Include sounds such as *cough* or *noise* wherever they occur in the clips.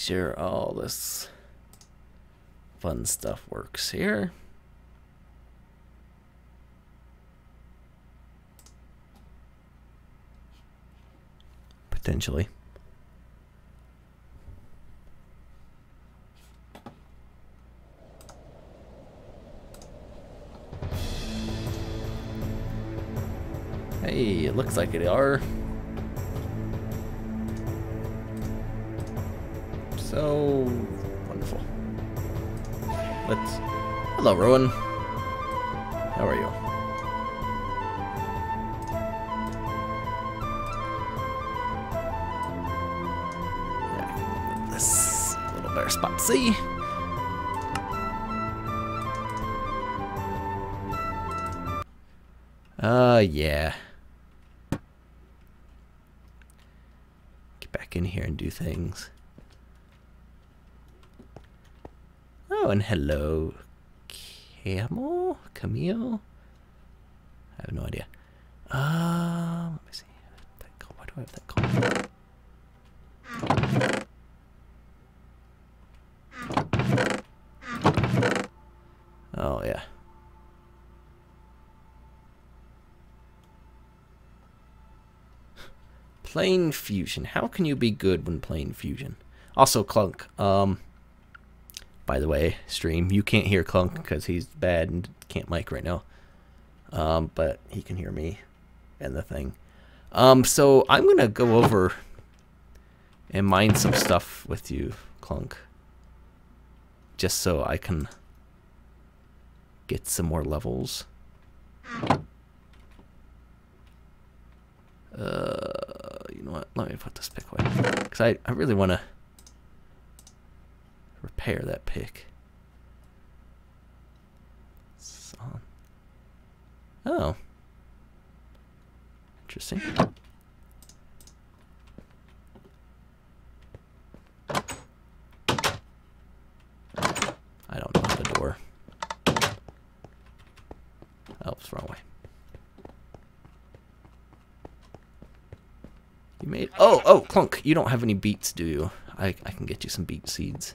sure all this fun stuff works here. Potentially. Hey, it looks like it are. So wonderful. Let's. Hello, Rowan. How are you? Yeah, this little better spot see. Uh, yeah. Get back in here and do things. And hello, Camel? Camille? I have no idea. Um, let me see. Why do I have that call? Oh, yeah. *laughs* Plane Fusion. How can you be good when playing Fusion? Also, Clunk. Um, by the way, stream. You can't hear Clunk because he's bad and can't mic right now. Um, but he can hear me and the thing. Um, so I'm gonna go over and mine some stuff with you, Clunk. Just so I can get some more levels. Uh, you know what? Let me put this pick away. Because I, I really want to repair that pick. Son. Oh. Interesting. I don't know the door. Oh, it's wrong way. You made oh oh clunk. You don't have any beets, do you? I I can get you some beet seeds.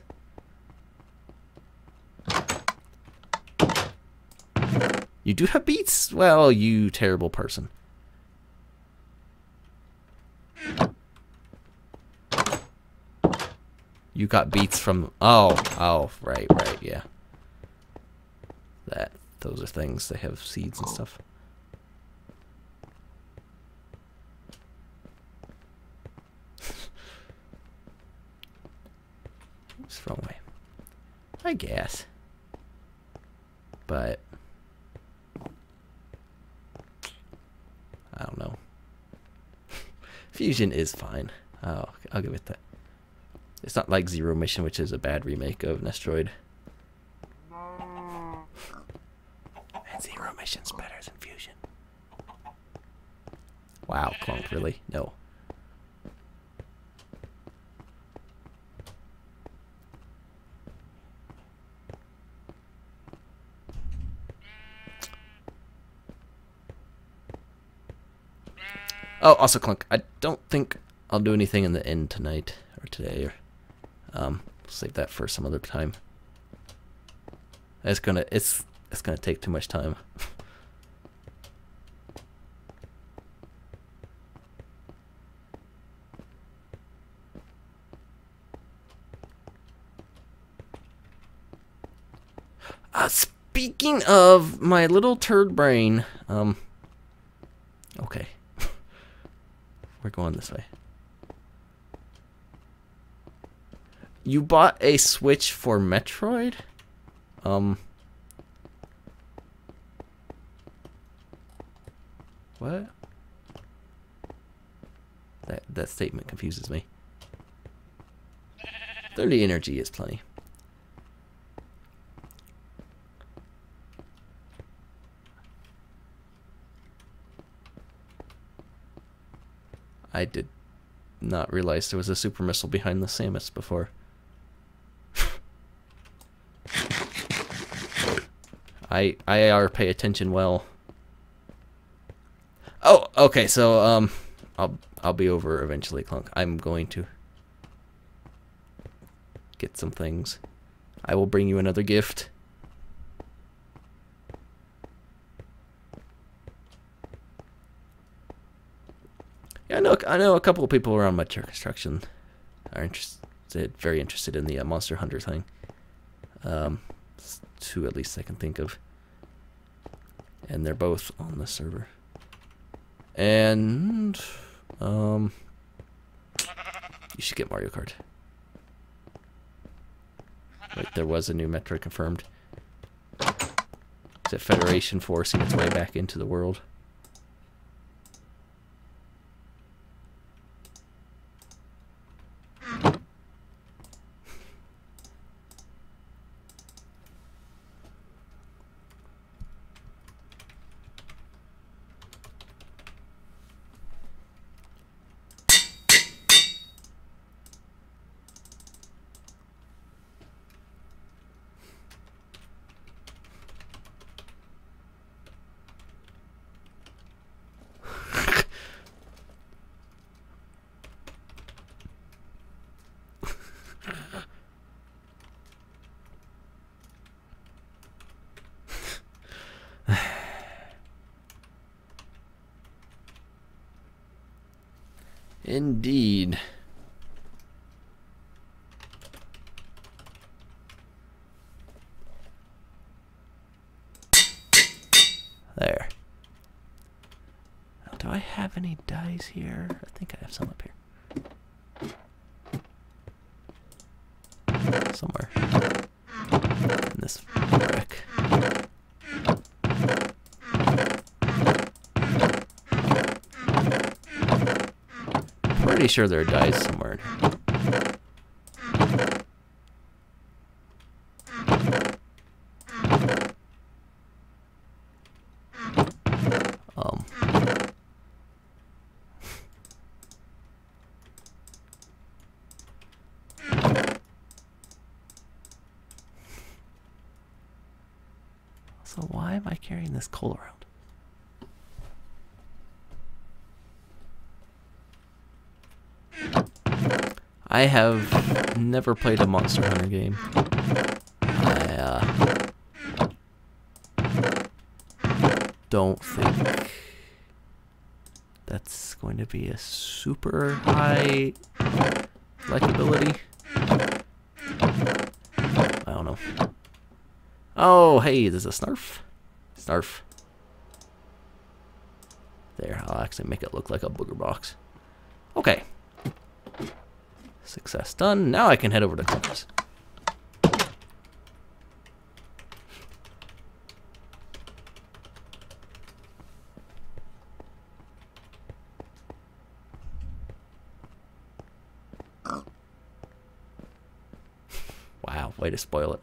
You do have beets? Well, you terrible person. You got beets from... Oh, oh, right, right, yeah. That, those are things. They have seeds and stuff. It's wrong way. I guess. But... I don't know. Fusion is fine. Oh, I'll give it that. It's not like Zero Mission, which is a bad remake of Nestroid. And Zero Mission's better than Fusion. Wow, Clunk, really? No. Oh, also Clunk, I don't think I'll do anything in the end tonight or today or um save that for some other time. It's gonna it's it's gonna take too much time. *laughs* uh, speaking of my little turd brain, um okay. We're going this way. You bought a Switch for Metroid? Um. What? That that statement confuses me. 30 energy is plenty. I did not realize there was a super missile behind the Samus before. I IAR pay attention well. Oh, okay, so um I'll I'll be over eventually, Clunk. I'm going to get some things. I will bring you another gift. Yeah, I know. A couple of people around Mudchar Construction are interested, very interested in the uh, Monster Hunter thing. Um, two at least I can think of, and they're both on the server. And um, you should get Mario Kart. Wait, there was a new Metroid confirmed. Is it Federation forcing its way back into the world? Indeed. There. Do I have any dice here? I think I have some up here. Somewhere. In this wreck. Pretty sure there are dice somewhere. Um. So why am I carrying this coal around? I have never played a Monster Hunter game. I uh, don't think that's going to be a super high likability. I don't know. Oh, hey, there's a Snarf. Snarf. There, I'll actually make it look like a booger box. Okay. Success done. Now I can head over to Clunkers. Wow, way to spoil it.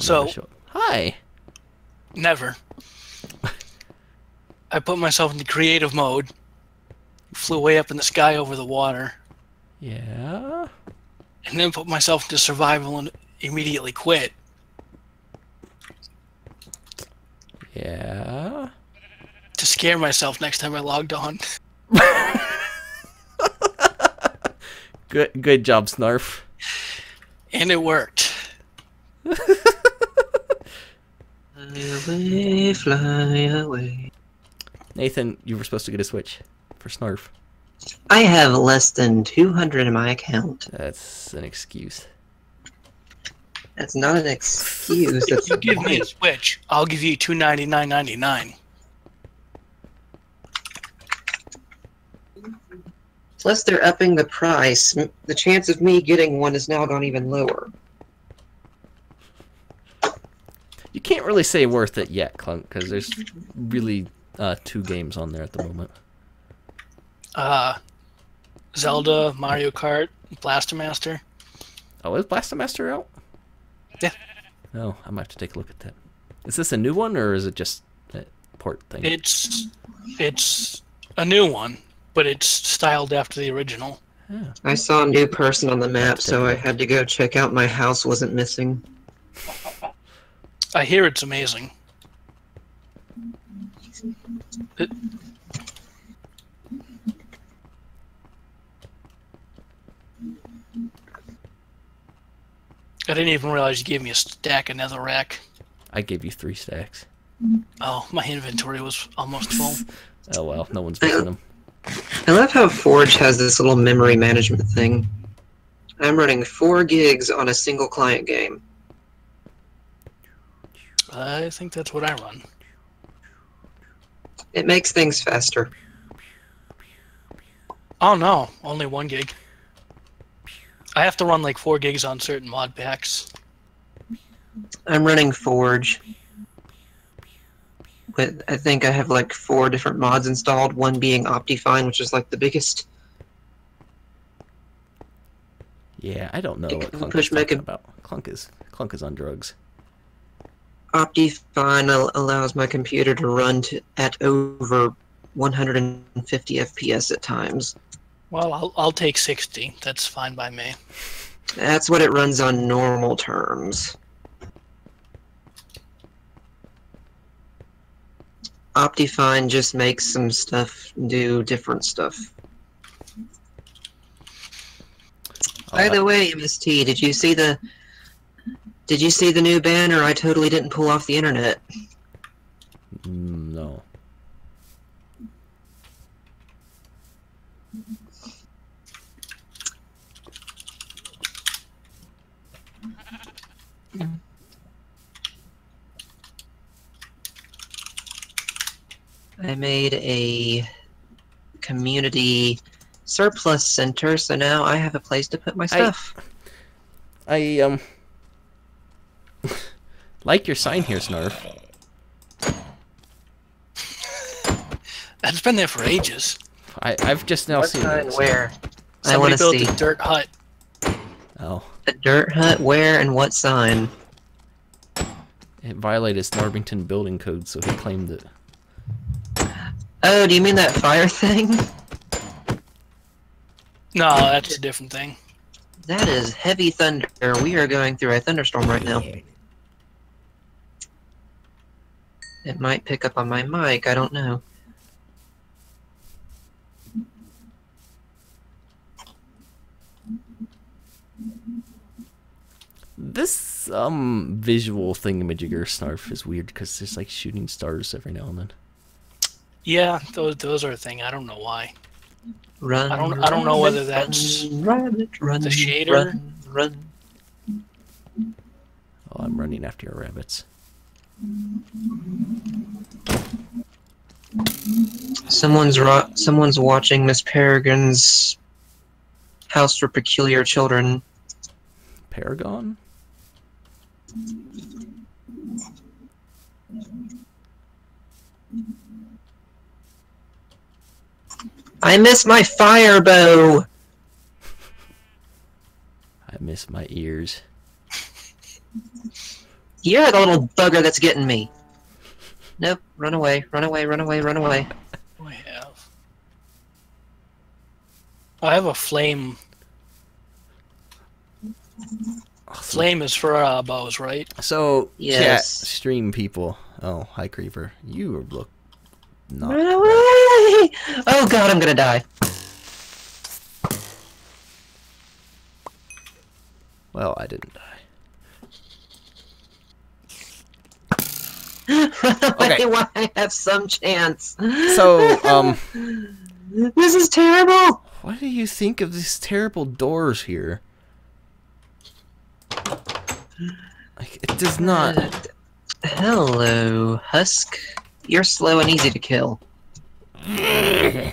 So- never show up. Hi. Never. *laughs* I put myself into creative mode, flew way up in the sky over the water, Yeah. and then put myself into survival and immediately quit. Yeah. to scare myself next time I logged on. *laughs* Good good job, Snarf. And it worked. Fly away, fly away. Nathan, you were supposed to get a switch for Snarf. I have less than 200 in my account. That's an excuse. That's not an excuse. That's *laughs* You give me a Switch, I'll give you two ninety nine ninety nine. Plus, they're upping the price. The chance of me getting one has now gone even lower. You can't really say worth it yet, Clunk, because there's really uh, two games on there at the moment. Uh, Zelda, Mario Kart, Blaster Master. Oh, is Blaster Master out? Yeah. Oh, I might have to take a look at that. Is this a new one or is it just a port thing? It's it's a new one, but it's styled after the original. Yeah. I saw a new person on the map, so I had to go check out my house wasn't missing. I hear it's amazing. It, didn't even realize you gave me a stack of netherrack. I gave you three stacks. Oh, my inventory was almost full. *laughs* Oh well, no one's missing them. I love how Forge has this little memory management thing. I'm running four gigs on a single client game. I think that's what I run. It makes things faster. Oh no, only one gig. I have to run like four gigs on certain mod packs. I'm running Forge. But I think I have like four different mods installed, one being Optifine, which is like the biggest. Yeah, I don't know It what can Clunk push is talking a- about. Clunk is Clunk is on drugs. Optifine al- allows my computer to run to, at over 150 FPS at times. Well, I'll, I'll take 60. That's fine by me. That's what it runs on normal terms. Optifine just makes some stuff do different stuff. By the way, MST, did you see the did you see the new banner I totally didn't pull off the internet? mm, no. I made a community surplus center, so now I have a place to put my stuff. I um *laughs* like your sign here, Snarf. That's been there for ages. I I've just now What seen sign it. where? I Somebody want to built see a dirt hut. A dirt hut. Where and what sign? it violated Snarbington building code, so he claimed it. Oh, do you mean that fire *laughs* thing? No, that's a different thing. That is heavy thunder. We are going through a thunderstorm right now. It might pick up on my mic. I don't know. This um visual thingamajigger Snarf is weird because there's like shooting stars every now and then. Yeah, those those are a thing. I don't know why. Run. I don't- I don't know run, whether run, that's run, run, the shader. Run, run. Oh, I'm running after your rabbits. Someone's ro- someone's watching Miss Peregrine's House for Peculiar Children. Paragon? I miss my fire bow. I miss my ears. You're the little bugger that's getting me. Nope. Run away. Run away. Run away. Run away. Oh, I have. I have a flame. Awesome. Flame is for uh, bows, right? So, chat, Yes. stream people. Oh, hi, Creeper. You look not. Run away! Oh god, I'm gonna die. Well, I didn't die. Run *laughs* away Okay. while I have some chance. So, um, *laughs* this is terrible. what do you think of these terrible doors here? Like, it does not. Uh, hello, Husk. You're slow and easy to kill. *laughs*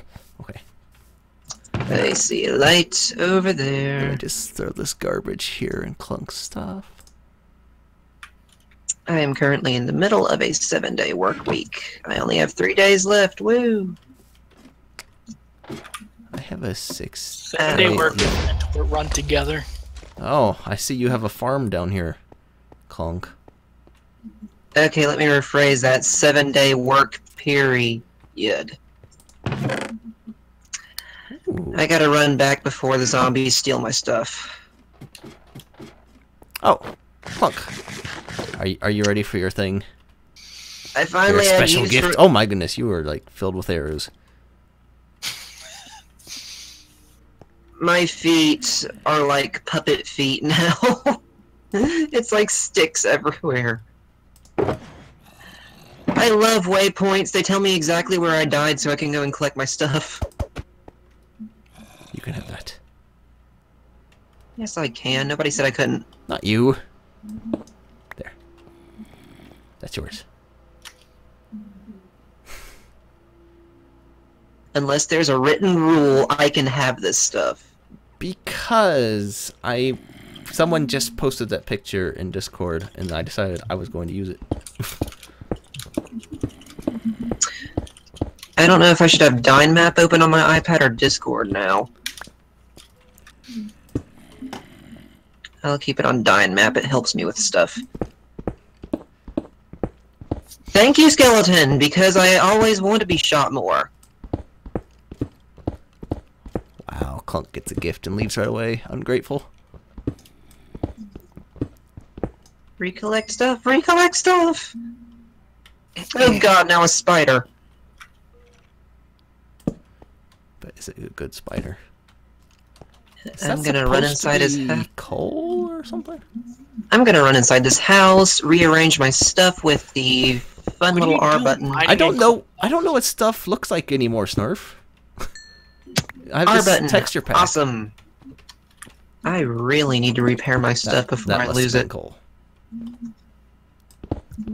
Okay, I see a light over let me there. just throw this garbage here and clunk stuff. I am currently in the middle of a seven day work week. I only have three days left. Woo! I have a six. Seven day wait, work yeah. is meant run together. Oh, I see you have a farm down here. Clunk. Okay, let me rephrase that. Seven day work period. Ooh. I gotta run back before the zombies steal my stuff. Oh, Clunk. Are you, are you ready for your thing? I Your finally have special gift? for- Oh my goodness, you are like filled with arrows. My feet are like puppet feet now. *laughs* it's like sticks everywhere. I love waypoints. They tell me exactly where I died so I can go and collect my stuff. You can have that. Yes, I can. Nobody said I couldn't. Not you. There. That's yours. Unless there's a written rule, I can have this stuff. Because I someone just posted that picture in Discord and I decided I was going to use it. I don't know if I should have Dynmap open on my iPad or Discord now. I'll keep it on Dynmap. It helps me with stuff. Thank you, Skeleton, because I always want to be shot more. Wow, Clunk gets a gift and leaves right away. Ungrateful. Recollect stuff, recollect stuff! Oh god, now a spider. But is it a good spider? Is I'm gonna run inside his be house. coal or something? I'm gonna run inside this house, rearrange my stuff with the fun What little you R do? button. I I don't didn't- know. I don't know what stuff looks like anymore, Snurf. I have R this button. texture pack. Awesome. I really need to repair my stuff before that I lose it.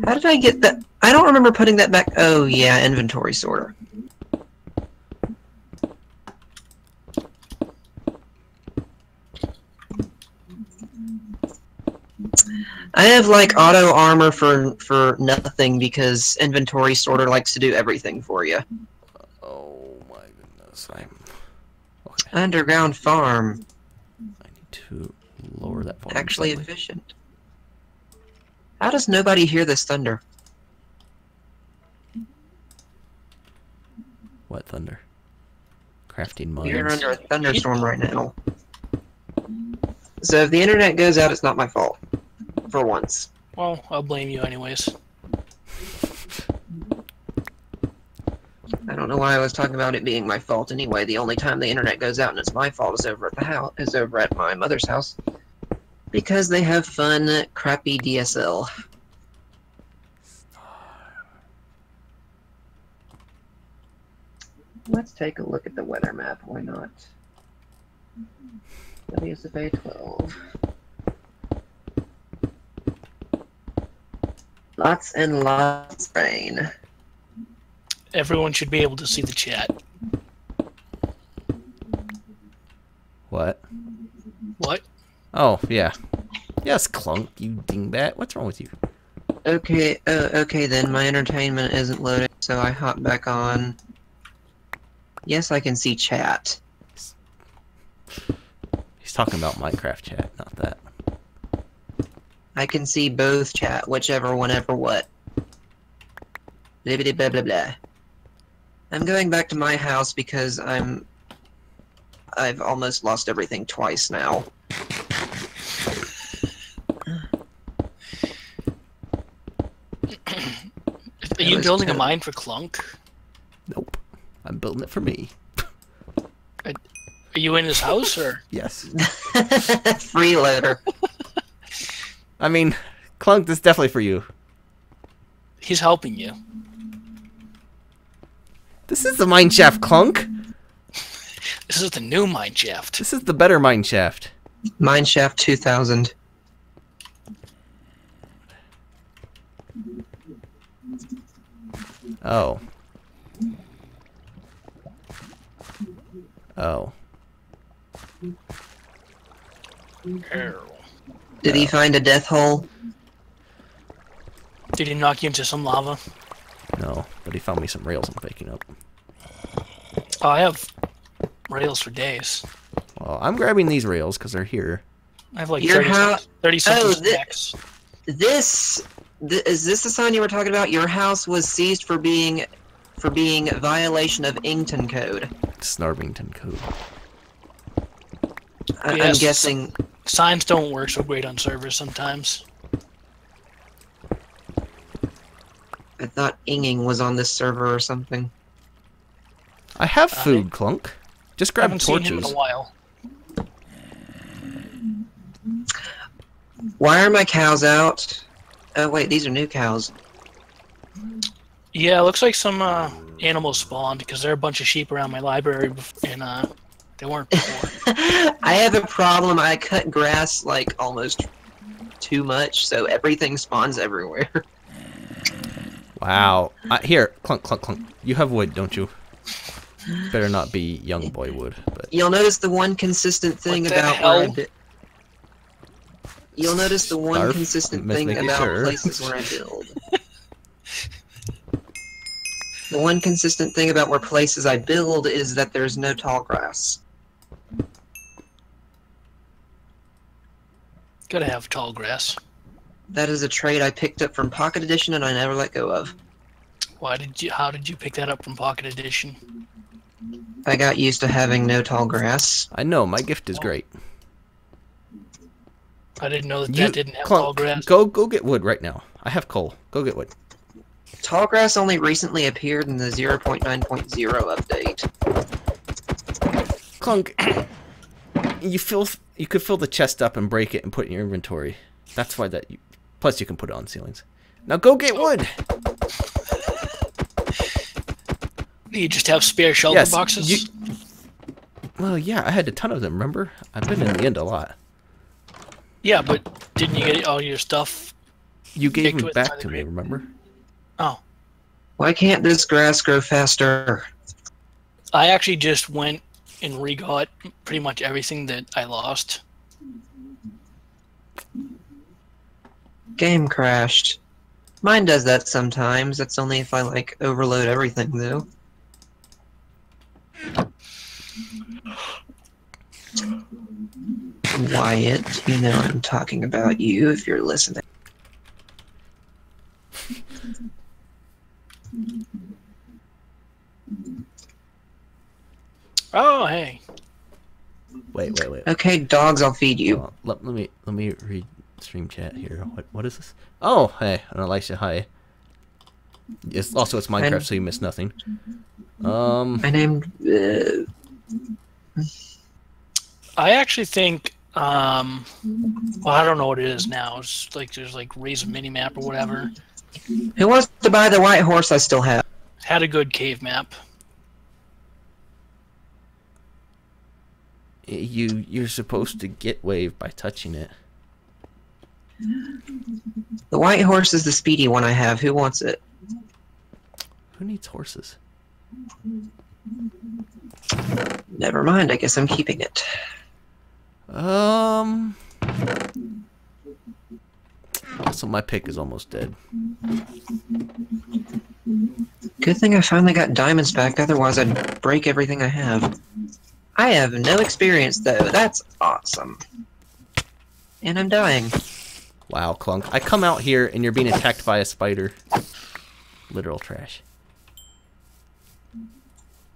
How did I get that? I don't remember putting that back. Oh yeah, inventory sorter. I have like auto armor for for nothing because inventory sorter likes to do everything for you. Oh my goodness! I'm. Okay, Underground farm, I need to lower that volume. actually slightly. efficient. How does nobody hear this thunder? What thunder? Crafting mines. We're under a thunderstorm right now. So if the internet goes out, it's not my fault. For once. Well, I'll blame you anyways. Don't know why I was talking about it being my fault anyway. The only time the internet goes out and it's my fault is over at the house is over at my mother's house. Because they have fun, crappy DSL. Let's take a look at the weather map, why not? WSFA 12. Lots and lots of rain. Everyone should be able to see the chat. What? What? Oh yeah. Yes, Clunk, you dingbat. What's wrong with you? Okay, uh, okay then, my entertainment isn't loading, so I hop back on. Yes, I can see chat. He's talking about Minecraft chat, not that. I can see both chat, whichever, whenever, what. Blah, blah, blah, blah, blah. I'm going back to my house because I'm... I've almost lost everything twice now. Are you was building a mine for Clunk? Nope. I'm building it for me. Are you in his house or? *laughs* Yes. *laughs* Freeloader. I mean, Clunk, this is definitely for you. He's helping you. This is the mine shaft, Clunk. This is the new mine shaft. This is the better mine shaft. Mineshaft 2000. Oh. Oh. Did he oh. find a death hole? Did he knock you into some lava? No, but he found me some rails I'm picking up. Oh, I have rails for days. Well, I'm grabbing these rails because they're here. I have like Your 30, house- 30 something Oh, thi- stacks. This th- is this the sign you were talking about? Your house was seized for being for being violation of Ington code. Snarvington code. I- I'm Yes. guessing. Signs don't work so great on servers sometimes. I thought Inging was on this server or something. I have I- food, Clunk. Just grab haven't seen him in torches. a while. Why are my cows out? Oh wait, these are new cows. Yeah, it looks like some uh, animals spawned because there are a bunch of sheep around my library, and uh, they weren't *laughs* before. I have a problem. I cut grass like almost too much, so everything spawns everywhere. *laughs* Wow. Uh, here, clunk, clunk, clunk. You have wood, don't you? Better not be young boy wood, but You'll notice the one consistent thing What the about where I hell? You'll notice the one Snarf, consistent thing about sure. places where I *laughs* build. the one consistent thing about where places I build is that there's no tall grass. Gotta have tall grass. That is a trait I picked up from Pocket Edition and I never let go of. Why did you? How did you pick that up from Pocket Edition? I got used to having no tall grass. I know my gift is great. I didn't know that You, that didn't have tall grass. go go get wood right now. I have coal. Go get wood. Tall grass only recently appeared in the 0.9.0 update. Clunk. You fill. You could fill the chest up and break it and put it in your inventory. That's why that. You, plus, you can put it on ceilings. Now go get wood. You just have spare shelter Yes, boxes. you- Well, yeah, I had a ton of them. Remember? I've been in the end a lot. Yeah, but didn't you get all your stuff? You gave them it back to me. grave. Remember? Oh, Why can't this grass grow faster? I actually just went and re-got pretty much everything that I lost. Game crashed. Mine does that sometimes. That's only if I like overload everything though. Wyatt, you know I'm talking about you if you're listening. Oh, hey. Wait, wait, wait. Okay, dogs, I'll feed you. Uh, let, let me let me read stream chat here. What what is this? Oh, hey, and Elisha, hi. It's also it's Minecraft, I'm- so you miss nothing. Um, I named. Uh, I actually think, um, well, I don't know what it is now. It's like there's like raise a mini map or whatever. who wants to buy the white horse I still have? Had a good cave map. you you're supposed to get wave by touching it. The white horse is the speedy one I have. Who wants it? Who needs horses? Never mind. I guess I'm keeping it. Um. Also, my pick is almost dead. Good thing I finally got diamonds back. Otherwise, I'd break everything I have. I have no experience though. That's awesome. And I'm dying. Wow, Clunk. I come out here and you're being attacked by a spider. Literal trash.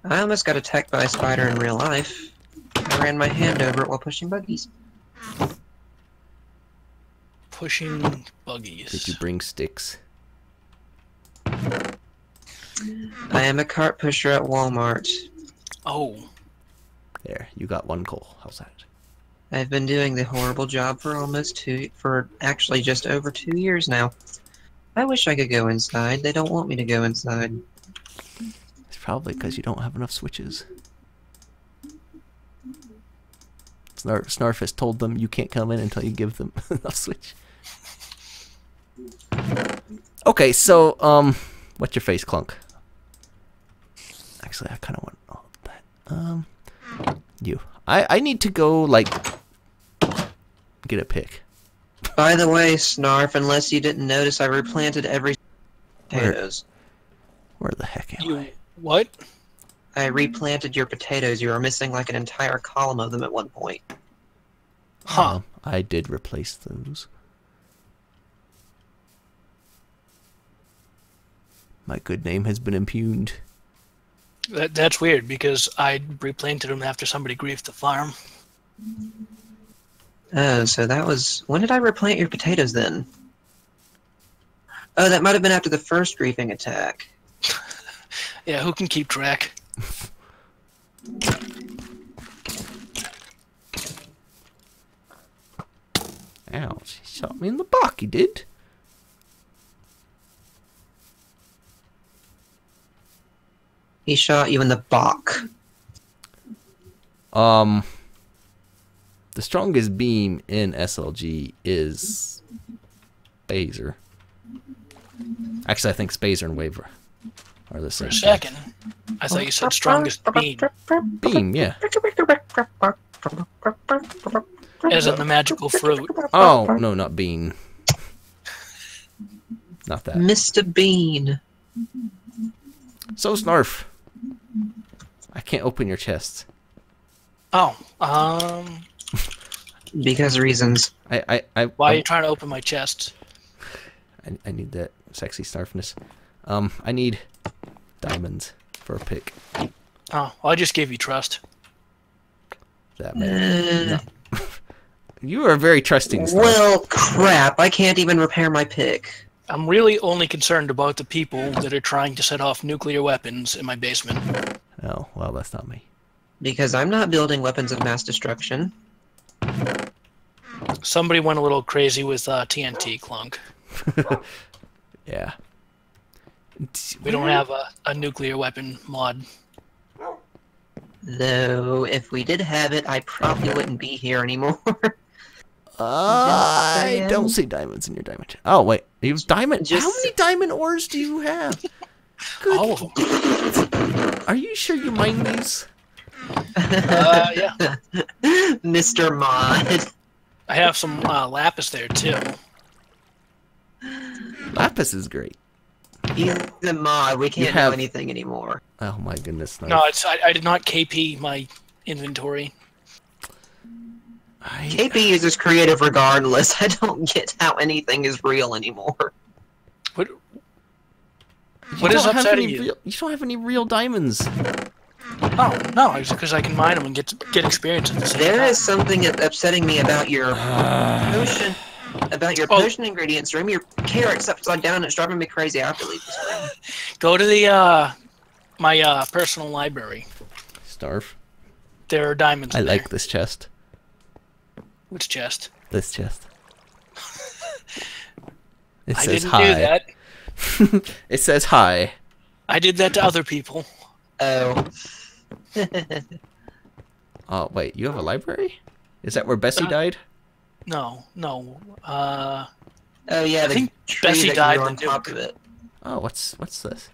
I almost got attacked by a spider in real life. I ran my hand over it while pushing buggies. Pushing buggies. Did you bring sticks? I am a cart pusher at Walmart. Oh, There, you got one coal. How's that? I've been doing the horrible job for almost two, for actually just over two years now. I wish I could go inside. They don't want me to go inside. It's probably because you don't have enough switches. Snarf, Snarf has told them you can't come in until you give them *laughs* enough switch. Okay, so, um, what's your face, Clunk? Actually, I kind of want all of that. Um, you. I, I need to go, like, get a pick. By the way, Snarf, unless you didn't notice, I replanted every Where? potatoes. Where the heck am you I? What? I replanted your potatoes. You were missing like an entire column of them at one point. Huh? Um, I did replace those. My good name has been impugned. That, that's weird because I replanted them after somebody griefed the farm. Oh, so that was when did I replant your potatoes then? Oh, that might have been after the first griefing attack. Yeah, who can keep track? Ouch. He shot me in the back, he did. He shot you in the back. Um, the strongest beam in SLG is Spazer. Actually, I think Spazer and Waver are the For a second, I thought you said strongest beam, Beam, yeah. as in the magical fruit. Oh no, not bean. Not that. Mr. Bean. So Snarf, I can't open your chest. Oh, um, Because reasons. I I I why are I, you trying to open my chest? I, I need that sexy Snarfness. Um, I need diamonds for a pick. Oh, I just gave you trust. That man. Uh, No. *laughs* You are very trusting. Snarf. well, crap. I can't even repair my pick. I'm really only concerned about the people that are trying to set off nuclear weapons in my basement. Oh well, that's not me. Because I'm not building weapons of mass destruction. Somebody went a little crazy with uh, TNT clunk. *laughs* Yeah. We don't have a, a nuclear weapon mod. Though, if we did have it, I probably wouldn't be here anymore. *laughs* I don't see diamonds in your diamond. Oh wait, you have diamond. How many diamond ores do you have? Good. *laughs* All of them. Are you sure you mine these? Uh, yeah. *laughs* Mr. Mod. I have some uh, lapis there too. Lapis is great. He's the mod. We can't have- do anything anymore. Oh my goodness. No. No, it's I, I did not KP my inventory. I, KP uses creative regardless. *laughs* I don't get how anything is real anymore. What you what is upsetting you? Real, you don't have any real diamonds. Oh no, it's because I can mine them and get get experience at the same There time. is something upsetting me about your *sighs* potion, about your Oh. potion ingredients room. Your carrot's upside down. and It's driving me crazy. I have to leave this room. Go to the uh, my uh, personal library. Starve. There are diamonds. I in there. like this chest. which chest. This chest. *laughs* It I says didn't hi. do that. *laughs* it says hi. I did that to other people. Oh. Oh *laughs* wait, you have a library? Is that where Bessie Uh, died? No, no. Uh, oh yeah, the think tree Bessie that died on top of it. Oh, what's what's this?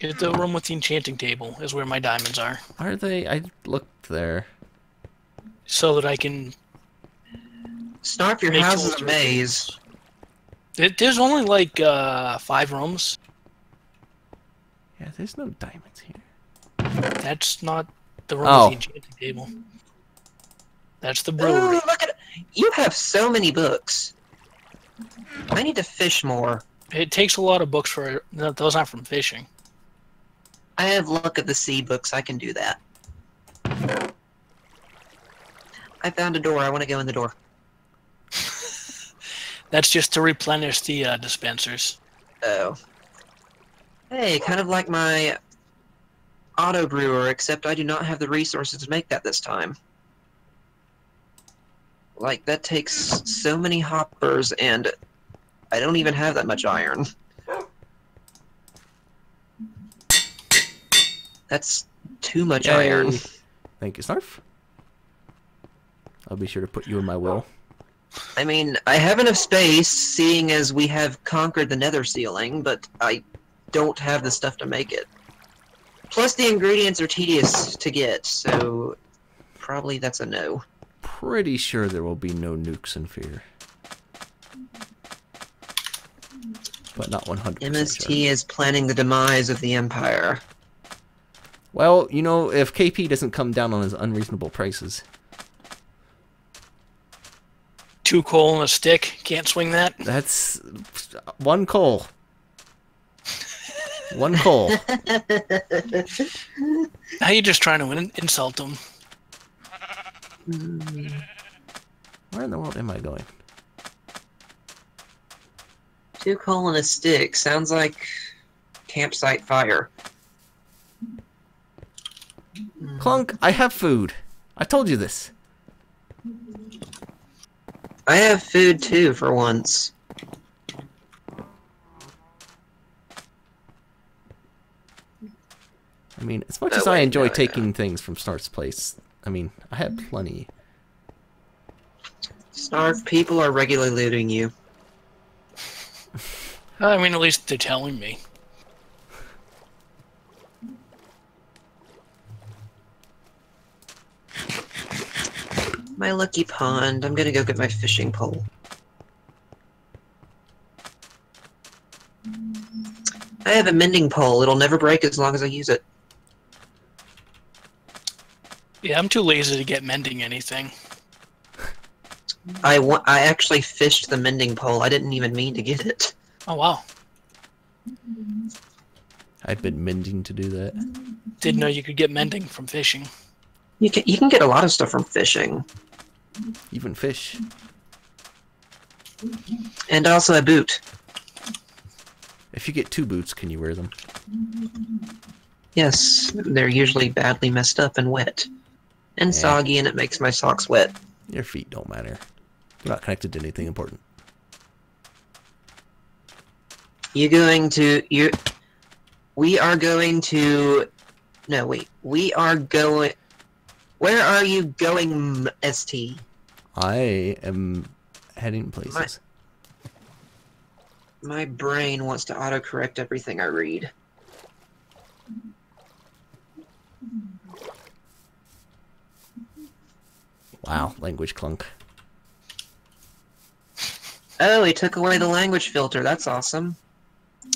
it's the room with the enchanting table is where my diamonds are, Are they? I looked there. so that I can. Snarf, your house is tools a maze. It, there's only like uh, five rooms. Yeah, there's no diamonds here. That's not the room Oh. with the enchanting table. That's the Ooh, brewery. look at you have so many books. I need to fish more. It takes a lot of books for those aren't from fishing. I have look at the sea books. I can do that. I found a door. I want to go in the door. *laughs* That's just to replenish the uh, dispensers. Oh. Hey, kind of like my auto brewer, except I do not have the resources to make that this time. Like, that takes so many hoppers, and I don't even have that much iron. That's too much iron. Thank you, Snarf. I'll be sure to put you in my will. I mean, I have enough space, seeing as we have conquered the nether ceiling, but I don't have the stuff to make it. Plus, the ingredients are tedious to get, so probably that's a no. Pretty sure there will be no nukes in fear. But not 100% MST sure. is planning the demise of the Empire. Well, you know, if KP doesn't come down on his unreasonable prices. Two coal and a stick. Can't swing that. That's one coal. One coal. *laughs* Now you're just trying to insult them. Hmm. Where in the world am I going? Two coal and a stick sounds like campsite fire. Clunk, I have food. I told you this. I have food too for once. I mean, as much as I enjoy taking things from Snarf's place, I mean, I have plenty. Snarf, people are regularly looting you. Uh, I mean, at least they're telling me. My lucky pond. I'm gonna go get my fishing pole. I have a mending pole. It'll never break as long as I use it. Yeah, I'm too lazy to get mending anything. I wa- I actually fished the mending pole. I didn't even mean to get it. Oh wow, I've been mending to do that. didn't know you could get mending from fishing. You can you can get a lot of stuff from fishing, Even fish. and also a boot. If you get two boots, can you wear them? Yes, they're usually badly messed up and wet, and Yeah. soggy, and it makes my socks wet. Your feet don't matter. They're not connected to anything important. You're going to you? We are going to. No, wait. We are going. Where are you going, St? I am heading places. My brain wants to autocorrect everything I read. Wow, language clunk. Oh, he took away the language filter. That's awesome.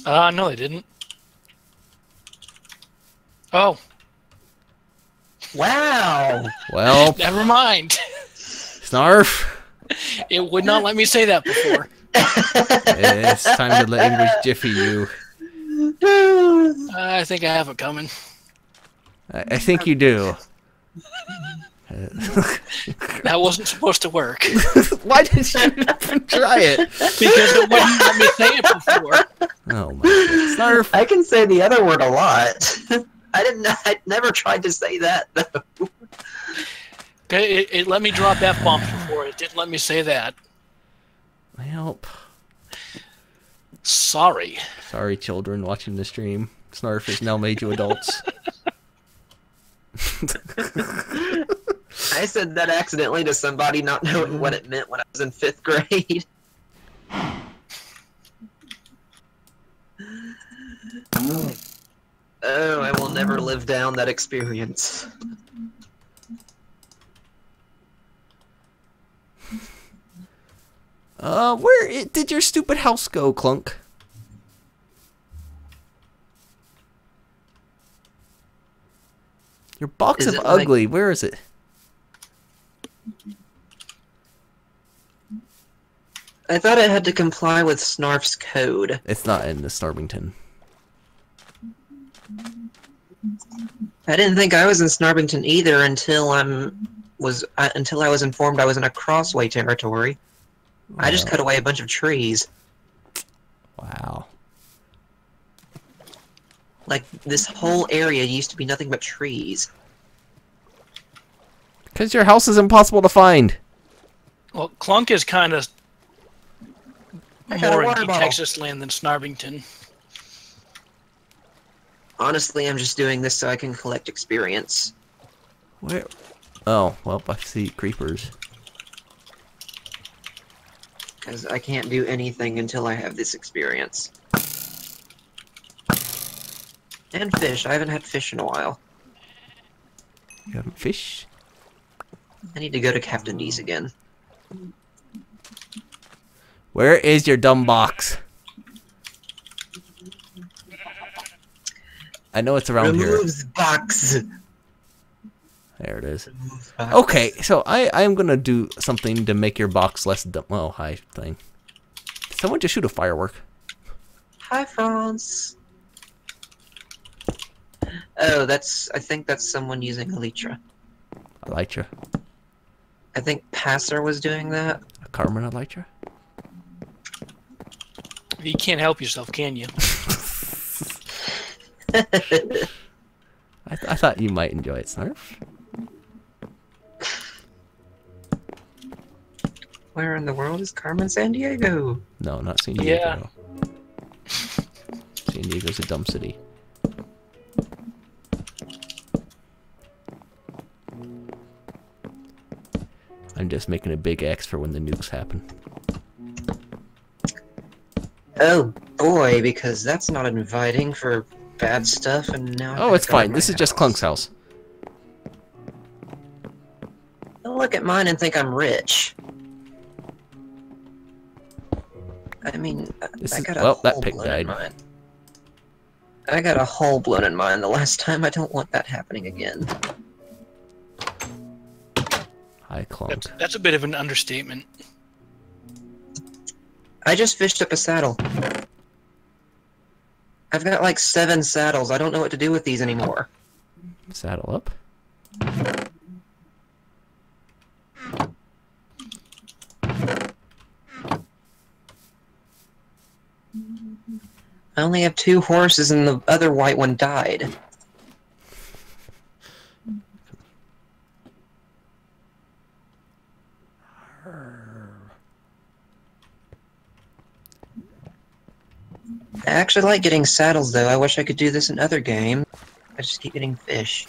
Uh, no, they didn't. Oh, Wow. Well, *laughs* never mind. Snarf, It would not let me say that before. *laughs* it's time to language jiffy you. I think I have it coming. I, I think you do. Uh, *laughs* that wasn't supposed to work *laughs* Why did you even try it? because it wouldn't let me say it before. Oh my god. Snarf. I can say the other word a lot. *laughs* I didn't. I never tried to say that though. It, it let me drop f bombs before. It didn't let me say that. Help. Sorry. Sorry, children watching the stream. Snarf has now made you adults. I said that accidentally to somebody, not knowing what it meant when I was in fifth grade. *laughs* Oh, I will never live down that experience. Uh, where did your stupid house go, Clunk? Your box Is of it like- ugly. Where is it? I thought it had to comply with Snarf's code. It's not in the Starvington. I didn't think I was in Snarbington either until I'm was uh, until I was informed I was in a crossway territory. I just cut away a bunch of trees. Wow. Like this whole area used to be nothing but trees. Because your house is impossible to find. Well, Clunk is kind of I got a more in. Texas land than Snarvington. Honestly, I'm just doing this so I can collect experience. Where? Oh, well, I see creepers. Because I can't do anything until I have this experience. And fish. I haven't had fish in a while. You haven't fish? I need to go to Captain D's again. Where is your dumb box? I know it's around here. Removes box. There it is. Okay, so I I am gonna do something to make your box less dumb. Oh, hi thing. Did someone just shoot a firework? Hi, France. Oh, that's. I think that's someone using Elytra. Elytra, I think Passer was doing that. Carmen Elytra. You can't help yourself, can you? *laughs* *laughs* I, th- I thought you might enjoy it, Snarf. Where in the world is Carmen Sandiego? No, not San Diego. Yeah. San Diego's a dumb city. I'm just making a big X for when the nukes happen. Oh boy, because that's not inviting for bad stuff, and now. Oh, it's fine. This is just Clunk's house. Don't look at mine and think I'm rich. I mean, This I is- a well, that hole blown died. in mine. I got a hole blown in mine the last time. I don't want that happening again. Hi, Clunk. That's, that's a bit of an understatement. I just fished up a saddle. I've got like seven saddles. I don't know what to do with these anymore. Saddle up. I only have two horses, and the other white one died. I actually like getting saddles, though. I wish I could do this in other games. I just keep getting fish.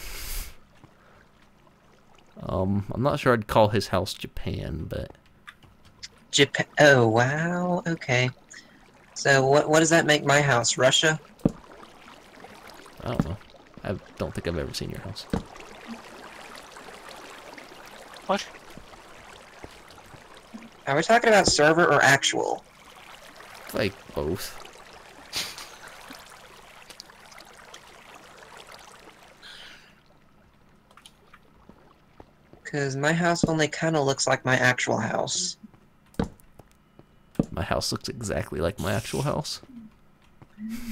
Um, I'm not sure I'd call his house Japan, but Japan. Oh wow. Okay. So what? What does that make my house? Russia? I don't know. I don't think I've ever seen your house. What? Are we talking about server or actual? Like both. Because my house only kind of looks like my actual house. My house looks exactly like my actual house.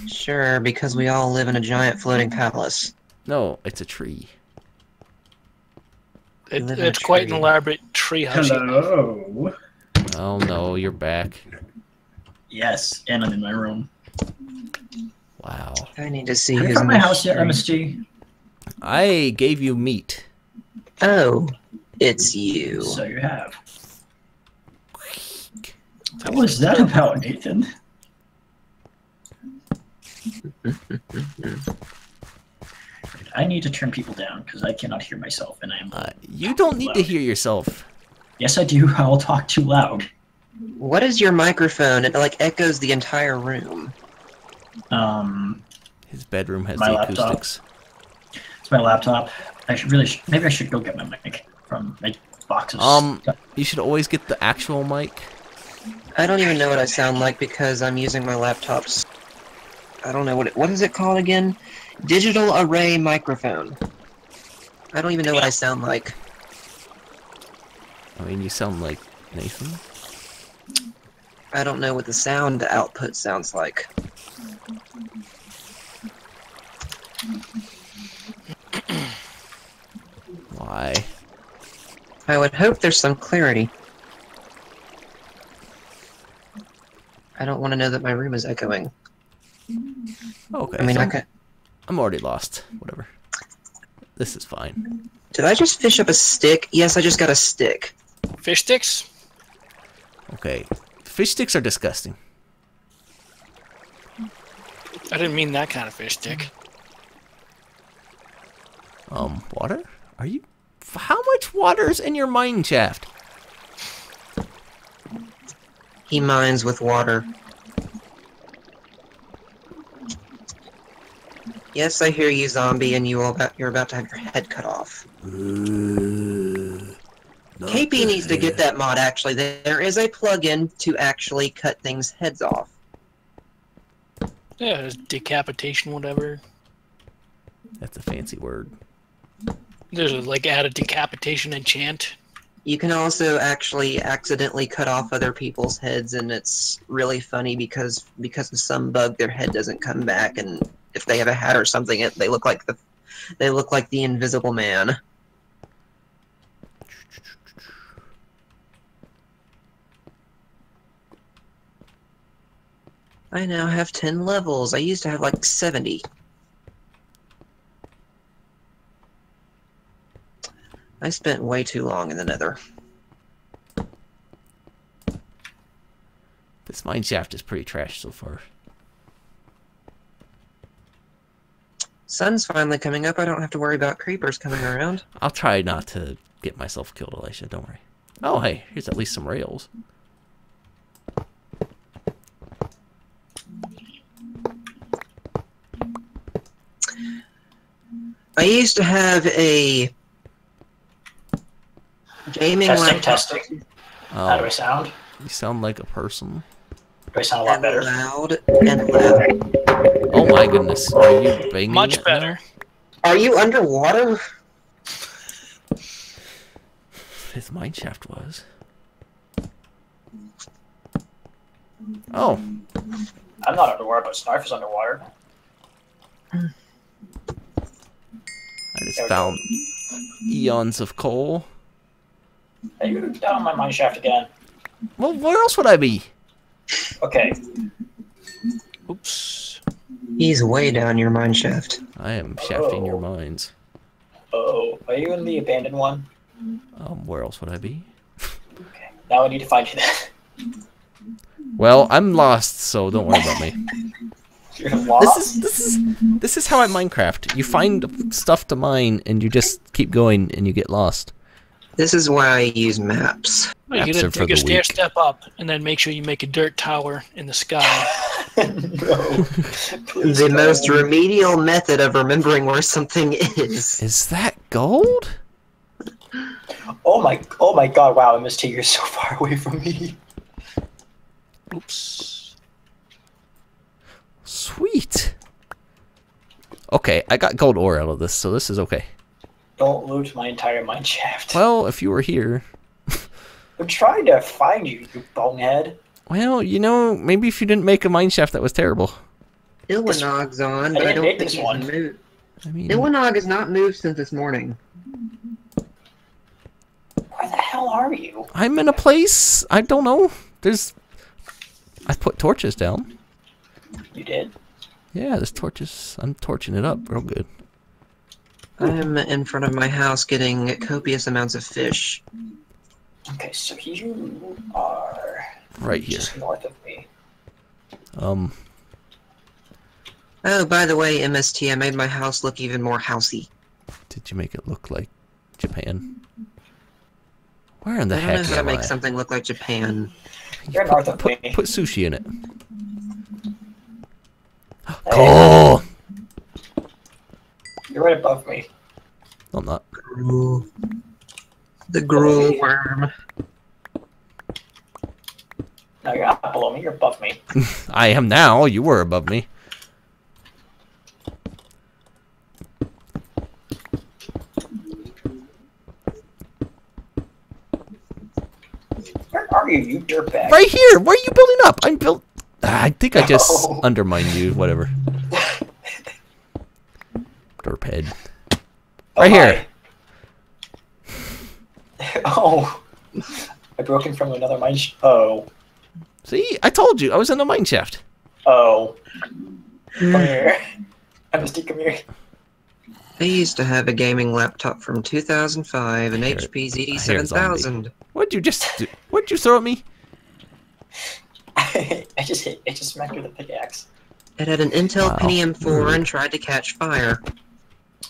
Sure, because we all live in a giant floating palace. No, it's a tree. It, live in a it's quite an tree. elaborate treehouse. Hello. Oh no, you're back. Yes, and I'm in my room. Wow. I need to see Have you who's found in my house yet. MSG? I gave you meat. Oh, it's you. So you have. What was that about, Nathan? I need to turn people down because I cannot hear myself, and I am. Uh, you don't need to hear yourself. Yes, I do. *laughs* I will talk too loud. What is your microphone? It like echoes the entire room. Um, His bedroom has My the laptop. acoustics. it's my laptop. I should really, sh- maybe I should go get my mic from my boxes. Um, you should always get the actual mic. I don't even know what I sound like because I'm using my laptop's. I don't know what it, what is it called again? Digital array microphone. I don't even know what I sound like. I mean, you sound like Nathan. I don't know what the sound output sounds like. *clears throat* Why? I would hope there's some clarity. I don't want to know that my room is echoing. Okay, I mean, so I I'm, could. I'm already lost. Whatever. This is fine. Did I just fish up a stick? Yes, I just got a stick. Fish sticks? Okay. Fish sticks are disgusting. I didn't mean that kind of fish stick. Um, water? Are you... f- How much water is in your mine shaft? He mines with water. Yes, I hear you, zombie, and you all about you're about to have your head cut off. KP needs to get that mod. Actually, there is a plugin to actually cut things heads off. Yeah, decapitation, whatever. That's a fancy word. There's like add a decapitation enchant. You can also actually accidentally cut off other people's heads, and it's really funny because because of some bug, their head doesn't come back, and if they have a hat or something, it, they look like the they look like the Invisible Man. I now have ten levels. I used to have like seventy. I spent way too long in the Nether. This mine shaft is pretty trash so far. Sun's finally coming up. I don't have to worry about creepers coming around. I'll try not to get myself killed, Elisha. Don't worry. Oh, hey, here's at least some rails. I used to have a gaming Testing, laptop testing. How do I Oh, sound? you sound like a person. Do I sound a lot and better? loud and loud. Oh my goodness, are you banging Much it now? better. Are you underwater? His mine shaft was. Oh, I'm not underwater, but Snarf is underwater. I just There we go. found eons of coal. Hey, you're down my mine shaft again. Well, where else would I be? Okay. Oops. He's way down your mine shaft. I am shafting your Oh. mines. Oh, are you in the abandoned one? Um, where else would I be? Okay. Now I need to find you then. Well, I'm lost, so don't worry about me. *laughs* You're lost. This is this is this is how at Minecraft. You find stuff to mine and you just keep going and you get lost. This is why I use maps. Well, you Maps gotta take a stair weak. step up, and then make sure you make a dirt tower in the sky. no. *laughs* *laughs* The don't. most remedial method of remembering where something is. Is that gold? Oh my! Oh my God! Wow, MST, you're so far away from me. Oops. Sweet. Okay, I got gold ore out of this, so this is okay. Don't loot my entire mine shaft. Well, if you were here, *laughs* I'm trying to find you, you bonehead. well, you know, maybe if you didn't make a mine shaft that was terrible. Ilwanog's on, but I didn't don't think this he's one. moved. I mean, Ilwanog has not moved since this morning. Where the hell are you? I'm in a place I don't know. There's, I put torches down. You did. Yeah, there's torches. I'm torching it up real good. I'm in front of my house getting copious amounts of fish. Okay, so you are Right here. just north of me. Um, Oh, by the way, MST, I made my house look even more housey. did you make it look like Japan? Where in the I don't know heck how to am make something look like Japan. You're north of Put, me. put sushi in it. Hey, Coal. You're right above me. I'm not. Gruel. The gruel worm. No, you're not below me. You're above me. *laughs* I am now. You were above me. Where are you, you dirtbag? Right here. Where are you building up? I'm built. I think I just *laughs* No. undermined you. Whatever. *laughs* Derphead. Oh, Right here. hi. *laughs* oh. I broke in from another mine. Sh- oh. See, I told you. I was in a mine shaft. Oh. Hmm. Come here. *laughs* MST, come here. I used to have a gaming laptop from 2005, an HP ZD7000. What'd you just do? What'd you throw at me? *laughs* I just hit. I just smacked with a pickaxe. It had an Intel Wow. Pentium 4 and tried to catch fire.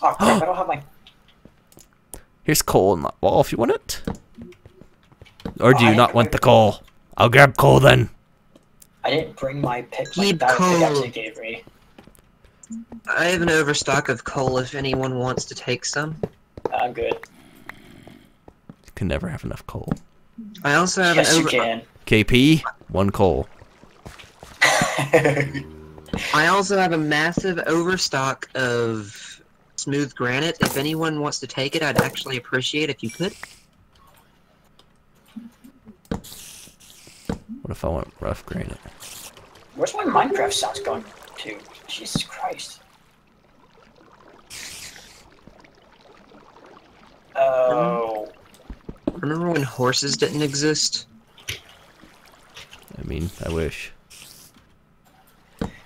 Oh crap! I don't have my. *gasps* Here's coal in that wall if you want it. Or do you I- not want the coal? I'll grab coal then. I didn't bring my pick. My Keep that coal. they gave me. I have an overstock of coal if anyone wants to take some. I'm good. You can never have enough coal. I also have Yes, an you over can. KP, one coal. *laughs* I also have a massive overstock of smooth granite. If anyone wants to take it, I'd actually appreciate if you could. What if I want rough granite? Where's my Minecraft sounds going to? Jesus Christ. Oh. Remember when horses didn't exist? I mean, I wish.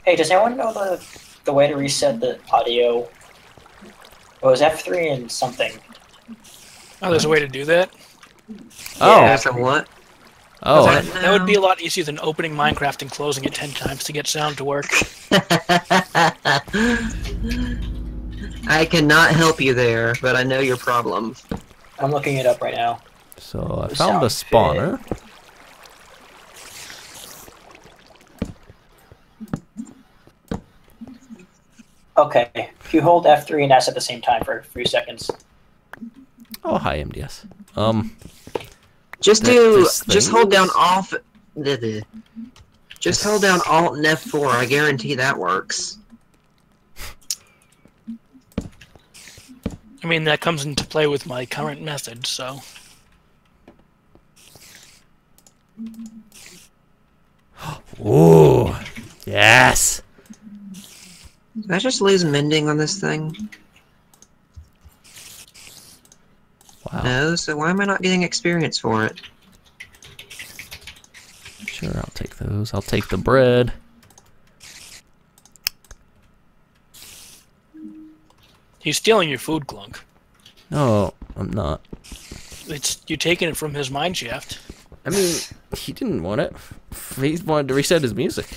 Hey, does anyone know the the way to reset the audio? It was F3 and something. Oh, there's a way to do that. Oh, Yeah. So what? Oh, But That would be a lot easier than opening Minecraft and closing it 10 times to get sound to work. *laughs* I cannot help you there, but I know your problem. I'm looking it up right now. so I found a spawner. fit. Okay, if you hold F3 and S at the same time for a few seconds. Oh, hi, MDS. Um, Just do. Just hold down is- Alt. the- the- Just hold down Alt and F4. I guarantee that works. I mean, that comes into play with my current method, so. *gasps* ooh, yes. Did I just lose mending on this thing? Wow. No. So why am I not getting experience for it? Sure, I'll take those. I'll take the bread. He's stealing your food, Clunk. No, I'm not. It's you're taking it from his mine shaft. I mean, he didn't want it. He wanted to reset his music.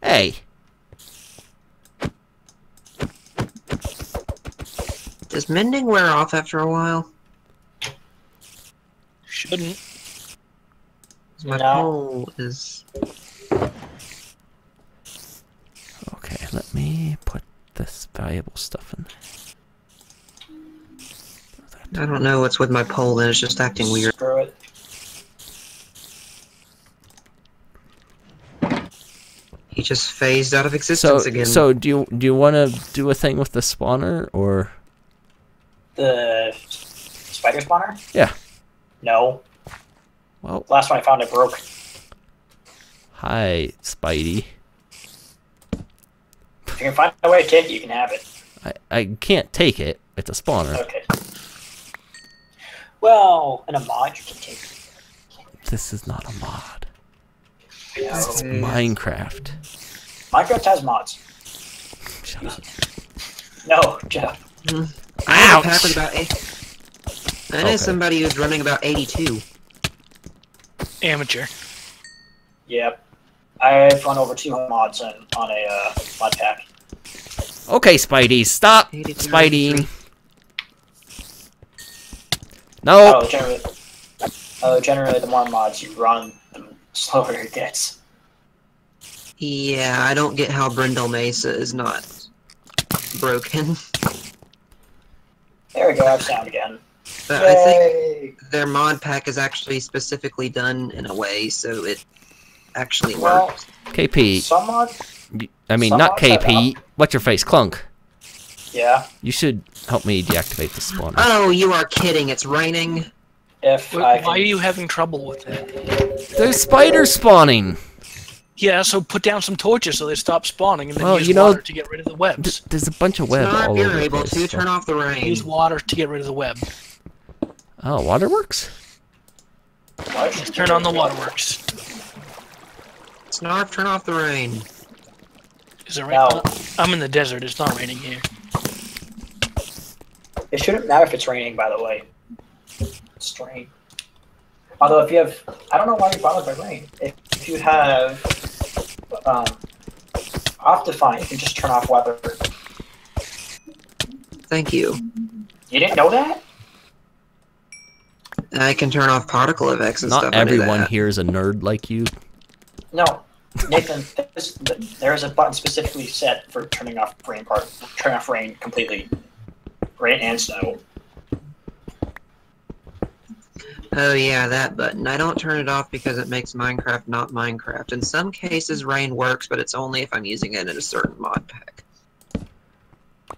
Hey, Does mending wear off after a while? Shouldn't. My No. pole is. okay, let me put this valuable stuff in there. I don't know what's with my pole. Then it's just acting weird. Screw it. He just phased out of So, existence again. so do you do you want to do a thing with the spawner or? The spider spawner? Yeah. No. Well, Last one I found it broke. hi, Spidey. If you can find a way to take it, you can have it. I I can't take it. It's a spawner. Okay. Well, in a mod you can take it. This is not a mod. You know. This is Okay. Minecraft. Minecraft has mods. Shut up. No, Jeff. I have Ouch. pack with about eight. I know Okay. somebody who's running about 82. Amateur. Yep. I've run over two mods on, on a uh, mod pack. Okay, Spidey, stop 82, Spidey. No. Oh, generally, oh, generally the more mods you run, the slower it gets. Yeah, I don't get how Brindle Mesa is not broken. There we go, I have sound again. But I think their mod pack is actually specifically done in a way so it actually Well, works. KP. some mods, I mean, some not KP. What's your face, Clunk? yeah. You should help me deactivate the spawner. Oh, you are kidding. It's raining. If Wh- I Why are you having trouble with it? There's spiders spawning. Yeah, so put down some torches so they stop spawning, and then Well, use you know- water to get rid of the Th- webs. There's a bunch of web Snarf, all you're over the able place. to so- turn off the rain. Use water to get rid of the web. Oh, waterworks? Why should Just turn on the waterworks. Snarf, turn off the rain. Is it rain? No. I'm in the desert. It's not raining here. It shouldn't matter if it's raining, by the way. It's rain. Although if you have, I don't know why you're bothered by rain. If, if you have um, Optifine, you can just turn off weather. Thank you. You didn't know that? I can turn off particle effects and Not stuff. I knew everyone that. here is a nerd like you. No, Nathan. This, there is a button specifically set for turning off rain part, turn off rain completely, rain and snow. Oh yeah, that button. I don't turn it off because it makes Minecraft not Minecraft. In some cases, rain works, but it's only if I'm using it in a certain mod pack.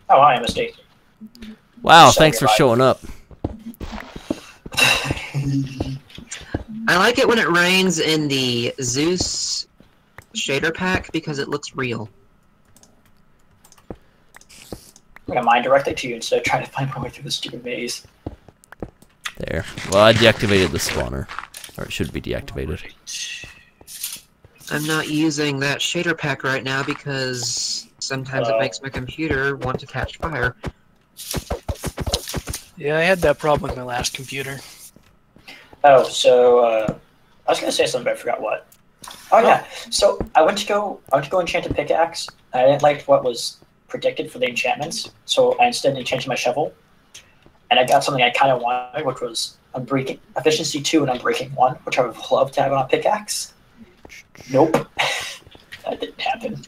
Oh, I am mistaken. Wow, So thanks for you're showing up. *sighs* I like it when it rains in the Zeus shader pack because it looks real. I'm gonna mine directly to you instead of trying to find my way through the stupid maze. There. Well, I deactivated the spawner. Or it should be deactivated. I'm not using that shader pack right now because sometimes it Oh. makes my computer want to catch fire. Yeah, I had that problem with my last computer. Oh, so uh, I was gonna say something, but I forgot what. Oh yeah. So I went to go. I went to go enchant a pickaxe. I didn't like what was predicted for the enchantments, so I instead enchanted my shovel, and I got something I kind of wanted, which was unbreaking efficiency two and unbreaking one, which I would love to have on a pickaxe. Nope, *laughs* that didn't happen.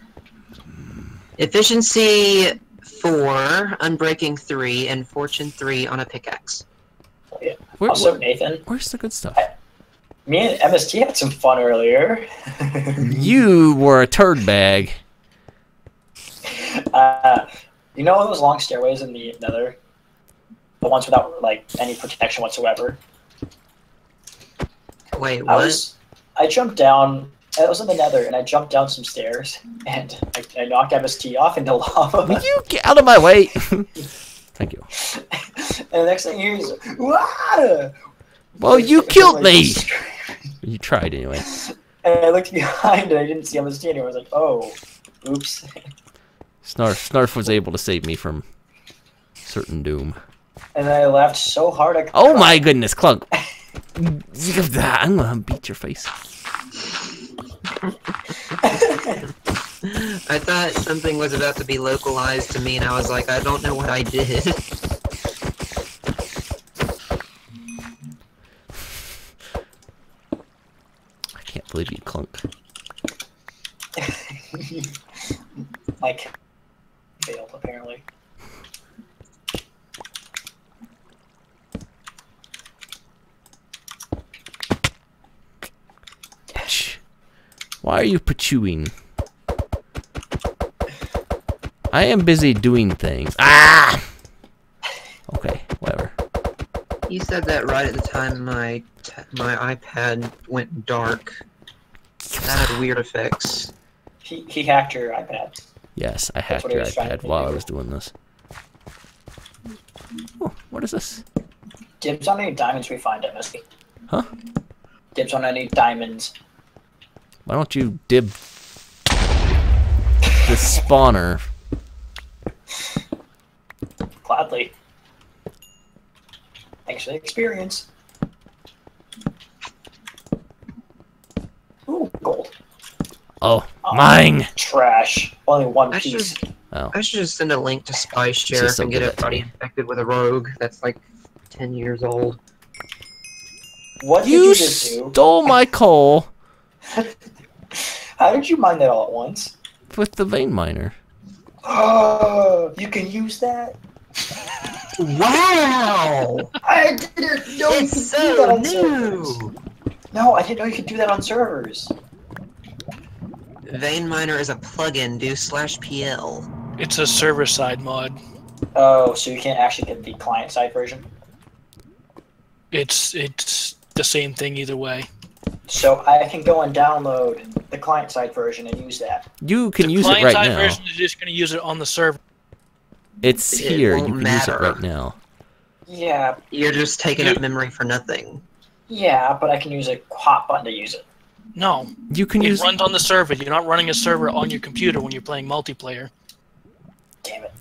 Efficiency four, unbreaking three, and fortune three on a pickaxe. Where, Also, where- Nathan, where's the good stuff? me and MST had some fun earlier. *laughs* You were a turd bag. *laughs* Uh, you know those long stairways in the Nether, the ones without like any protection whatsoever. Wait, I what? was, I jumped down. I was in the Nether, and I jumped down some stairs, *laughs* and I, I knocked MST off into *laughs* Will lava. you get out of my way? *laughs* Thank you. and the next thing you hear is, "Wah!" Well, you killed me. You tried anyway. And I looked behind, and I didn't see MST anymore. I was like, "Oh, oops." Snarf, Snarf was able to save me from certain doom. And I laughed so hard. I Oh my goodness, Clunk! *laughs* I'm gonna beat your face. *laughs* I thought something was about to be localized to me, and I was like, I don't know what I did. I can't believe you, Clunk. like *laughs* failed apparently. Why are you pachewing? I am busy doing things. Ah! Okay, whatever. you said that right at the time my t- my iPad went dark. That had weird effects. He he hacked your iPad. Yes, I hacked what he your was trying to iPad while I was doing this. Oh, what is this? Dibs on any diamonds we find, MST. Huh? Dibs on any diamonds. Why don't you dib the spawner? Gladly. Thanks for the experience. Ooh, gold. Oh, Oh. mine! Trash. Only one I piece. should Oh, I should just send a link to Spy She's Sheriff so and get good at everybody infected with a rogue that's like ten years old. What did you you just do? stole my coal *laughs* How did you mine that all at once? with the vein miner. Oh, you can use that? Wow! I didn't know you could it's do that so on servers. new. No, I didn't know you could do that on servers. Vein Miner is a plugin. Do slash pl. It's a server side mod. Oh, so you can't actually get the client side version? It's it's the same thing either way. So I can go and download the client side version and use that. You can the use it right now. The client-side version is just going to use it on the server. It's It here. You can matter. use it right now. Yeah, You're just taking up memory for nothing. yeah, but I can use a hot button to use it. No, You can use it runs on the server. You're not running a server on your computer when you're playing multiplayer. Damn it.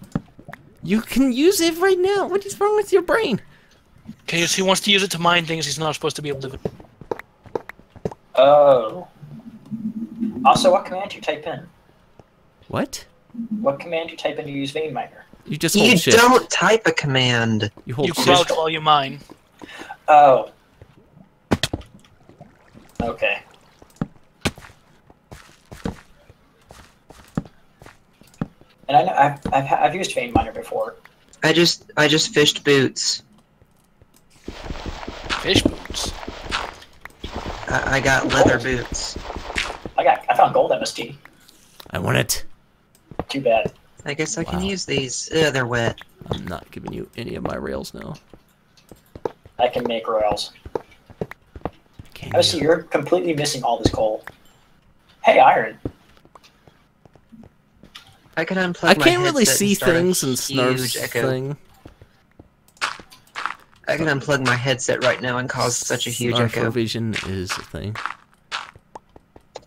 You can use it right now. What is wrong with your brain? Because he wants to use it to mine things he's not supposed to be able to. Oh. Also, what command do you type in? What? What command do you type in to use vein miner? You just hold You shift. don't type a command. You hold You shift. crouch while you mine. Oh. Okay. And I know I've, I've, I've used vein miner before. I just I just fished boots. Fish boots. I, I got leather boots. I got I found gold MST. I want it. Too bad. I guess I can use these. Ugh, they're wet. I'm not giving you any of my rails now. I can make rails. Can MST, you? you're completely missing all this coal. Hey, iron. I can unplug I my can't really see and start a things in huge Snarf's echo. thing. I can unplug my headset right now and cause such a huge Snarf echo. vision is a thing.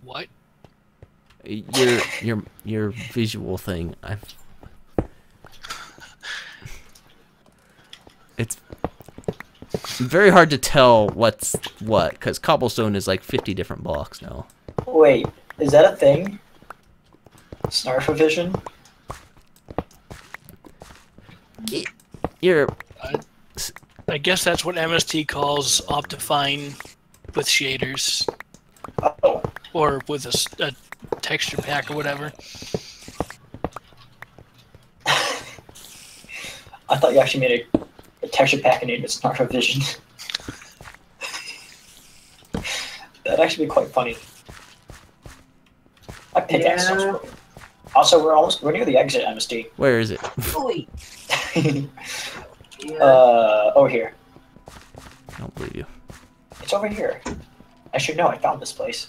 What? Your your your visual thing. I've. It's It's very hard to tell what's what because cobblestone is like 50 different blocks now. Wait, is that a thing? Snarf vision? You're I guess that's what MST calls Optifine with shaders Oh, or with a texture pack or whatever. *laughs* I thought you actually made a, a texture pack and named it Snarf vision. *laughs* That'd actually be quite funny. My pickaxe sounds Yeah. broken. Also, we're almost we're near the exit, MST. where is it? *laughs* Uh, over here. I don't believe you. It's over here. I should know. I found this place.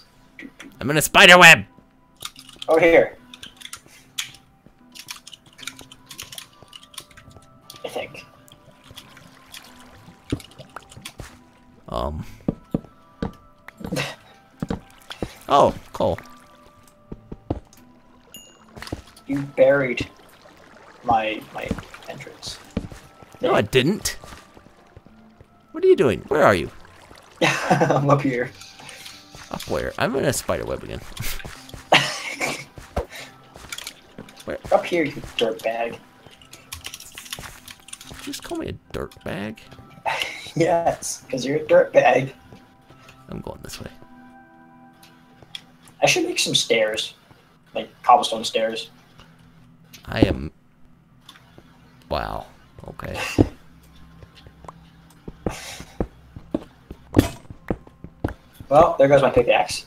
I'm in a spider web. Over here. I think. Um. *laughs* Oh, coal. You buried my my entrance. No, I didn't. What are you doing? Where are you? *laughs* I'm up here. Up where? I'm in a spider web again. *laughs* up here, you dirtbag. Just call me a dirt bag. *laughs* Yes, because you're a dirtbag. I'm going this way. I should make some stairs, like cobblestone stairs. I am. Wow. Okay. Well, there goes my pickaxe.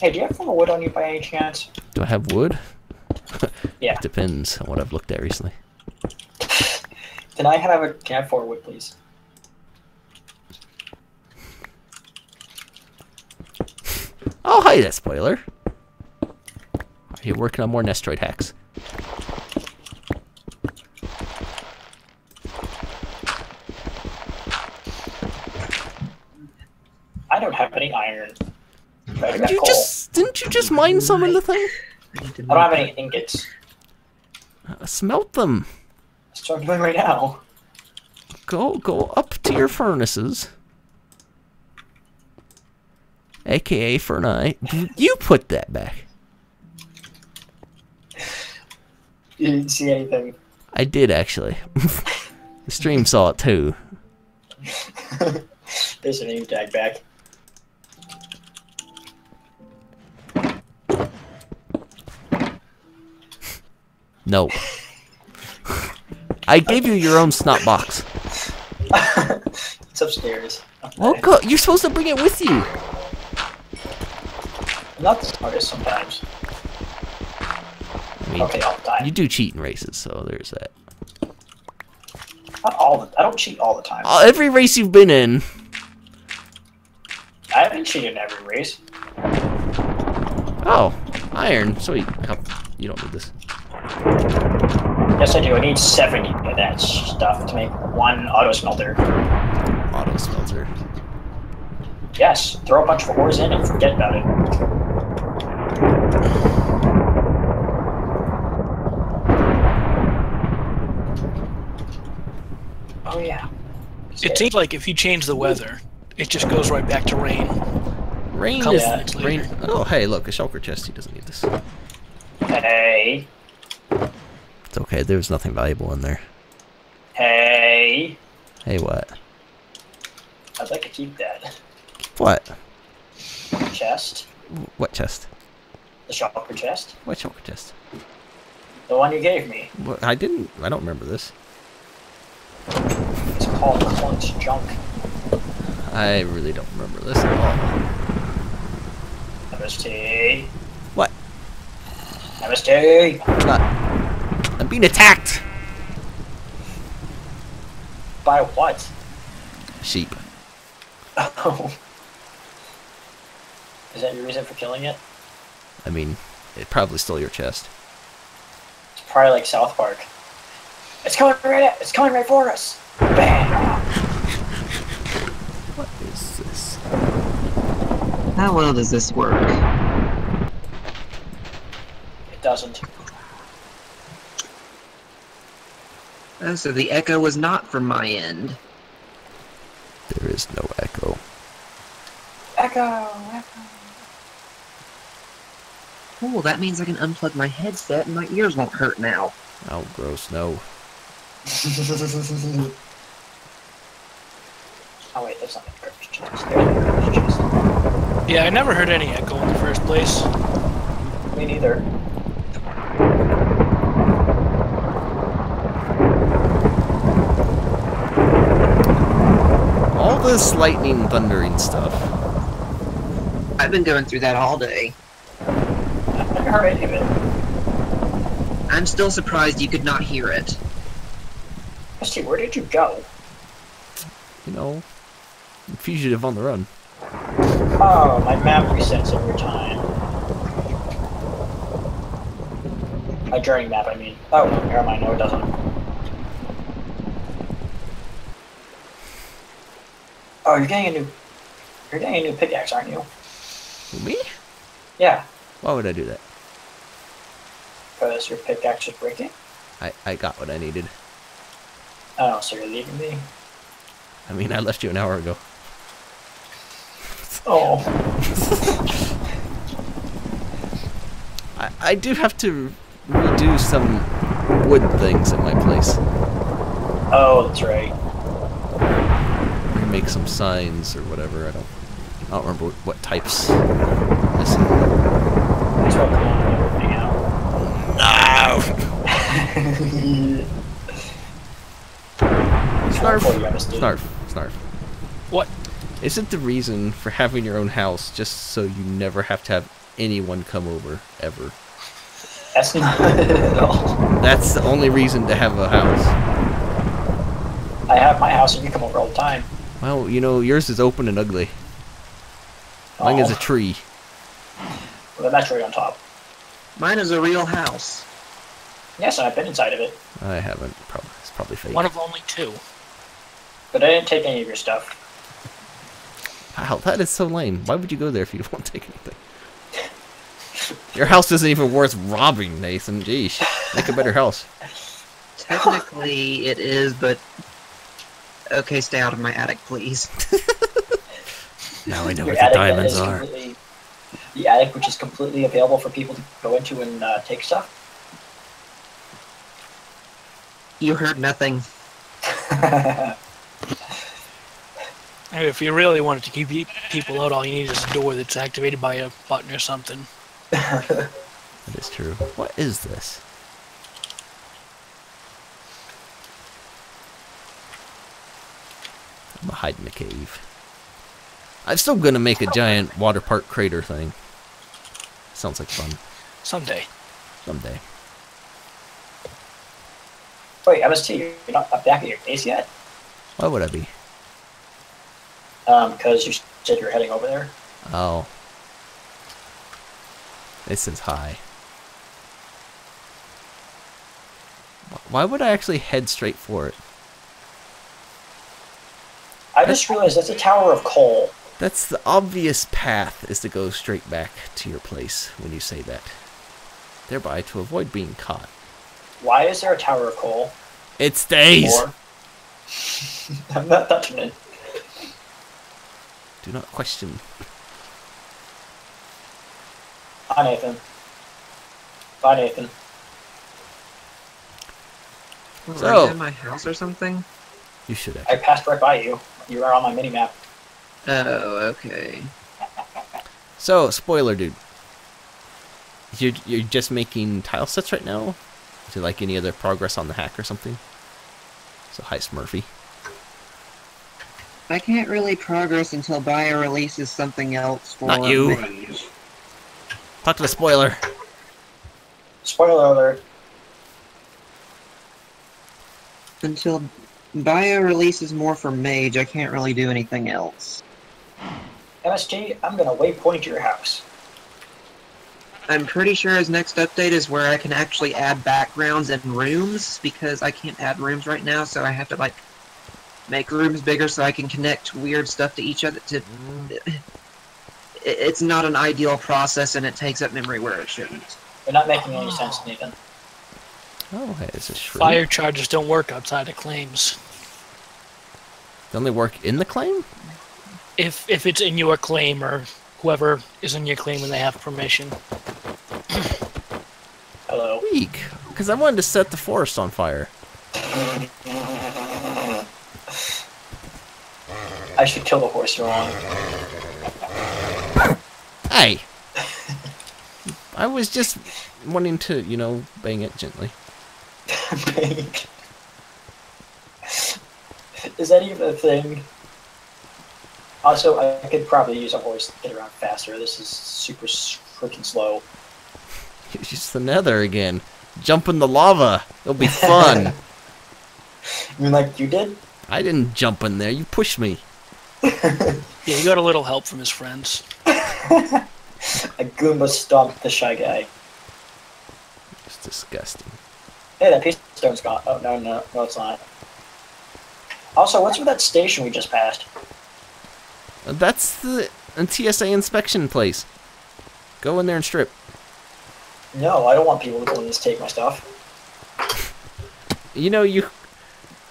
Hey, do you have some wood on you by any chance? Do I have wood? *laughs* Yeah. It Depends on what I've looked at recently. *laughs* Can I have a can I have four wood, please? *laughs* Oh, hi there, spoiler. Are you working on more Nestroid hacks? I don't have any iron. Did got you coal. just didn't you just mine some in the thing? I need to I don't have any ingots. Uh, smelt them. That's what I'm doing right now. Go go up to your furnaces. AKA Fernite. You put that back. You didn't see anything. I did actually. *laughs* the stream saw it too. *laughs* There's a name tag back. No. I gave you your own snot box. it's upstairs. Well, Okay. go, you're supposed to bring it with you. I'm not the smartest sometimes. I mean, Okay, the time. you do cheat in races, so there's that. Not all the. I don't cheat all the time. Uh, every race you've been in, I haven't cheated in every race. oh, iron, sweet. Oh, you don't need this. Yes, I do. I need 70 of that stuff to make one auto smelter. Auto smelter. Yes, throw a bunch of ores in and forget about it. Oh yeah. It seems like if you change the weather, it just goes right back to rain. Rain Couple is rain. later. Oh, hey, look, a shulker chest. He doesn't need this. Hey, It's okay. There's nothing valuable in there. hey. Hey, what? I'd like to keep that What? chest, What chest? the shopper chest, What shulker chest? the one you gave me. What? I didn't. I don't remember this. Called Clunk's Junk. I really don't remember this at all. MST. What? MST. Not. I'm being attacked. By what? Sheep. Oh. *laughs* Is that your reason for killing it? I mean, it probably stole your chest. It's probably like South Park. It's coming right at, it's coming right for us. Bam! What is this? How well does this work? It doesn't. Oh, so the echo was not from my end. There is no echo. Echo, echo. Cool, that means I can unplug my headset and my ears won't hurt now. Oh, gross, no. *laughs* oh wait, that's not the garbage chest. There's the garbage chest. Yeah, I never heard any echo in the first place. Me neither. All this lightning, thundering stuff. I've been going through that all day. I haven't heard any of it. I'm still surprised you could not hear it. Let's see, where did you go? You know, fugitive on the run. Oh, my map resets every time. A journey map, I mean. Oh, never mind. No, it doesn't. Oh, you're getting a new. You're getting a new pickaxe, aren't you? Me? Yeah, Why would I do that? because your pickaxe is breaking. I, I got what I needed. Oh, so you're leaving me? I mean, I left you an hour ago. Oh, *laughs* I, I do have to redo some wood things at my place. oh, that's right. Make some signs or whatever. I don't. I don't remember what, what types. Listen. That's what I'm hang out. No. *laughs* Snarf. You understood. Snarf. Snarf. What? Isn't the reason for having your own house just so you never have to have anyone come over ever? That's not it at all. That's the only reason to have a house. I have my house and you come over all the time. Well, you know, yours is open and ugly. Mine is a Oh, tree. with a metro on top. Mine is a real house. Yes, I've been inside of it, I haven't. Probably it's probably fake. One of only two. but I didn't take any of your stuff. Wow, that is so lame. Why would you go there if you *laughs* won't take anything? Your house isn't even worth robbing, Nathan. Jeez, make a better house. Technically, it is, but. Okay, stay out of my attic, please. *laughs* Now I know Your where the attic that diamonds are. The attic, which is completely available for people to go into and uh, take stuff. You heard nothing. *laughs* And if you really wanted to keep people out, all you need is a door that's activated by a button or something. *laughs* That is true. What is this? I'm gonna hide in the cave. I'm still gonna make a giant water park crater thing. Sounds like fun. Someday. Someday. Wait, MST, you're not back at your base yet? Why would I be? Um, because you said you're heading over there. Oh. This is high. Why would I actually head straight for it? I just realized that's a tower of coal. That's the obvious path is to go straight back to your place when you say that. Thereby to avoid being caught. Why is there a tower of coal? It stays! *laughs* I'm not touching it. Do not question. Bye, Nathan. Bye, Nathan. Well, So- are in my house or something? You should have. I passed right by you. You are on my mini map. Oh, okay. So, spoiler dude. You're, you're just making tile sets right now? Is there like any other progress on the hack or something? So, heist Smurfy. I can't really progress until Bio releases something else for Not you. Mage. Talk to the spoiler. Spoiler alert. Until Bio releases more for Mage, I can't really do anything else. MST, I'm gonna waypoint your house. I'm pretty sure his next update is where I can actually add backgrounds and rooms because I can't add rooms right now, so I have to like make rooms bigger so I can connect weird stuff to each other. To it's not an ideal process and it takes up memory where it shouldn't. You're not making any sense, Nathan. Oh, hey, it's a shrimp. Fire charges don't work outside of claims. They only work in the claim? If if it's in your claim or whoever is in your claim and they have permission. Hello. Weak. Because I wanted to set the forest on fire. I should kill the horse you're on. Hey! I was just wanting to, you know, bang it gently. *laughs* Pink. Is that even a thing? Also, I could probably use a horse to get around faster. This is super freaking slow. Use the nether again. Jump in the lava. It'll be fun. *laughs* You mean like you did? I didn't jump in there. You pushed me. Yeah, he got a little help from his friends. *laughs* A Goomba stomped the shy guy. It's disgusting. Hey, that piece of stone's gone. Oh, no, no, no, it's not. Also, what's with that station we just passed? Uh, That's the TSA inspection place. Go in there and strip. No, I don't want people to go in and take my stuff. You know, you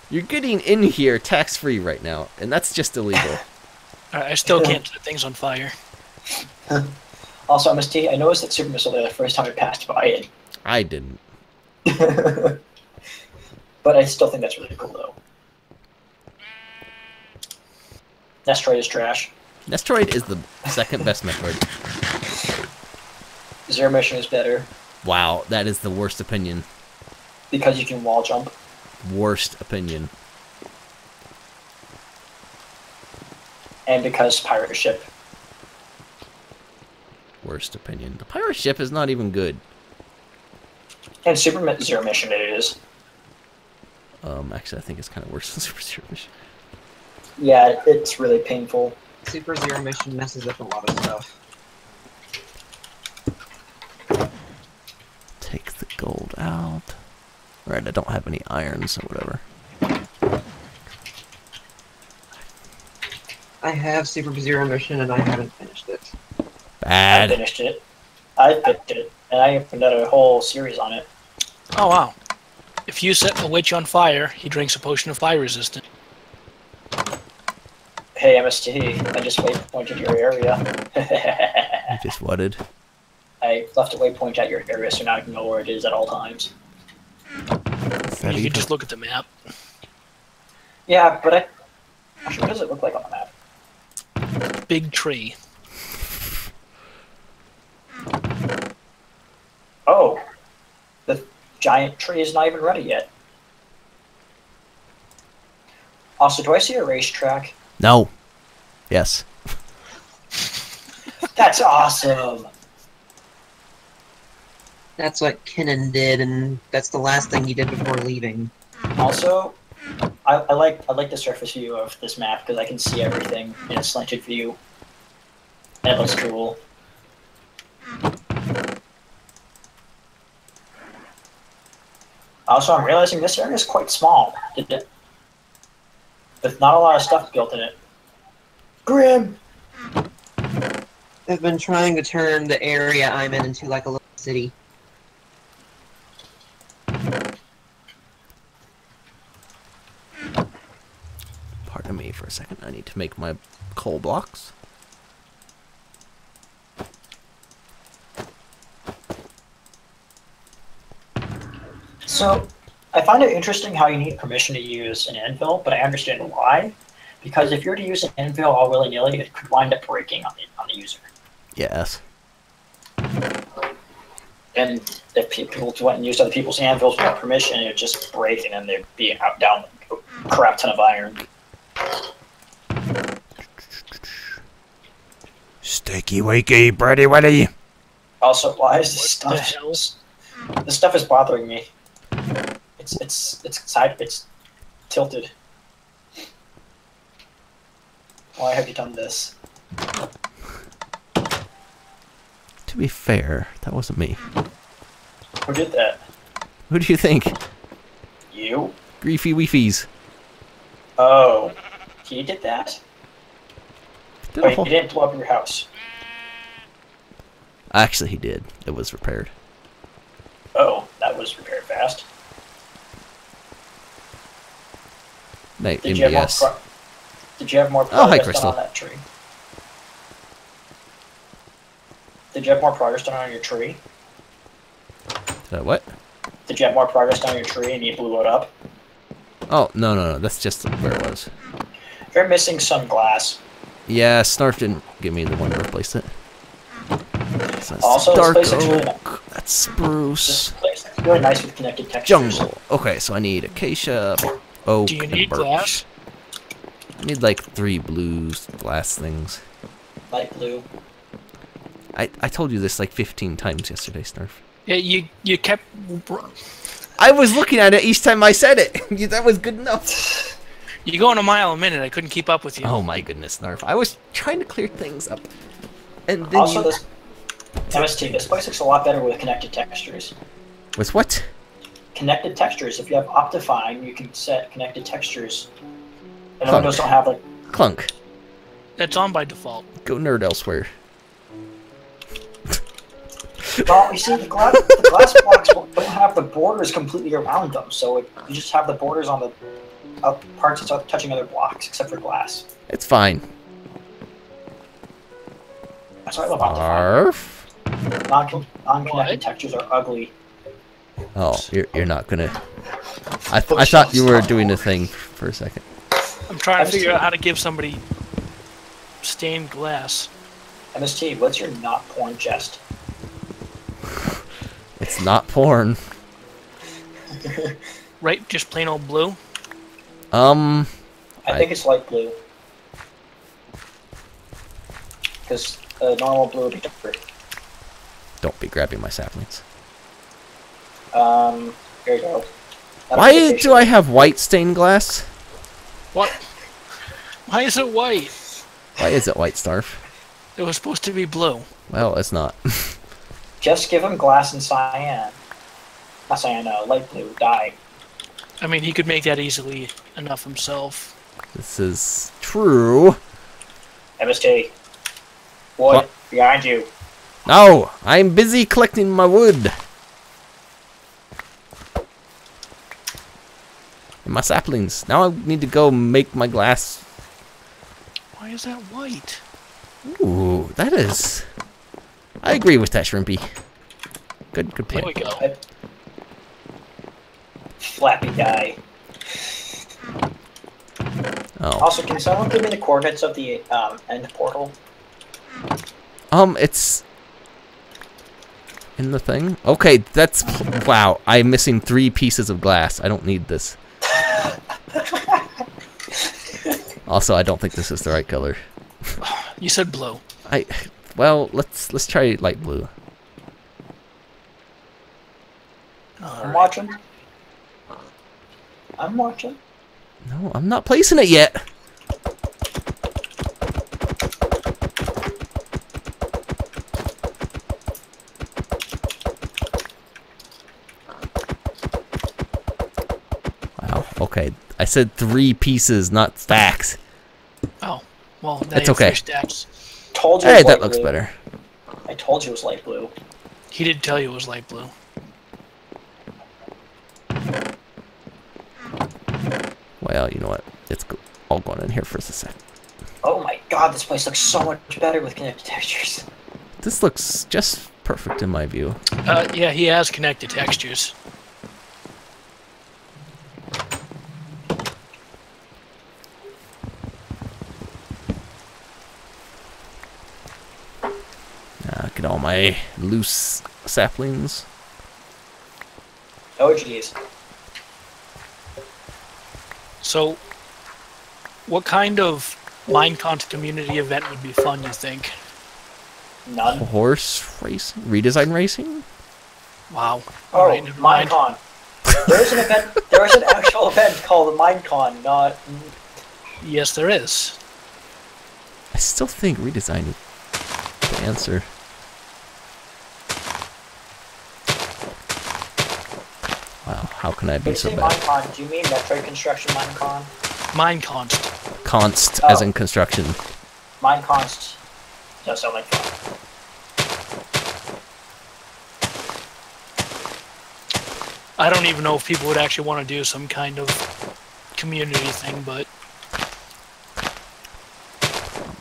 you're getting in here tax free right now, and that's just illegal. *laughs* I I still can't set things on fire. *laughs* Also, MST, I noticed that Super Missile there the first time I passed by it. I didn't. *laughs* but I still think that's really cool, though. Nestroid is trash. Nestroid is the second best Metroid. Zero Mission is better Wow, that is the worst opinion. because you can wall jump. Worst opinion. And because pirate ship. Worst opinion. The pirate ship is not even good. And Super Zero Mission it is. Um, actually, I think it's kind of worse *laughs* than Super Zero Mission. Yeah, it's really painful. Super Zero Mission messes up a lot of stuff. Take the gold out. Alright, I don't have any irons or whatever. I have Super Zero Mission and I haven't finished it. Bad. I finished it. I picked it. And I even did a whole series on it. Oh wow. If you set a witch on fire, he drinks a potion of fire resistant. Hey, MST, I just waypointed your area. *laughs* I just whatted. I left a waypoint at your area, so now I can know where it is at all times. Is you even- can just look at the map. Yeah, but I. Actually, what does it look like on the map? Big tree. Oh, the giant tree is not even ready yet. Also, do I see a racetrack? No. Yes. That's awesome. That's what Kinnan did, and that's the last thing he did before leaving. Also, I, I like I like the surface view of this map because I can see everything in a slanted view. That looks cool. Also, I'm realizing this area is quite small. With not a lot of stuff built in it. Grim. I've been trying to turn the area I'm in into like a little city. Pardon me for a second. I need to make my coal blocks. So, I find it interesting how you need permission to use an anvil, but I understand why. Because if you're to use an anvil all willy nilly, it could wind up breaking on the, on the user. Yes. And if people went and used other people's anvils without permission, it would just break and then they'd be out down a crap ton of iron. Sticky wakey, Brady Weddy. Also, why is this What the stuff? hell? This stuff is bothering me. It's it's it's side it's tilted. Why have you done this? To be fair, that wasn't me. Who did that? Who do you think? You? Griefy Weefies. Oh, he did that. Did Wait, whole... he didn't blow up your house. Actually, he did. It was repaired. Oh, that was repaired fast. Night, did, you have more did you have more progress oh, hi, Crystal. on that tree? Did you have more progress done on your tree? Did I what? Did you have more progress done on your tree and you blew it up? Oh, no, no, no. That's just where it was. You're missing some glass. Yeah, Snarf didn't give me the one to replace it. So that's Also, dark place looks really oak. That's spruce. This place is really nice with connected textures. Jungle. Okay, so I need acacia, oak, Do you and need birch. glass? I need like three blues glass things. Light blue. I, I told you this like 15 times yesterday, Snarf. Yeah, you you kept. I was looking at it each time I said it. *laughs* That was good enough. *laughs* You going a mile a minute. I couldn't keep up with you. Oh my goodness, Snarf. I was trying to clear things up. And then Also, you... this MST. This place looks a lot better with connected textures. With what? Connected textures. If you have Optifine, you can set connected textures. And Huh. Windows don't have like. Clunk. That's on by default. Go nerd elsewhere. Well, you see, the glass, the glass blocks don't have the borders completely around them, so it, you just have the borders on the uh, parts that's touching other blocks, except for glass. It's fine. That's why I love Optifine. Arf. Non non-connected What? textures are ugly. Oh, you're, you're not gonna... I, th I thought you were doing a thing for a second. I'm trying I've to figure seen- out how to give somebody stained glass. MST, what's your not porn jest? It's not porn. Right, just plain old blue. Um, I I- think it's light blue. Because uh, normal blue would be darker. don't be grabbing my saplings. Um, here you go. Why do I have white stained glass? What? Why is it white? Why is it white, Snarf? It was supposed to be blue. Well, it's not. *laughs* Just give him glass and cyan. Not cyan, uh, light blue dye. I mean, he could make that easily enough himself. this is true. MST. Wood, What? behind you. No, I'm busy collecting my wood. And my saplings. Now I need to go make my glass. Why is that white? Ooh, that is. I agree with that, Shrimpy. Good, good There we go. Flappy guy. Oh, Also, can someone give me the coordinates of the um, end portal? um, it's in the thing. Okay, that's wow. I'm missing three pieces of glass. I don't need this. *laughs* Also, I don't think this is the right color. You said blue. I well, let's let's try light blue. I'm Alright. watching. I'm watching. No, I'm not placing it yet. Wow. Okay. I said three pieces, not stacks. Oh, well, That's okay. three stacks. Told you. it Hey, that looks blue. better. I told you it was light blue. He didn't tell you it was light blue. Well, you know what? It's all going in here for a sec. Oh my god, this place looks so much better with connected textures. This looks just perfect in my view. Uh, yeah, he has connected textures. Uh, get all my loose saplings. Oh jeez. So, what kind of Minecon community event would be fun, you think? None. Horse racing? Redesign racing? Wow. Oh, Alright. Minecon. There's an event. There's an actual event called the Minecon, not. Yes, there is. I still think redesign is the answer. How can I be you so say bad? Minecon, do you mean Metroid Construction Minecon? Mineconst. Const, oh. as Oh. in construction. Mineconst does sound like fun. I don't even know if people would actually want to do some kind of community thing, but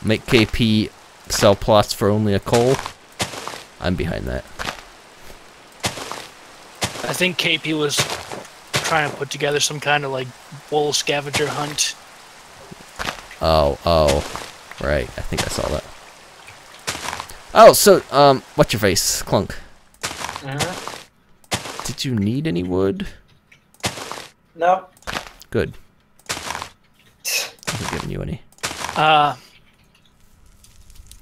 Make KP sell plots for only a coal. I'm behind that. I think KP was trying to put together some kind of like wool scavenger hunt. Oh, oh, right. I think I saw that. Oh, so um, what's your face, Clunk? Mhm. Did you need any wood? No. Good. Hasn't given you any. Uh,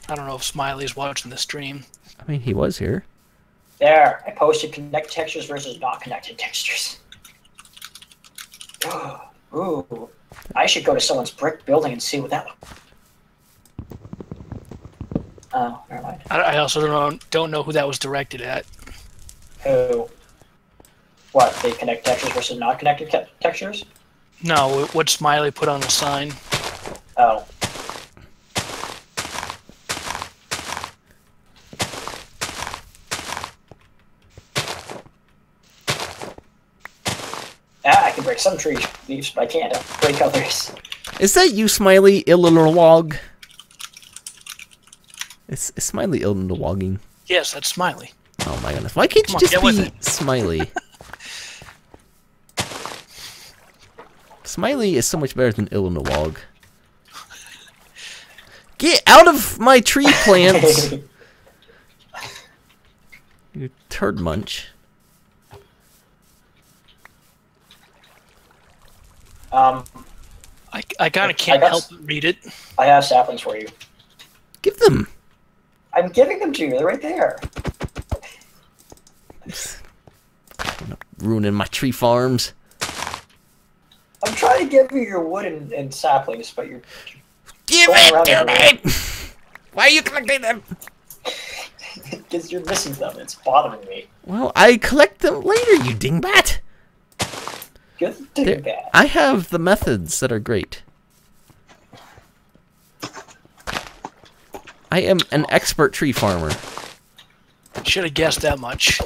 I don't know if Smiley's watching the stream. I mean, he was here. There, I posted connect textures versus not connected textures. *gasps* Ooh, I should go to someone's brick building and see what that looks. Oh, never mind. I, I also don't know, don't know who that was directed at. Who? What? They connect textures versus not connected ca- textures? No, what Smiley put on the sign. Oh. Break some tree leaves, but I can't uh, break others. Is that you, Smiley Illalwog? It's, it's Smiley Illalwogging. Yes, that's Smiley. Oh my goodness. Why can't Come you on, just be. Smiley? *laughs* Smiley is so much better than Illalwog. Get out of my tree plants, *laughs* you turd munch. Um, I, I kind of can't I help but read it. I have saplings for you. Give them. I'm giving them to you. They're right there. Ruining my tree farms. I'm trying to give you your wood and, and saplings, but you're Give Going it around to everywhere. me! *laughs* Why are you collecting them? *laughs* because you're missing them. It's bothering me. Well, I collect them later, you dingbat. Good to There- that. I have the methods that are great. I am an expert tree farmer. Should have guessed that much.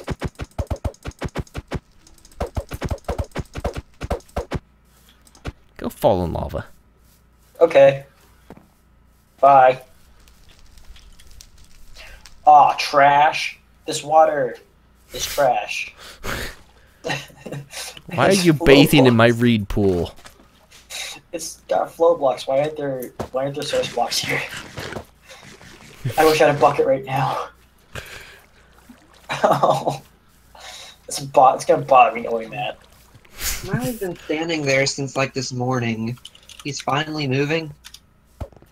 Go fall in lava. Okay. Bye. Aw, trash. This water is trash. *laughs* *laughs* Why are you bathing in my reed pool? It's got flow blocks. Why aren't there why aren't there source blocks here? *laughs* I wish I had a bucket right now. *laughs* Oh. It's bo- it's gonna bother me knowing that. Smiley's been standing there since like this morning. He's finally moving.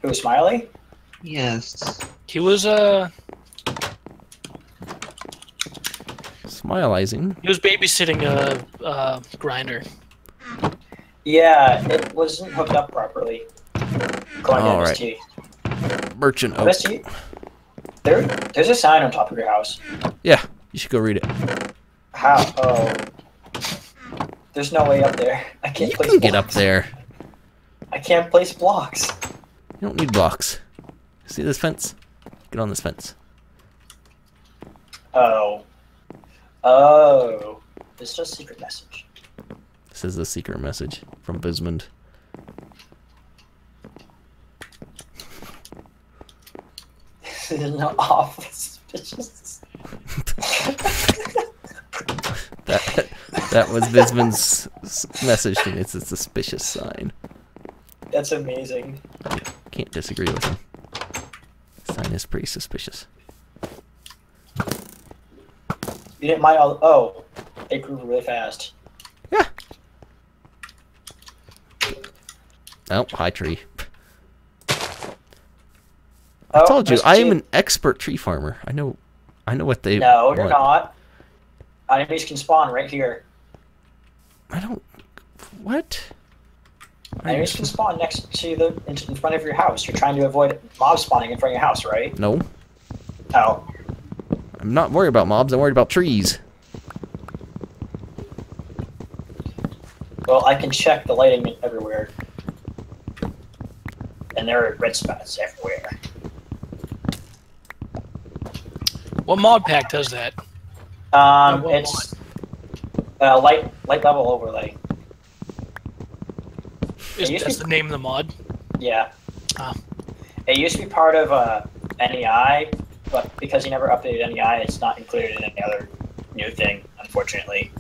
Who Smiley? Yes. He was uh Smilizing. he was babysitting a uh, grinder. Yeah, it wasn't hooked up properly. Going All to right. MST. Merchant oak. MST? There, there's a sign on top of your house. Yeah, you should go read it. How? Oh. There's no way up there. I can't You place can get up there. I can't place blocks. You don't need blocks. See this fence? Get on this fence. Oh. Oh. It's just a secret message. This is the secret message from Bismond. There's *laughs* no office. It's just. *laughs* That that was Bismond's message to me. It's a suspicious sign. That's amazing. Can't disagree with him. Sign is pretty suspicious. You didn't mind all. Oh. It grew really fast. Yeah. Oh, high tree. Oh, I Oh, told you, I am an expert tree farmer. I know, I know what they. No, you're want. not. Enemies can spawn right here. I don't. What? Why are Enemies can spawn next to the in in front of your house. You're trying to avoid mob spawning in front of your house, right? No, Oh. I'm not worried about mobs. I'm worried about trees. Well, I can check the lighting everywhere. And there are red spots everywhere. What mod pack does that? Um, what it's uh, light light level overlay. Is, used to that's be- the name of the mod. Yeah. Ah. It used to be part of uh, NEI, but because he never updated any NEI, it's not included in any other new thing, unfortunately.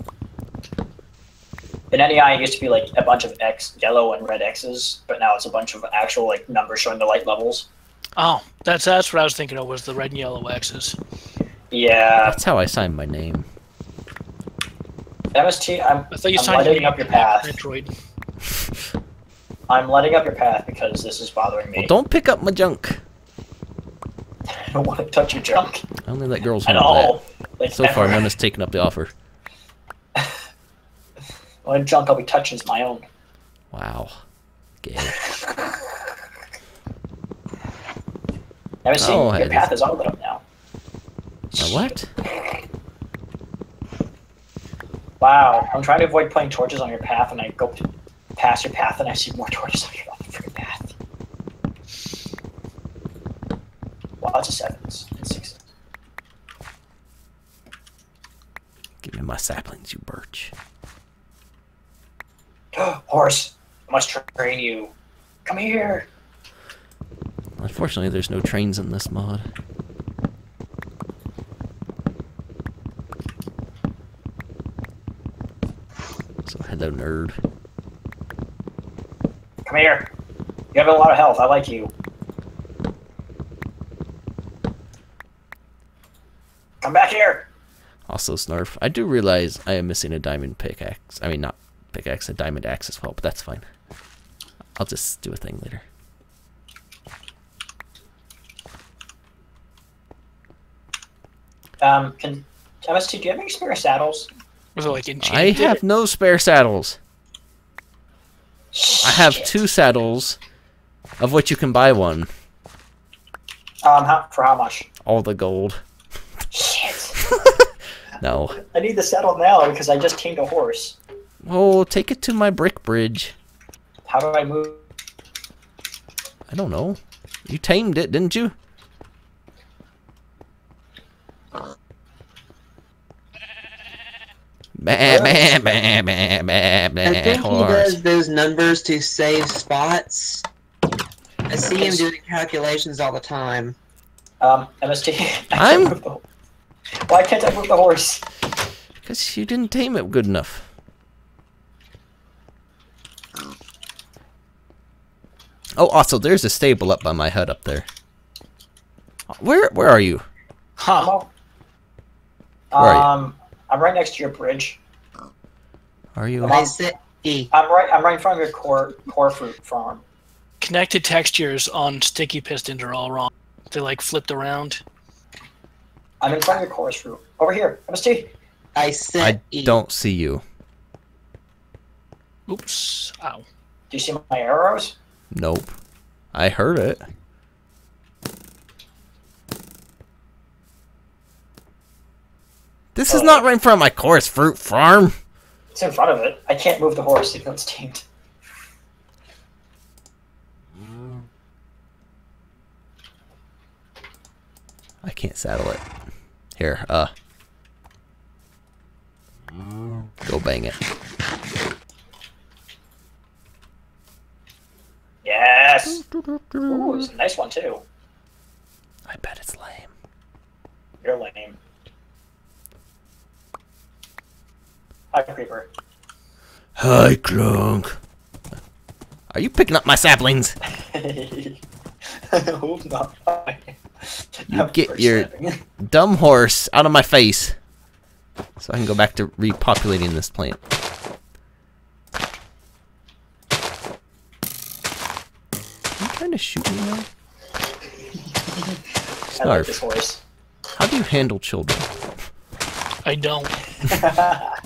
In NEI, it used to be like a bunch of X, yellow and red X's, but now it's a bunch of actual like numbers showing the light levels. Oh, that's that's what I was thinking of was the red and yellow X's. Yeah, That's how I signed my name. MST. I'm I thought you I'm signed letting up your path. Android. *laughs* I'm letting up your path because this is bothering me. Well, don't pick up my junk. I don't want to touch your junk I only let girls at handle all. Like, that. So far, none has taken up the offer. *laughs* The only junk I'll be touching is my own. Wow. Gay. *laughs* MST, Oh, your path is. all lit up now. A what? Wow, I'm trying to avoid putting torches on your path, and I go past your path, and I see more *laughs* torches on your on freaking path. Lots of sevens and sixes. Give me my saplings, you birch. *gasps* Horse, I must train you. Come here. Unfortunately, there's no trains in this mod. So hello, nerd. Come here. You have a lot of health. I like you. Come back here. Also, Snarf. I do realize I am missing a diamond pickaxe. I mean, not pickaxe, a diamond axe as well, but that's fine. I'll just do a thing later. Um, can MST, do you have any spare saddles? Was it like enchanted? I have no spare saddles. I have two saddles, of which you can buy one. Um, how, for how much? All the gold. Shit. No. I need the saddle now because I just tamed a horse. Oh, take it to my brick bridge. How do I move? I don't know. You tamed it, didn't you? Bah, bah, bah, bah, bah, bah, I think he does those numbers to save spots. I see him doing calculations all the time. Um, MST. I can't *laughs* I'm- move the- Why can't I move the horse? Because you didn't tame it good enough. Oh, also, there's a stable up by my hut up there. Where where are you? I'm Huh. Where are you? Um, I'm right next to your bridge. Are you? Am I said E. I'm right. I'm right in front of your core core fruit farm. Connected textures on sticky pistons are all wrong. They like flipped around. I'm in front of your chorus fruit. Over here, MST. I said I E. don't see you. Oops. Ow. Do you see my arrows? Nope. I heard it. This is Oh. not right in front of my chorus fruit farm. It's in front of it. I can't move the horse even though it's tamed. I can't saddle it. Here, uh. Go bang it. Yes. Ooh, it's a nice one too. I bet it's lame. You're lame. Hi, creeper. Hi, Clunk. Are you picking up my saplings? *laughs* Hope not. You get your- *laughs* Dumb horse out of my face. So I can go back to repopulating this plant. Are you trying to shoot me now? *laughs* I like this horse. how do you handle children? I don't. *laughs*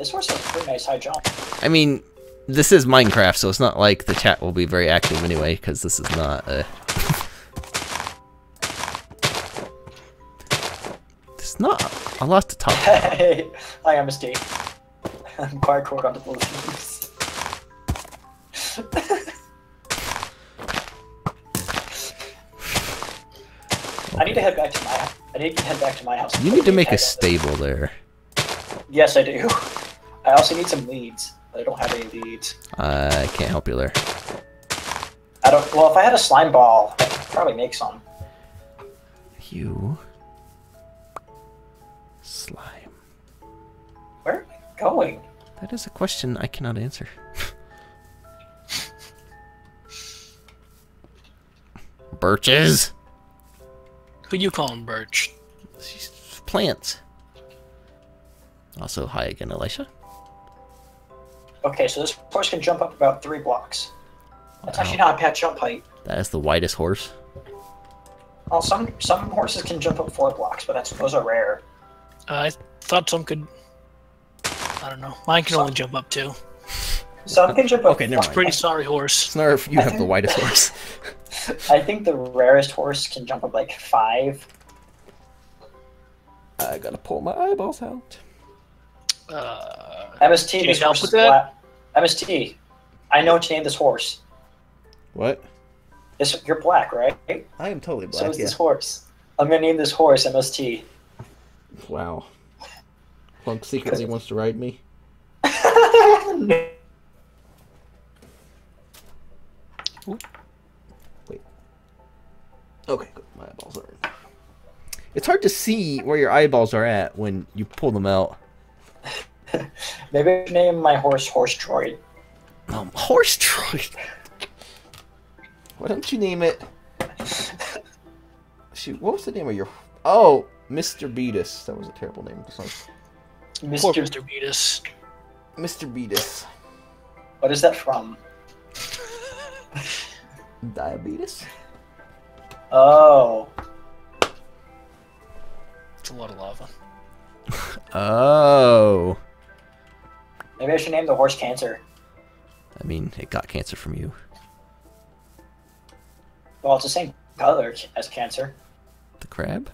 this horse has a pretty nice high jump. I mean, this is Minecraft, so it's not like the chat will be very active anyway, because this is not a... *laughs* it's not a lot to talk about. Hey, I am a state. I'm parkour onto the leaves. *laughs* need to head back to my. I need to head back to my house. You need to make a stable there. Yes, I do. I also need some leads. but I don't have any leads. Uh, I can't help you there. I don't. Well, if I had a slime ball, I could probably make some. You. Slime. Where are we going? That is a question I cannot answer. Birches? Who you calling Birch? She's plants. Also, hi again, Elisha. Okay, so this horse can jump up about three blocks. That's Wow. actually not a bad jump height. That is the widest horse. Well, some some horses can jump up four blocks, but that's those are rare. Uh, I thought some could. I don't know. Mine can only jump up two. Some can jump up. Okay, never mind. Pretty sorry horse. Snarf, if you have the widest horse. *laughs* I think the rarest horse can jump up like five. I gotta pull my eyeballs out. Uh, MST, Can you this help horse with is that? black. MST, I know what to name this horse. What? This you're black, right? I am totally black. so is yeah. this horse. I'm gonna name this horse MST. Wow. Clunk secretly wants to ride me. *laughs* Wait. Okay, good. My eyeballs are in. It's hard to see where your eyeballs are at when you pull them out. Maybe I should name my horse Horse Droid. Um, horse droid. Why don't you name it? Shoot, what was the name of your? Oh, Mr. Beatus. That was a terrible name. Just like poor Mr. Mr. Beatus. Mr. Beatus. What is that from? *laughs* Diabetes. Oh, It's a lot of lava. *laughs* Oh. Maybe I should name the horse Cancer. I mean, it got cancer from you. Well, it's the same color as Cancer. The crab?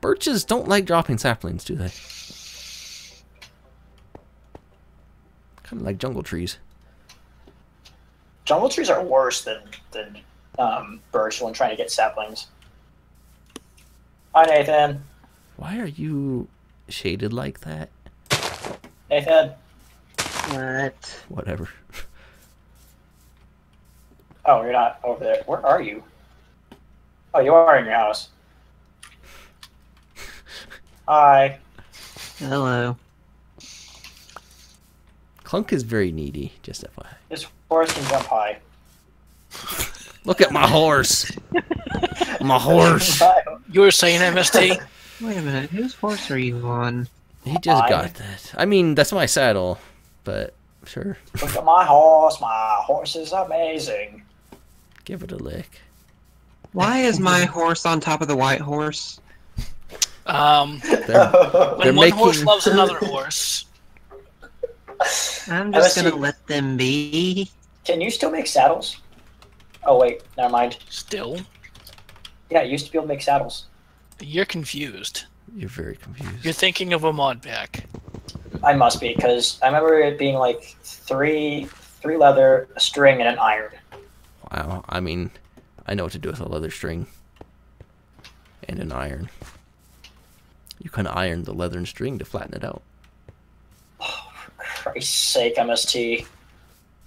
Birches don't like dropping saplings, do they? Kind of like jungle trees. Jungle trees are worse than than um, birch when trying to get saplings. Hi, Nathan. Why are you shaded like that? Hey, Nathan. What? Whatever. Oh, you're not over there. Where are you? Oh, you are in your house. Hi. Hello. Clunk is very needy, just FYI. This horse can jump high. Look at my horse! *laughs* my horse! You were saying MST? *laughs* Wait a minute. Whose horse are you on? He just I- got that. I mean, that's my saddle, but sure. Look at my horse. My horse is amazing. Give it a lick. Why is my horse on top of the white horse? Um, They're, *laughs* when They're one horse loves another horse, I'm just MST. gonna let them be. Can you still make saddles? Oh wait, never mind. still, Yeah, I used to be able to make saddles. You're confused. you're very confused. You're thinking of a mod pack. I must be because I remember it being like three, three leather, a string, and an iron. Wow. I mean, I know what to do with a leather string and an iron. You can iron the leather and string to flatten it out. Oh, for Christ's sake, MST. *laughs*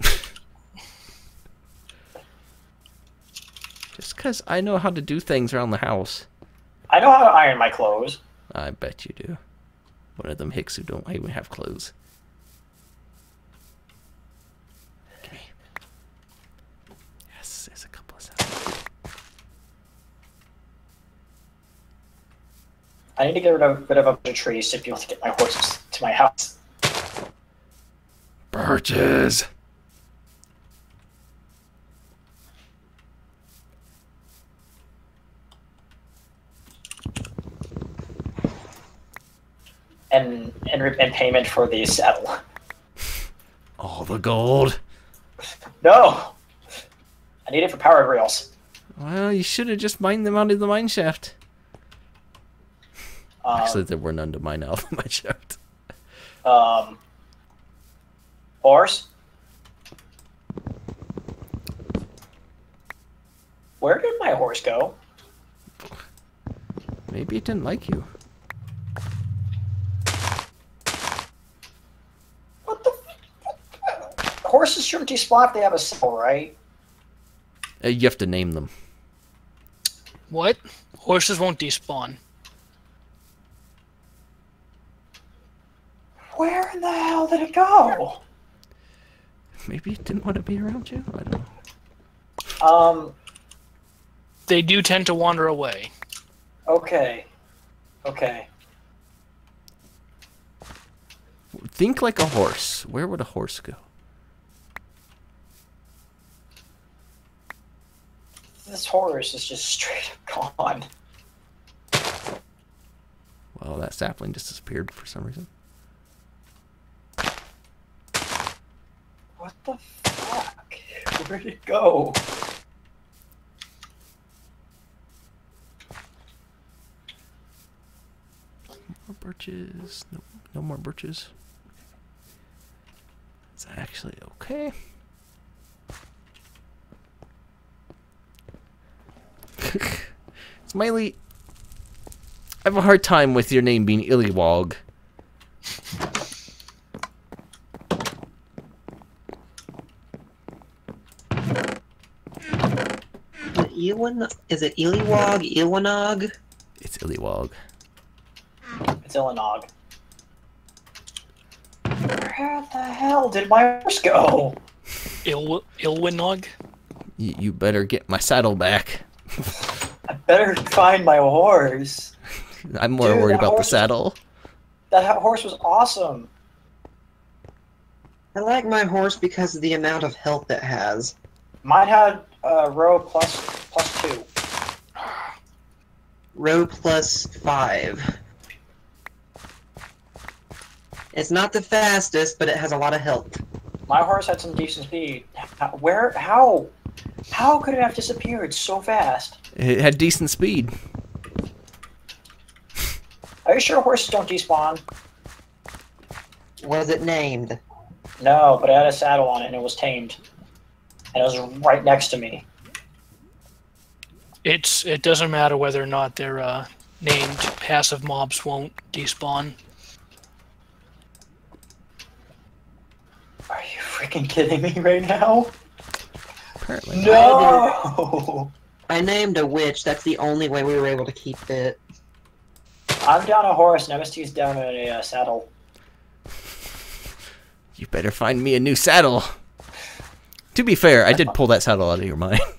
Just because I know how to do things around the house. I know how to iron my clothes. I bet you do. One of them hicks who don't even have clothes. Gimme. Yes, there's a couple of sounds. I need to get rid of, rid of a bunch of trees to be able to get my horses to my house. Birches! And re- in payment for the saddle. All the gold. No! I need it for power rails. Well, you should have just mined them out of the mine shaft. Um, Actually, there were none to mine out of *laughs* my shaft. um, horse? Where did my horse go? Maybe it didn't like you. What the? F- Horses shouldn't despawn they have a cell, right? Uh, you have to name them. What? Horses won't despawn. Where in the hell did it go? Maybe it didn't want to be around you. I don't know. Um. They do tend to wander away. Okay. Okay. Think like a horse. Where would a horse go? This horse is just straight up gone. Well, that sapling just disappeared for some reason. What the fuck? *laughs* Where did it go? More birches. No, no more birches. It's actually okay. *laughs* Smiley, I have a hard time with your name being Illywog. Ewan, is it Iliwag? Iwanog? It's Illywog. It's Illinois. Where the hell did my horse go? Il Ilwinog? Y- you better get my saddle back. I better find my horse. I'm more Dude, worried about the horse- saddle. That horse was awesome. I like my horse because of the amount of health it has. Mine had uh, row plus plus two. Row plus five. It's not the fastest, but it has a lot of health. My horse had some decent speed. Where? How? How could it have disappeared so fast? It had decent speed. Are you sure horses don't despawn? Was it named? No, but it had a saddle on it and it was tamed. And it was right next to me. It's it doesn't matter whether or not they're uh, named. Passive mobs won't despawn. Are you freaking kidding me right now? Apparently. No! I named a witch. That's the only way we were able to keep it. I'm down a horse and MST's down a uh, saddle. You better find me a new saddle. To be fair, I did pull that saddle out of your mind. *laughs*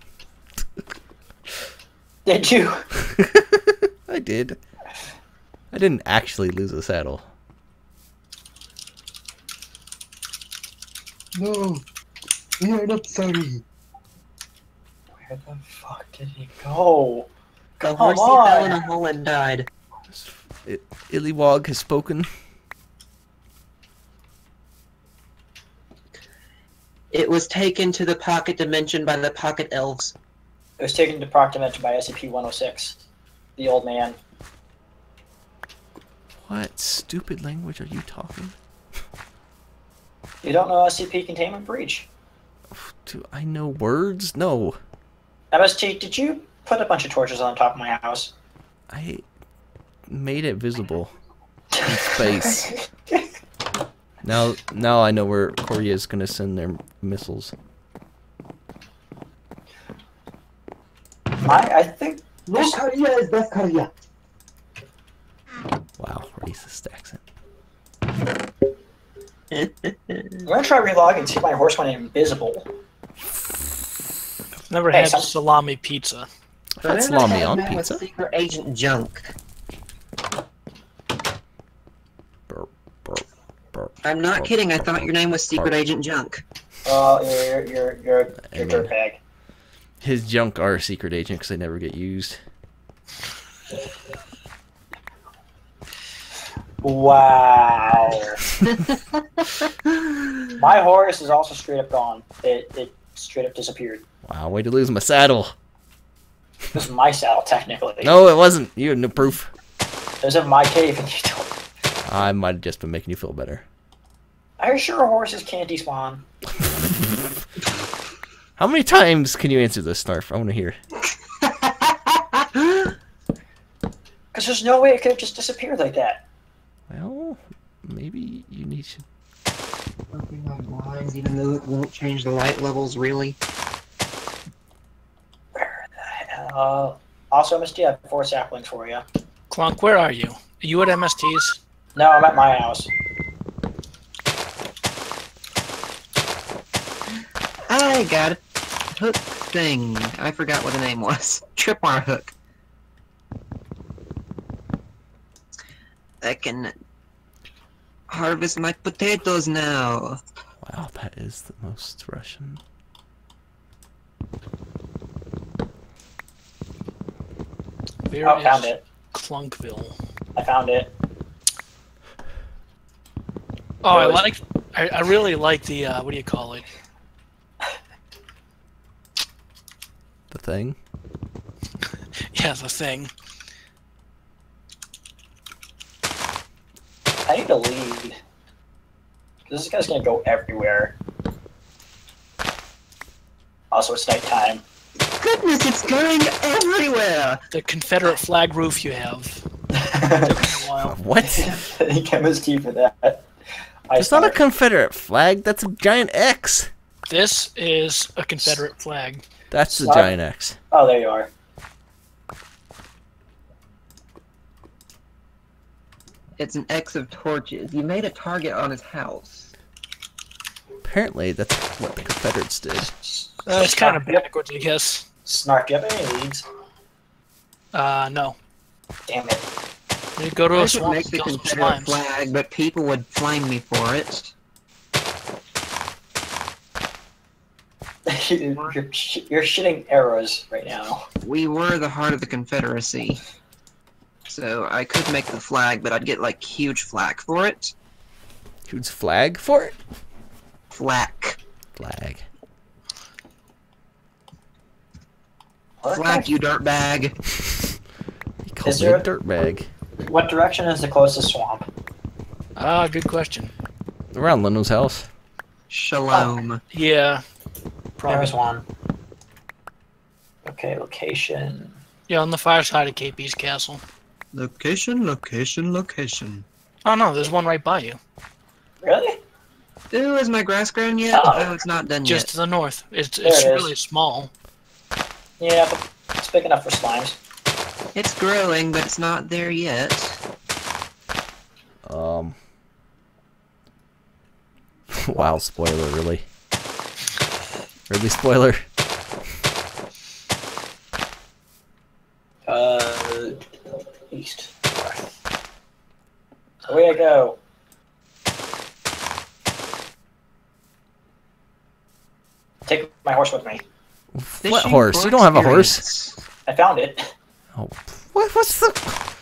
Did you? *laughs* I did. I didn't actually lose a saddle. No, we are not sorry. Where the fuck did he go? The Come horsey fell in a hole and died. It, Illywog has spoken. It was taken to the pocket dimension by the pocket elves. It was taken to pocket Dimension by SCP-106. The old man. What stupid language are you talking? You don't know SCP Containment Breach? Do I know words? No. MST, did you put a bunch of torches on top of my house? I made it visible in space. *laughs* Now, now I know where Korea is gonna send their missiles. I, I think No Korea is best Korea. Wow, racist accent. *laughs* I'm gonna try relogging and see if my horse went invisible. Never Hey, had some- salami pizza. I've had salami on pizza. Secret Agent Junk. Burp, burp, burp. I'm not burp, kidding. I thought your name was Secret burp. Agent Junk. Oh, you're you're you're you're, you're mean- dirtbag. His junk are secret agent because they never get used. Wow. *laughs* my horse is also straight up gone. It it straight up disappeared. Wow, way to lose my saddle. It was my saddle, technically. no, it wasn't. You had no proof. It was in my cave, and you don't. I might have just been making you feel better. Are you sure horses can't despawn? *laughs* How many times can you answer this, Snarf? I want to hear. *laughs* Because there's no way it could have just disappeared like that. Well, maybe you need to... Working on blinds, even though it won't change the light levels, really? Uh, also, Misty, I have four saplings for you. Clunk, where are you? Are you at MST's? No, I'm at my house. I got a hook thing. I forgot what the name was. *laughs* Tripwire hook. I can harvest my potatoes now. Wow, that is the most Russian. Where Oh, is found it. Clunkville? I found it. Oh, I like. I, I really like the. Uh, what do you call it? The thing. *laughs* Yeah, the thing. I need to lead. This guy's gonna go everywhere. Also, it's nighttime. Goodness, it's going everywhere! The Confederate flag roof you have. Took me a while. What? Thank *laughs* you, Misty, for that. I It's not a Confederate flag. That's a giant X. This is a Confederate flag. That's a What? giant X. Oh, there you are. It's an X of torches. You made a target on his house. Apparently, that's what the Confederates did. Uh, it's kind of Snark, yep. backwards, I guess. Snark, do you have any leads? Uh, no. Damn it. You go to I a could swamp make and the Confederate flag, but people would flame me for it. *laughs* you're, sh- you're shitting arrows right now. We were the heart of the Confederacy. So I could make the flag, but I'd get like huge flack for it. Huge flag for it. Flack. Flag. What, Flack, you dirtbag. He called Is me a a- dirtbag. what direction is the closest swamp? Ah, good question. Around Leno's house. Shalom. Yeah. Probably. There's one. Okay, location. Yeah, on the far side of KP's castle. Location, location, location. Oh no, there's one right by you. Really? Ooh, is my grass grown yet? Oh. Oh, it's not done Just yet. Just to the north. It's There it's it is. really small. Yeah, but it's big enough for slimes. It's growing, but it's not there yet. Um. *laughs* wow, spoiler, really. Really spoiler. Uh, east. Away I go. Take my horse with me. What horse? for You don't have a horse. I found it. Oh, what? What's the?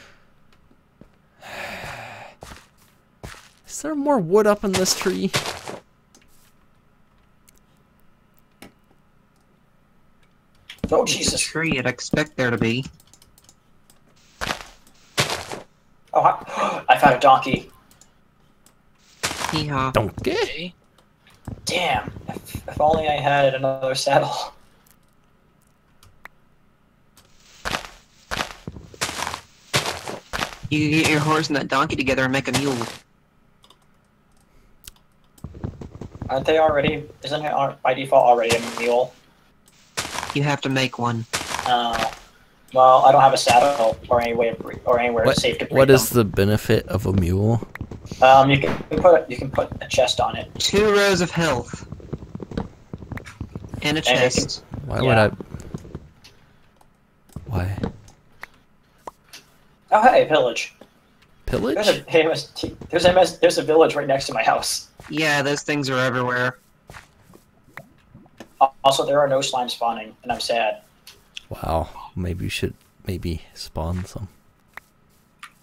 Is there more wood up in this tree? Oh It's a Jesus! tree, I'd expect there to be. Oh, I, *gasps* I found a donkey. Hee-haw. Donkey. Okay. Damn! If, if only I had another saddle. You can get your horse and that donkey together and make a mule. Aren't they already? Isn't it by default already a mule? You have to make one. Uh, well, I don't have a saddle or any way of bre- or anywhere What? safe to breed What is them. the benefit of a mule? Um, you can put you can put a chest on it. Two rows of health. And a And can- chest. Why would I? Why? Oh hey, village. Pillage? There's a hey, MST there's a MS, there's a village right next to my house. Yeah, those things are everywhere. Also, there are no slime spawning, and I'm sad. Wow. Maybe you should maybe spawn some.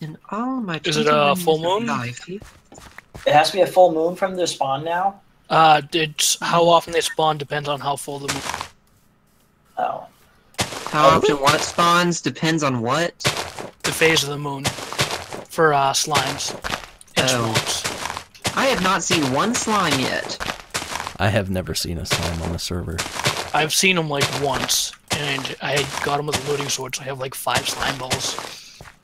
In all my Is it 20 a full moon? Life, It has to be a full moon from the spawn now. Uh, it's how often they spawn depends on how full the moon. Oh, how often what spawns depends on what. the phase of the moon for uh, slimes and Oh. swamps. I have not seen one slime yet. I have never seen a slime on the server. I've seen them like once, and I got them with a looting sword, so I have like five slime balls.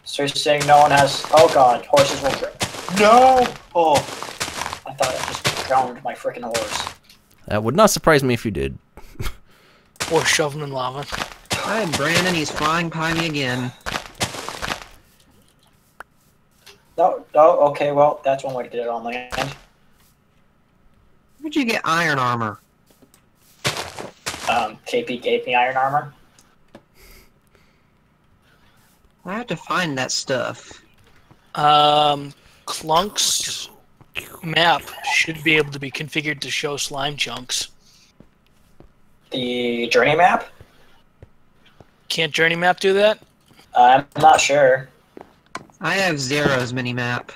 So you're saying no one has. Oh god, horses will. dr- No! Oh! I thought I just drowned my freaking horse. That would not surprise me if you did. Or shove him in lava. Hi, Brandon. He's flying by me again. No, no, okay, well, that's one way to get it on land. Where'd you get iron armor? Um, KP gave me iron armor. I have to find that stuff. Um, Clunk's map should be able to be configured to show slime chunks. The journey map? Can't Journey Map do that? I'm not sure. I have Zero's mini map.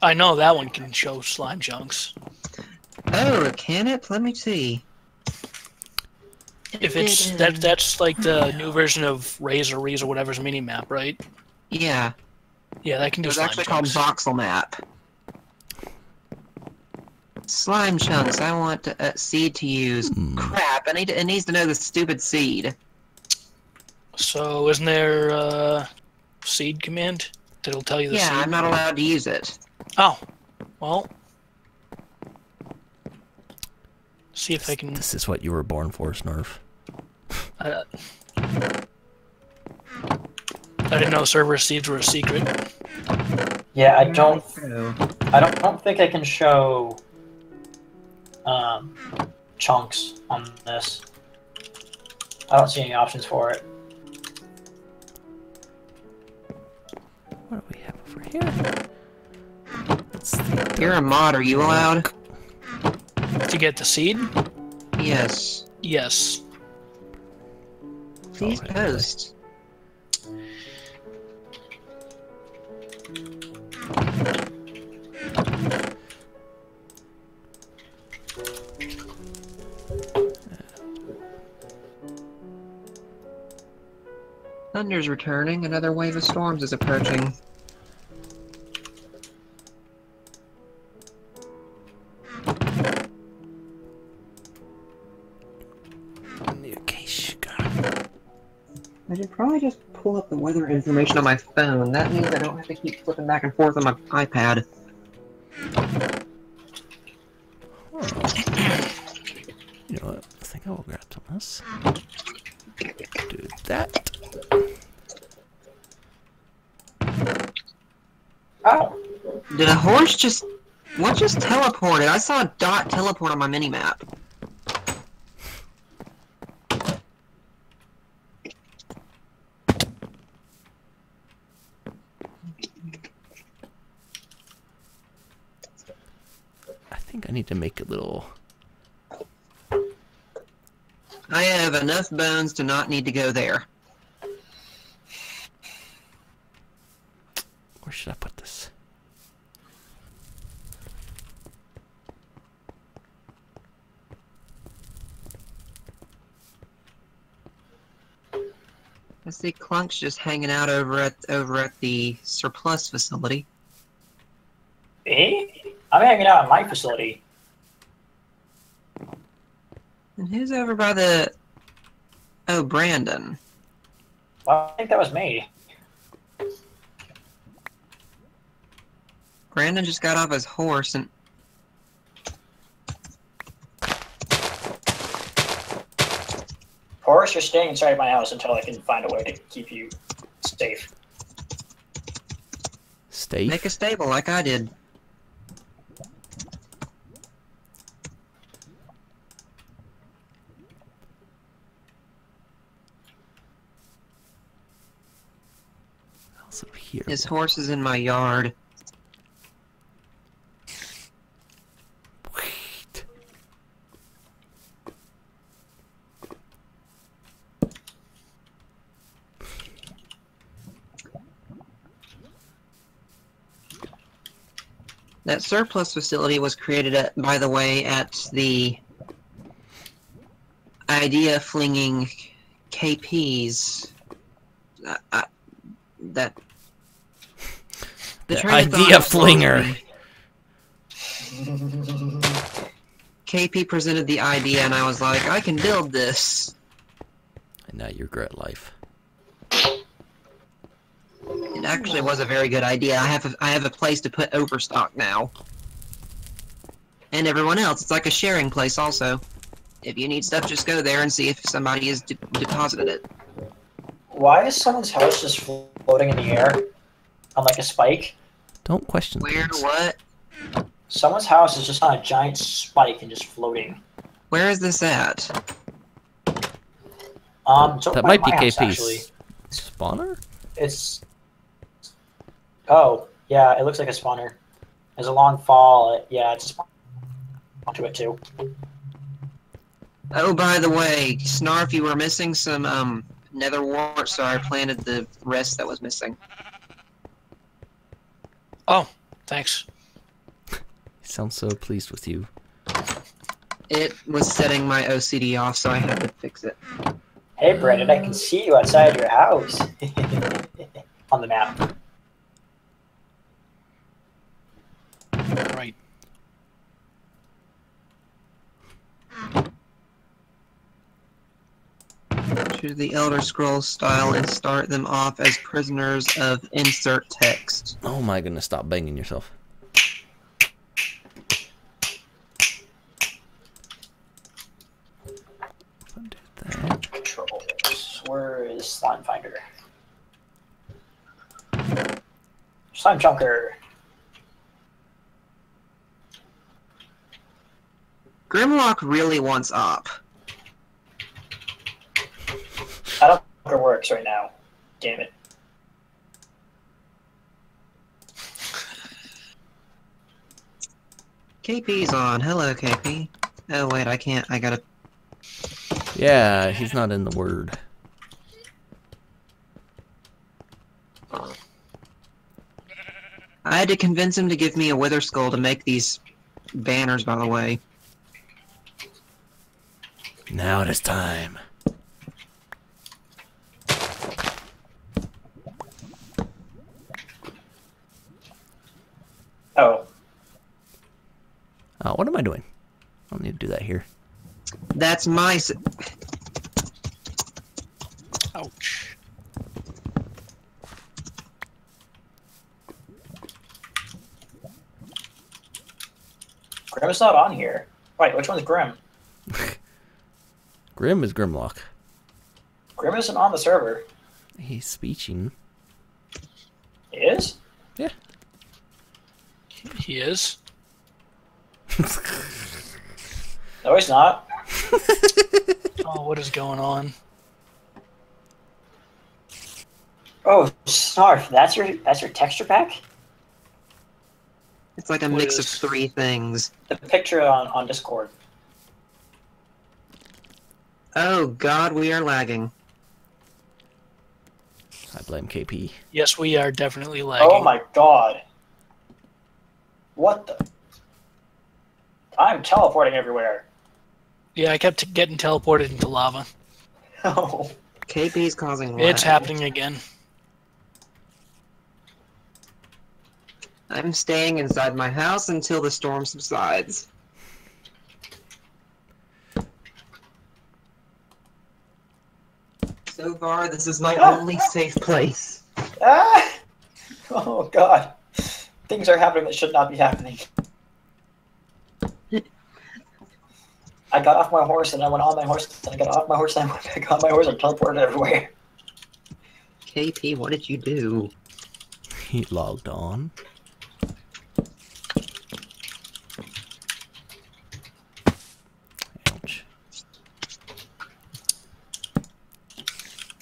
I know that one can show slime chunks. Oh, can it? Let me see. If it's that, that's like the new version of Razor, Rees or whatever's mini map, right? Yeah, Yeah, that can do was slime actually called. Voxel Map. Slime chunks. I want to, uh, seed to use. Hmm. Crap! I need to, it needs to know the stupid seed. So isn't there uh, seed command that'll tell you the Yeah, seed? I'm not allowed to use it. Oh, well. See if I can. This is what you were born for, Snarf. Uh, I didn't know server seeds were a secret. Yeah, I don't. I don't, don't think I can show um, chunks on this. I don't see any options for it. Here? You're a mod. Are you allowed? To get the seed? Yes. Yes. Please Alright. post. Thunder's returning. Another wave of storms is approaching. Probably just pull up the weather information on my phone. That means I don't have to keep flipping back and forth on my iPad. You know what? I think I will grab some of this. Do that. Oh, Did a horse just... What just teleported? I saw a dot teleport on my minimap. I think I need to make a little. I have enough bones to not need to go there. Where should I put this? I see Clunk's just hanging out over at over at the surplus facility. eh? I'm hanging out in my facility. And who's over by the... Oh, Brandon. Well, I think that was me. Brandon just got off his horse and... Horace, you're staying inside my house until I can find a way to keep you safe. Stay. Make a stable like I did. Here. His horse is in my yard. Wait. That surplus facility was created, at, by the way, at the idea flinging KPs. Uh, uh, that. The train idea flinger. KP presented the idea, and I was like, I can build this. And now you regret life. It actually was a very good idea. I have a, I have a place to put overstock now. And everyone else. It's like a sharing place also. If you need stuff, just go there and see if somebody has de- deposited it. Why is someone's house just floating in the air on like a spike? Don't question Where? things. What? Someone's house is just on a giant spike and just floating. Where is this at? Um, That might be my house, actually. KP's spawner. It's. Oh, yeah, it looks like a spawner. There's a long fall. It- Yeah, it's a spawn onto it too. Oh, by the way, Snarf, you were missing some um nether wart, so I planted the rest that was missing. Oh, thanks. He *laughs* sounds so pleased with you. It was setting my OCD off, so I had to fix it. Hey, Brandon, I can see you outside your house *laughs* on the map. Right. Choose the Elder Scrolls style and start them off as prisoners of insert text. Oh my goodness! Stop banging yourself. If I did that. Controls. Where is Slime Finder? Slime Chunker. Grimlock really wants op. I don't think it works right now. Damn it. KP's on. Hello, KP. Oh wait, I can't. I gotta. Yeah, he's not in the word. I had to convince him to give me a Wither Skull to make these banners. By the way, Now it is time. Oh, Uh, what am I doing? I don't need to do that here. that's my. s- Ouch. Grim is not on here. Wait, which one's Grim? *laughs* Grim is Grimlock. Grim isn't on the server. He's speeching. He is? Yeah. He is. *laughs* No, he's not. *laughs* Oh, what is going on? Oh, Snarf, that's your that's your texture pack? It's like a What mix of three things. The picture on, on Discord. Oh God, we are lagging. I blame KP. Yes, we are definitely oh lagging. Oh my god. What the? I'm teleporting everywhere. Yeah, I kept getting teleported into lava. *laughs* Oh. KP's causing lag. It's happening again. I'm staying inside my house until the storm subsides. So far, this is my only safe place. Ah! *laughs* Oh god. Things are happening that should not be happening. I got off my horse and I went on my horse and I got off my horse and I went back on my horse and teleported everywhere. KP, what did you do? He logged on. Ouch.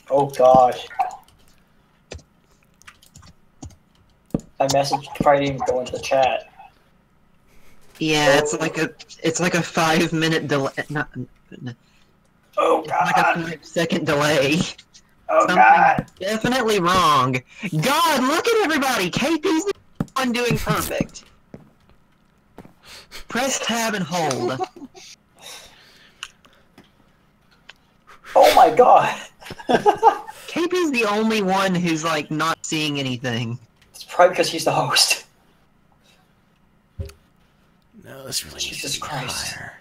Oh gosh. My message probably didn't even go into the chat. Yeah, it's like a it's like a five minute delay. Not, Oh like a five second delay. Oh something- god. Definitely wrong. God, look at everybody. KP's the one doing perfect. Press tab and hold. Oh my god. KP's the only one who's like not seeing anything. it's probably because he's the host. No, this really Jesus needs to be Christ. higher.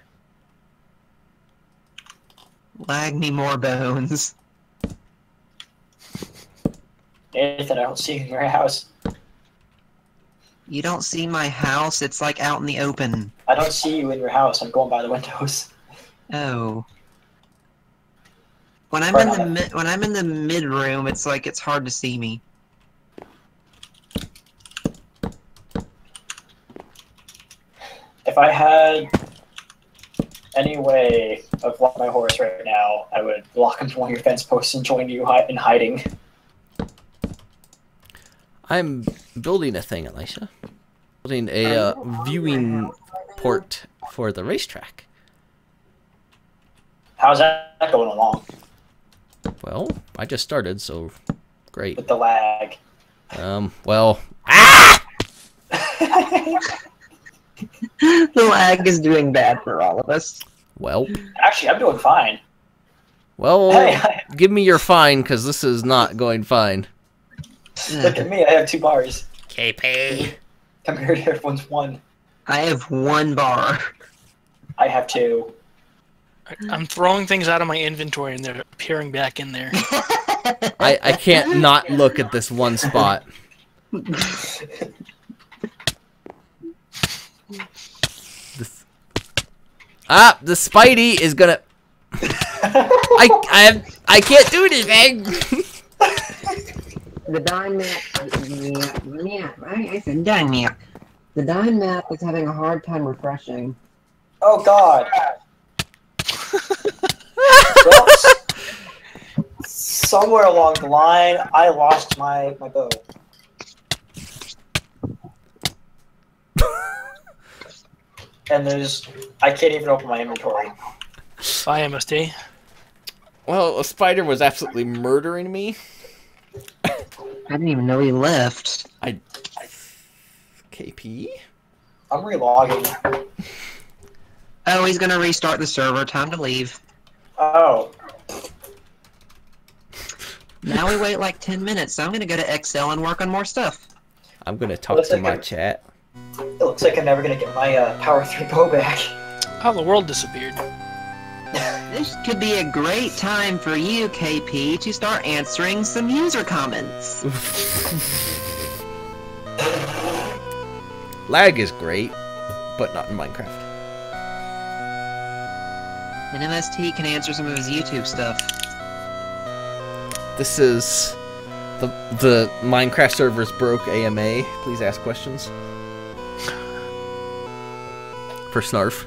Lag me more bones. Nathan, I don't see your house. You don't see my house. It's like out in the open. I don't see you in your house. I'm going by the windows. Oh. When I'm Right in the on mi- when I'm in the mid room, it's like it's hard to see me. I had any way of locking my horse right now, I would lock him to one of your fence posts and join you hi- in hiding. I'm building a thing, Elisha. Building a uh, viewing port for the racetrack. How's that going along Well, I just started, so great. with the lag? Um, well, ah! *laughs* *laughs* *laughs* the lag is doing bad for all of us. Well, Actually, I'm doing fine. well, Hey, give me your fine, because this is not going fine. look at me. I have two bars KP. compared to everyone's one. I have one bar. I have two. I'm throwing things out of my inventory and they're appearing back in there. *laughs* I, I can't not look at this one spot. *laughs* Ah, the Spidey is gonna. I I have, I can't do anything. *laughs* The dime map, yeah, yeah, I said dime map. The dime map is having a hard time refreshing. Oh God. Somewhere along the line, I lost my my bow. And there's, I can't even open my inventory. Bye, MST. Well, a spider was absolutely murdering me. I didn't even know he left. I. KP. I'm relogging. Oh, he's gonna restart the server. Time to leave. Oh, Now we wait like 10 minutes, so I'm gonna go to Excel and work on more stuff. I'm gonna talk Looks to my I- chat. It looks like I'm never gonna get my uh, power three bow back. Oh, the world disappeared. *laughs* This could be a great time for you, KP, to start answering some user comments. *laughs* Lag is great, but not in Minecraft. And MST can answer some of his YouTube stuff. This is the the Minecraft servers broke AMA. Please ask questions. For Snarf.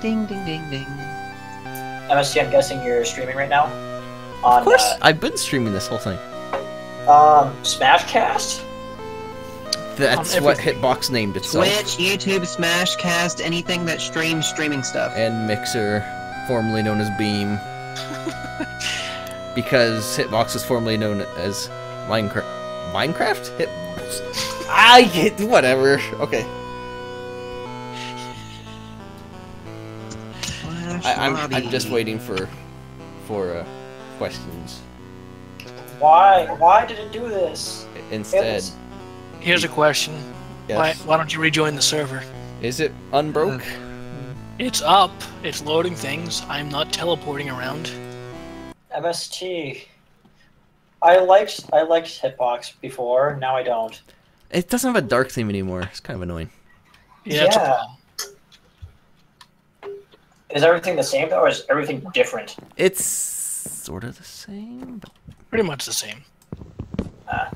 Ding, ding, ding, ding. MST, I'm guessing you're streaming right now. On Of course, I've been streaming this whole thing. uh, um, Smashcast. That's what. Hitbox named itself. Twitch, YouTube, Smashcast, anything that streams streaming stuff. And Mixer, formerly known as Beam. *laughs* because Hitbox was formerly known as Minecraft. Minecraft? Hit. I get whatever. Okay. Flash I, I'm. I'm just waiting for for uh, questions Why? Why did it do this? instead. was- Here's a question. Why, why don't you rejoin the server? Is it unbroke? It's up. It's loading things. I'm not teleporting around. MST. I liked I liked Hitbox before. Now I don't. It doesn't have a dark theme anymore. It's kind of annoying. Yeah, Yeah. Is everything the same though, or is everything different? It's sort of the same. But Pretty much the same. Ah.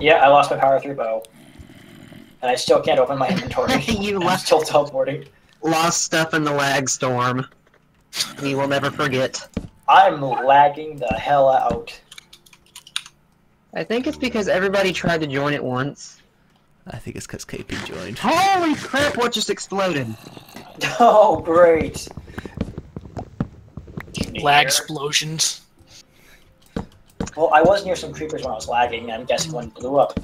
Yeah, I lost my power through bow, and I still can't open my inventory. *laughs* *laughs* You I'm left- still teleporting. Lost stuff in the lag storm. We will never forget. I'm lagging the hell out. I think it's because everybody tried to join at once. I think it's because KP joined. Holy crap, what just exploded? *laughs* Oh, great. Lag explosions. Well, I was near some creepers when I was lagging, and I'm guessing one blew up.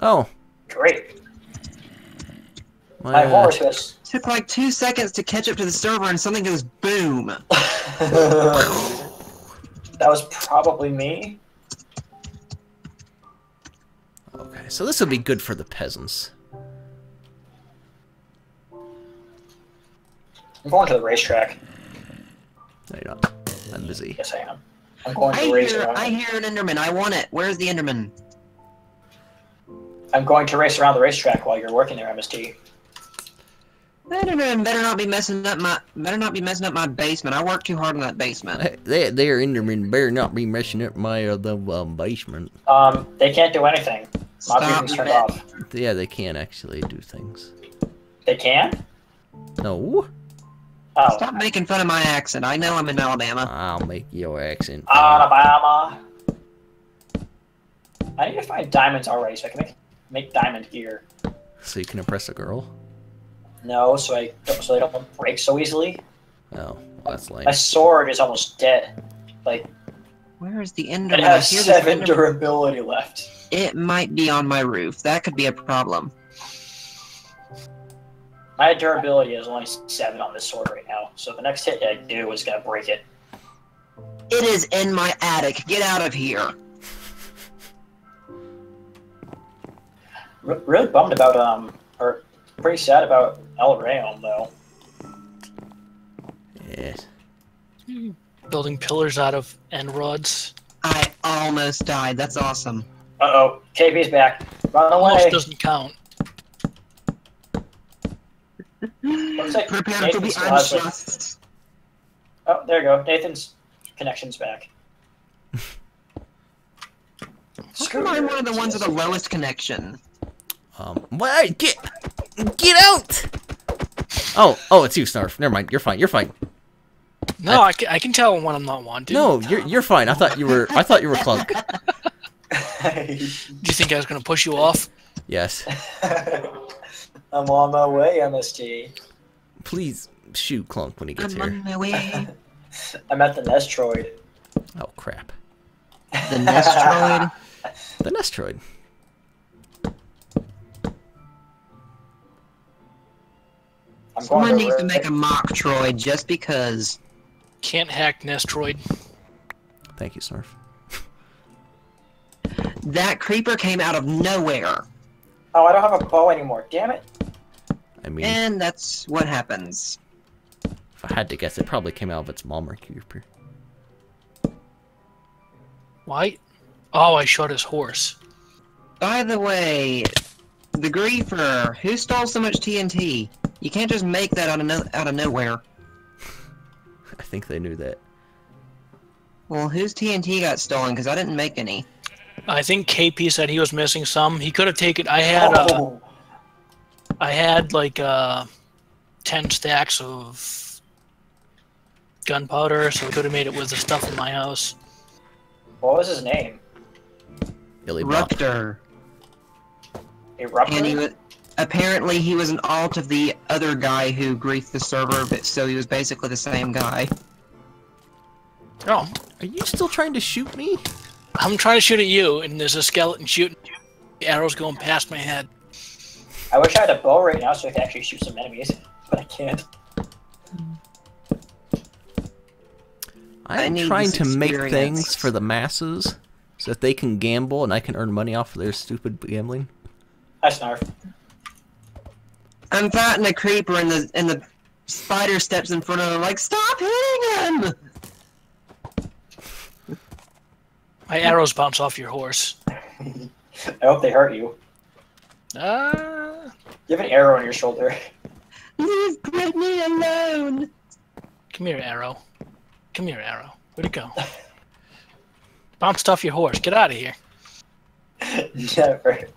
Oh, Great. my, My uh, horse was. Took like two seconds to catch up to the server and something goes boom. *laughs* that was probably me. Okay, so this will be good for the peasants. I'm going to the racetrack. No, you're not. I'm busy. Yes, I am. I'm going I to race hear, around. I hear an Enderman. I want it. Where's the Enderman? I'm going to race around the racetrack while you're working there, MST. That Enderman better not be messing up my better not be messing up my basement. I worked too hard on that basement. Hey, They, their Enderman better not be messing up my uh, the um, basement. Um, they can't do anything. Mob Stop turned off. Yeah, they can actually do things. They can? No, Oh. Stop making fun of my accent. I know I'm in Alabama. I'll make your accent. Alabama. I need to find diamonds already so I can make make diamond gear. So you can impress a girl. No, so I don't, so they don't break so easily. Oh, well, that's lame. My sword is almost dead. Like Where is the it Enderman? I has seven Enderman. durability left. It might be on my roof. That could be a problem. My durability is only seven on this sword right now, so the next hit I do is gonna break it. It is in my attic. Get out of here. R- really bummed about um, or pretty sad about El Rayon though. Yes. Building pillars out of end rods. I almost died. That's awesome. Uh oh, KP's back. Run away. Almost away. doesn't count. Looks like Prepare to be still has it. unjust. Oh, there you go. Nathan's connection's back. How come I'm one of the ones with the lowest connection? Um. What? Get, get out! Oh, oh, it's you, Snarf. Never mind. You're fine. You're fine. No, I can, I can tell when I'm not wanted. No, you're you're fine. I thought you were. I thought you were Clunk. *laughs* Do you think I was going to push you off? Yes. *laughs* I'm on my way, MST. Please shoot Clunk when he gets I'm here. on my way. *laughs* I'm at the Nestroid. Oh crap. The Nestroid. The Nestroid. I'm Someone going to needs to make a mock Troid just because. Can't hack Nestroid. Thank you, Snarf. That creeper came out of nowhere. Oh, I don't have a bow anymore. Damn it. I mean, And that's what happens. if I had to guess, it probably came out of its mom or Cooper. Why? Oh, I shot his horse. By the way, the Griefer, who stole so much TNT? You can't just make that out of, no- out of nowhere. *laughs* I think they knew that. Well, whose TNT got stolen? Because I didn't make any. I think KP said he was missing some. He could have taken. I had. Uh, Oh, I had like uh, ten stacks of gunpowder, so we could have made it with the stuff in my house. what was his name? Billy Bob. Ruptor. Eruptor? And he was, apparently he was an alt of the other guy who griefed the server, but so he was basically the same guy. Oh, Are you still trying to shoot me? I'm trying to shoot at you, and there's a skeleton shooting. The Arrows going past my head. I wish I had a bow right now so I could actually shoot some enemies, but I can't. I I'm need trying this to make things for the masses so that they can gamble and I can earn money off of their stupid gambling. Hi, Snarf. I'm fighting a creeper and the and the spider steps in front of him like, Stop hitting him! *laughs* My arrows bounce off your horse. *laughs* I hope they hurt you. Ah, You have an arrow on your shoulder. Leave Brittany alone! come here, arrow. Come here, arrow. Where'd it go? *laughs* Bounced off your horse. Get out of here. Never.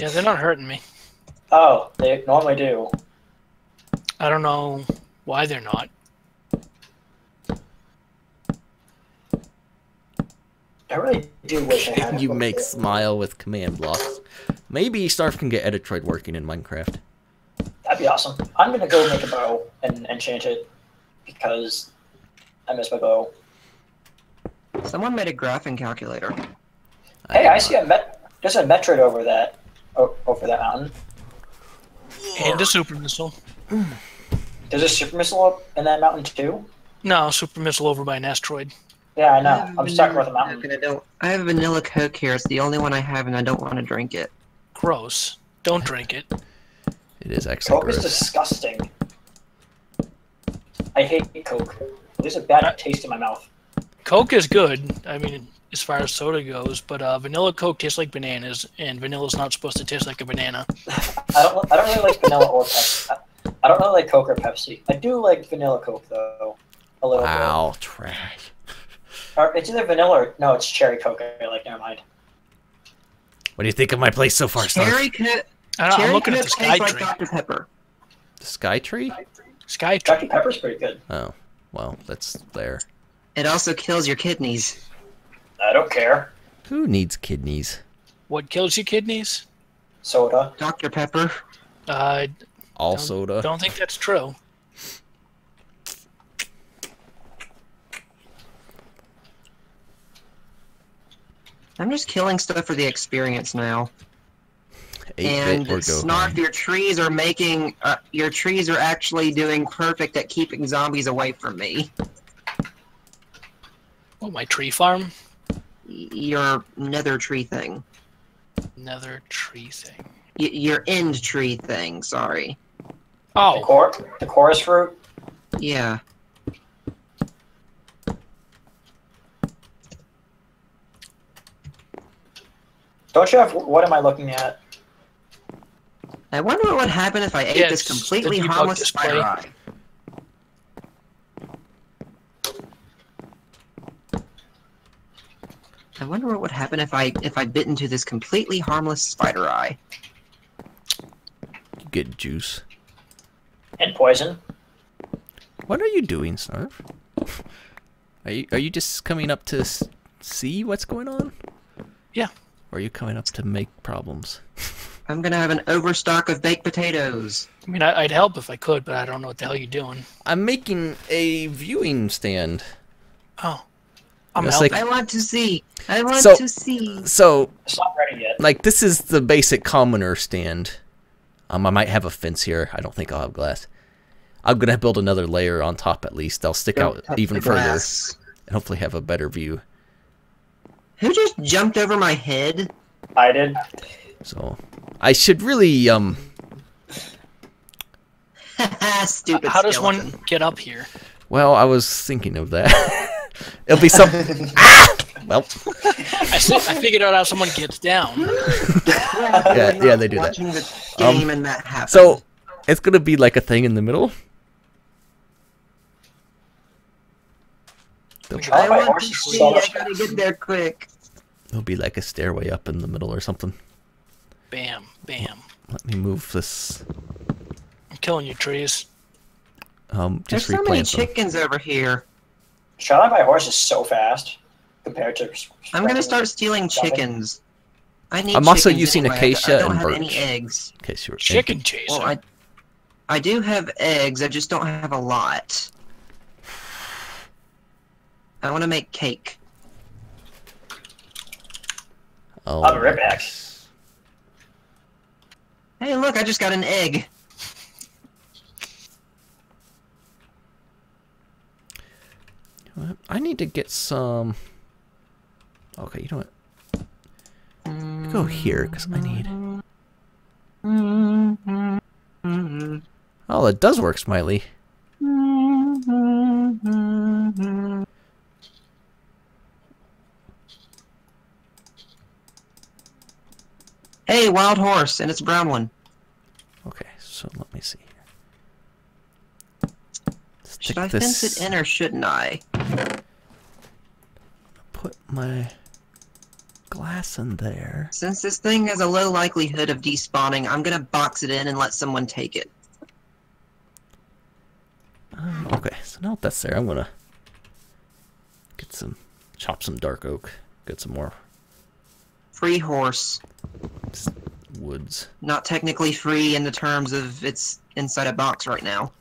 Yeah, they're not hurting me. oh, they normally do. I don't know why they're not. I really do wish I had. you bow. make smile with command blocks. Maybe Snarf can get Editroid working in Minecraft. That'd be awesome. I'm gonna go make a bow and enchant it because I miss my bow. Someone made a graphing calculator. Hey, I see a met. There's a Metroid over that. O- over that mountain. And a super missile. There's a super missile up in that mountain too. No, super missile over by an asteroid. Yeah, I I know. have a I'm stuck vanilla with a mountain. Coke and I don't. I have a vanilla Coke here. It's the only one I have, and I don't want to drink it. Gross. Don't drink it. It is actually Coke is disgusting. I hate Coke. There's a bad taste in my mouth. Coke is good. I mean, as far as soda goes, but uh, vanilla Coke tastes like bananas, and vanilla is not supposed to taste like a banana. *laughs* I don't. I don't really like vanilla or Pepsi. I- I don't really like Coke or Pepsi. I do like vanilla Coke though, a little Wow, trash. bit. *laughs* Or it's either vanilla or no, it's cherry Coke. I like. Never mind. What do you think of my place so far, Snarf? Cherry Coke. I don't, I'm Cherry looking Coke at the tastes Sky like Dr Pepper. The Sky Tree? Sky Dr Pepper's pretty good. Oh, well, that's there. It also kills your kidneys. I don't care. Who needs kidneys? What kills your kidneys? Soda. Dr Pepper. Uh, All Don't- soda. don't think that's true. I'm just killing stuff for the experience now. 8 and or go. Snarf, your trees are making. Uh, your trees are actually doing perfect at keeping zombies away from me. Oh, my tree farm? Y- Your nether tree thing. Nether tree thing. Y- your end tree thing. Sorry. The Oh. The chorus fruit. Yeah. Don't you have? What am I looking at? I wonder what would happen if I ate Yeah, this completely harmless display. spider eye. I wonder what would happen if I if I bit into this completely harmless spider eye. You get juice. And poison. What are you doing, Snarf? Are you are you just coming up to s- see what's going on? Yeah. Or are you coming up to make problems? *laughs* I'm gonna have an overstock of baked potatoes. I mean, I'd help if I could, but I don't know what the hell you're doing. I'm making a viewing stand. Oh, I'm That's like- I want to see. I want So- to see. So, It's not ready yet. like, this is the basic commoner stand. Um, I might have a fence here. I don't think I'll have glass. I'm gonna build another layer on top at least. I'll stick Don't out even further glass. and hopefully have a better view. Who just jumped over my head? I did. So, I should really um. *laughs* Stupid. How does one get up here? Well, I was thinking of that. *laughs* It'll be some. *laughs* ah! Well, I, si- I figured out how someone gets down. Yeah, yeah, they do that. Watching the Um, and that happen. so it's gonna be like a thing in the middle. There'll, I want to see. I gotta get there quick. there'll be like a stairway up in the middle or something. Bam, bam. Let me move this. I'm killing you, trees. Um, There's so many replant them. chickens over here. Shot by horse is so fast compared to. I'm gonna start stealing chickens. I need. I'm also chickens using anyway. Acacia I don't and have any birch. eggs. In case you were Chicken chaser. Well, I, I do have eggs. I just don't have a lot. I want to make cake. Oh, I'll be right back. Hey, look! I just got an egg. You know what? I need to get some. Okay, you know what? Go here because I need. Oh, it does work, Smiley. Hey, wild horse, and it's a brown one. Okay, so let me see. Should I this. fence it in or shouldn't I? Put my glass in there. Since this thing has a low likelihood of despawning, I'm gonna box it in and let someone take it. Um, okay, so now that that's there, I'm gonna get some, chop some dark oak, get some more Free horse. woods. Not technically free in the terms of it's inside a box right now.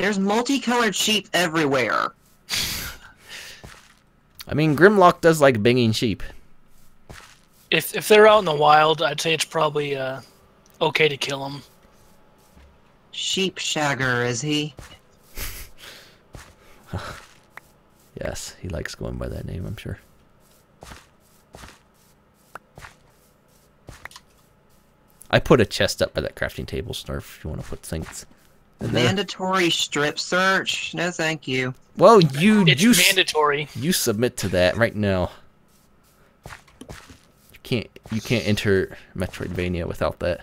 There's multicolored sheep everywhere. I mean, Grimlock does like banging sheep. If if they're out in the wild, I'd say it's probably uh, okay to kill them. Sheep shagger, is he? *sighs* Yes, he likes going by that name, I'm sure. I put a chest up by that crafting table, Snarf, if you want to put things in there. Mandatory strip search? No, thank you. Well, you It's you mandatory. you submit to that right now. You can't you can't enter Metroidvania without that.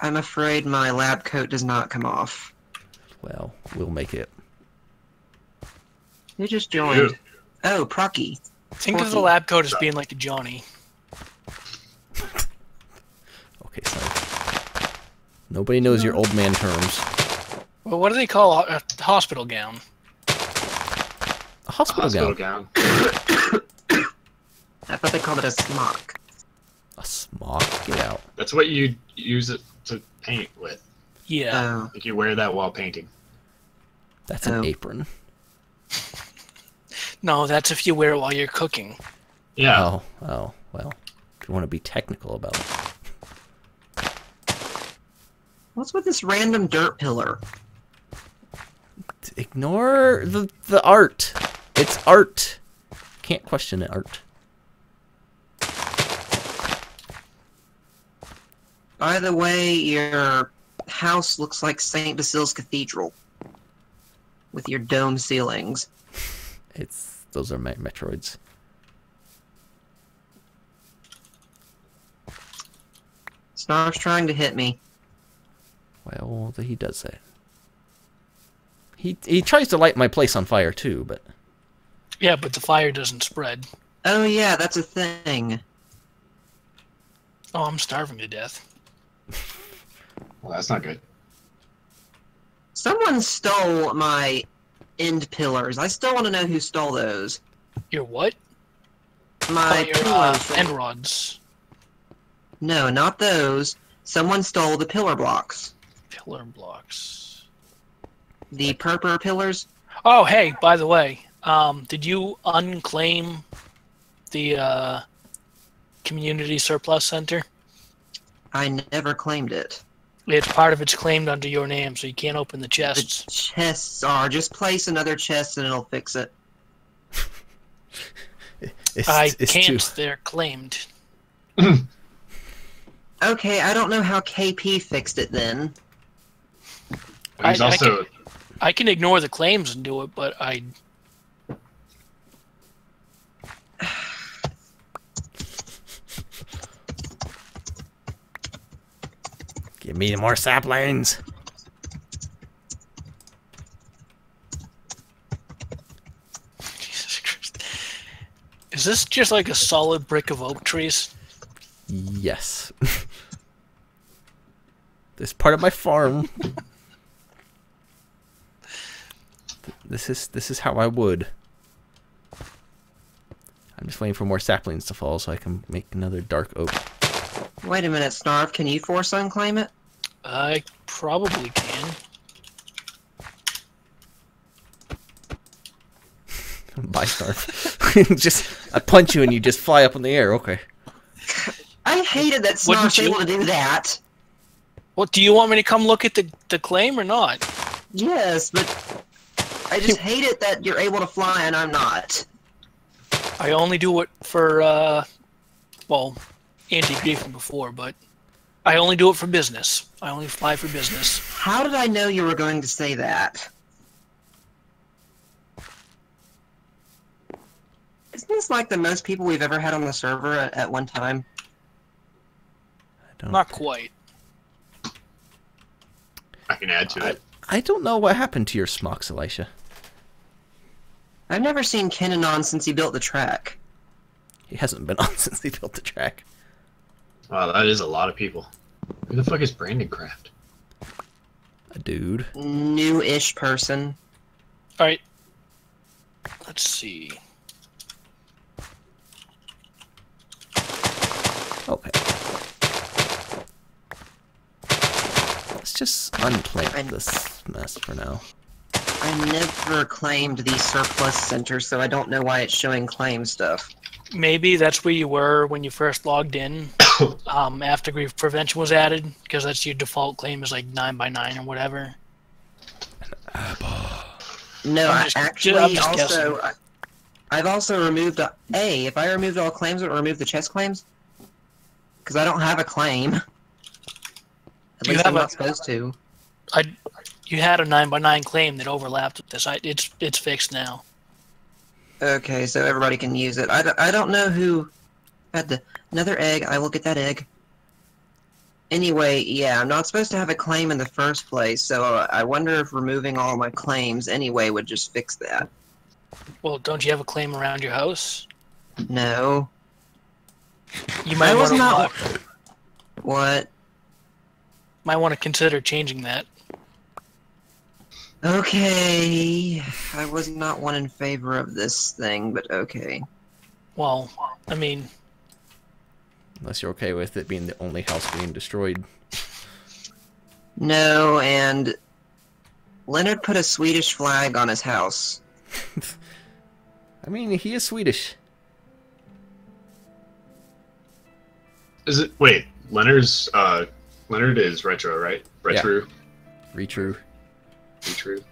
I'm afraid my lab coat does not come off. Well, we'll make it. Who just joined? Oh, Procky. Think of the lab coat as being like a Johnny. *laughs* Okay, sorry. Nobody knows your old man terms. Well, what do they call a a hospital gown? A hospital, Hospital gown. gown. *coughs* I thought they called it a smock. A smock. Get out. That's what you use it to paint with. Yeah. Oh, Like you wear that while painting. That's an Oh. apron. *laughs* no, that's if you wear it while you're cooking. Yeah. Oh, oh, well. If you want to be technical about it. What's with this random dirt pillar? Ignore the the art. It's art. Can't question it, art. By the way, your house looks like St. Basil's Cathedral. With your dome ceilings. *laughs* It's those are my Metroids. Snarf's trying to hit me. Well, he does that. He he tries to light my place on fire too, but Yeah, but the fire doesn't spread. Oh yeah, that's a thing. Oh, I'm starving to death. *laughs* Well, that's not good. Someone stole my end pillars. I still want to know who stole those. Your what? My oh, your uh, pillars. from- end rods. No, not those. Someone stole the pillar blocks. Pillar blocks. The purple pillars. Oh, hey, by the way, um, did you unclaim the uh, community surplus center? I never claimed it. It's part of it's claimed under your name, so you can't open the The chests. chests are. Just place another chest and it'll fix it. it's, I it's can't. too. They're claimed. *clears throat* Okay, I don't know how KP fixed it then. I- He's I also I can ignore the claims and do it, but I Give me more saplings. Jesus Christ. Is this just like a solid brick of oak trees? Yes. *laughs* this part of my farm. *laughs* this is this is how I would. I'm just waiting for more saplings to fall so I can make another dark oak. Wait a minute, Snarf. Can you force unclaim it? I probably can. *laughs* Bye, Snarf. *laughs* just I punch you and you just fly up in the air. Okay. I hated that Wouldn't Snarf's you? able to do that. What do you want me to come look at the, the claim or not? Yes, but I just hate it that you're able to fly and I'm not. I only do it for uh well, anti-grief from before, but I only do it for business. I only fly for business. How did I know you were going to say that? Isn't this like the most people we've ever had on the server at, at one time? I don't. Not quite. I can add to it. I don't know what happened to your smocks, Elisha. I've never seen Kenan on since he built the track. He hasn't been *laughs* on since he built the track. Wow, that is a lot of people. Who the fuck is Brandon Craft? A dude. New-ish person. Alright. Let's see. Okay. Let's just unplant this mess for now. I never claimed the surplus center, so I don't know why it's showing claim stuff. Maybe that's where you were when you first logged in. *coughs* um, after grief prevention was added, because that's your default claim is like nine by nine or whatever. No, I'm I just- actually I'm just also I, I've also removed a. Hey, if I removed all claims, would it remove the chest claims? because I don't have a claim. At You least I'm have a- not supposed to. I, you had a nine by nine claim that overlapped with this. I, it's it's fixed now. Okay, so everybody can use it. I don't, I don't know who had the another egg. I will get that egg. Anyway, yeah, I'm not supposed to have a claim in the first place, so I wonder if removing all my claims anyway would just fix that. Well, don't you have a claim around your house? No. You might I was want not- What? might want to consider changing that. Okay. I was not one in favor of this thing, but okay. Well, I mean, Unless you're okay with it being the only house being destroyed. No, and Leonard put a Swedish flag on his house. *laughs* I mean, he is Swedish. Is it? Wait, Leonard's. Uh, Leonard is retro, right? Retro. Retrue. Retro. It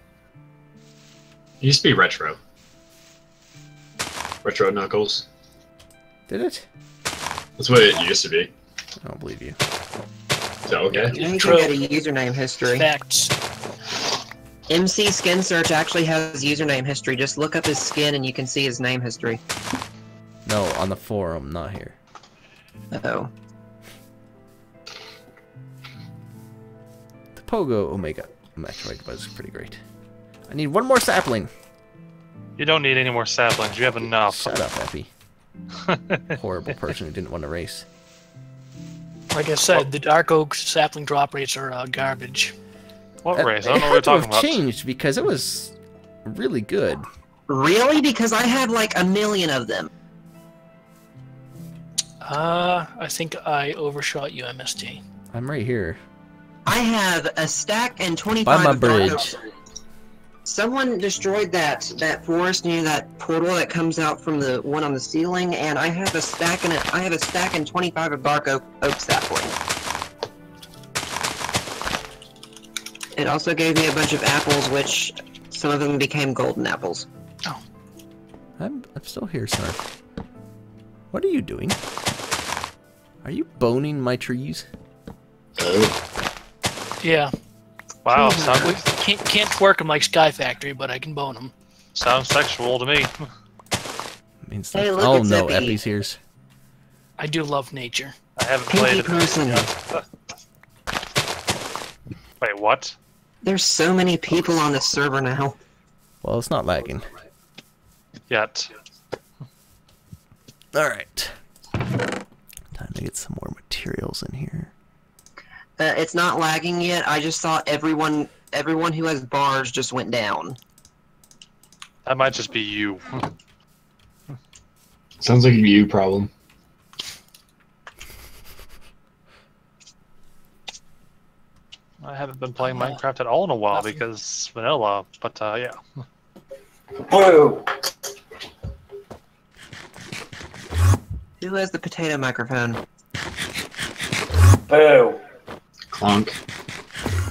used to be retro. Retro Knuckles. Did it? That's what it used to be. I don't believe you. So okay. You can True. get a username history. facts. MC Skin Search actually has username history. Just look up his skin and you can see his name history. No, on the forum, not here. Oh. The Pogo Omega Metroid was pretty great. I need one more sapling. You don't need any more saplings. You have enough. Shut up, Epi. *laughs* Horrible person who didn't want to race. Like I said, the Dark Oak sapling drop rates are uh, garbage. What race? I don't know what you're talking about. changed because it was really good. Really? Because I had like a million of them. Uh, I think I overshot you, MST. I'm right here. I have a stack and 25 By my of Dark bridge. Oak. Someone destroyed that that forest near that portal that comes out from the one on the ceiling, and I have a stack and a, I have a stack and 25 of bark oak, oak sapling. It also gave me a bunch of apples, which some of them became golden apples. Oh. I'm, I'm still here, Snarf. What are you doing? Are you boning my trees? Oh. Yeah, Wow, Hmm. sounds, can't can't twerk them like Sky Factory, but I can bone them. sounds sexual to me. means Hey, look, oh it's no, Epi. Epi's here. I do love nature. I haven't Pinky played it. person. Wait, what? There's so many people on the server now. Well, it's not lagging. Yet. All right. Time to get some more materials in here. Uh, it's not lagging yet. I just saw everyone everyone who has bars just went down. That might just be you. *laughs* Sounds like a you problem. I haven't been playing Minecraft at all in a while because vanilla, but uh, yeah. Boo! Who has the potato microphone? Boo! Clunk.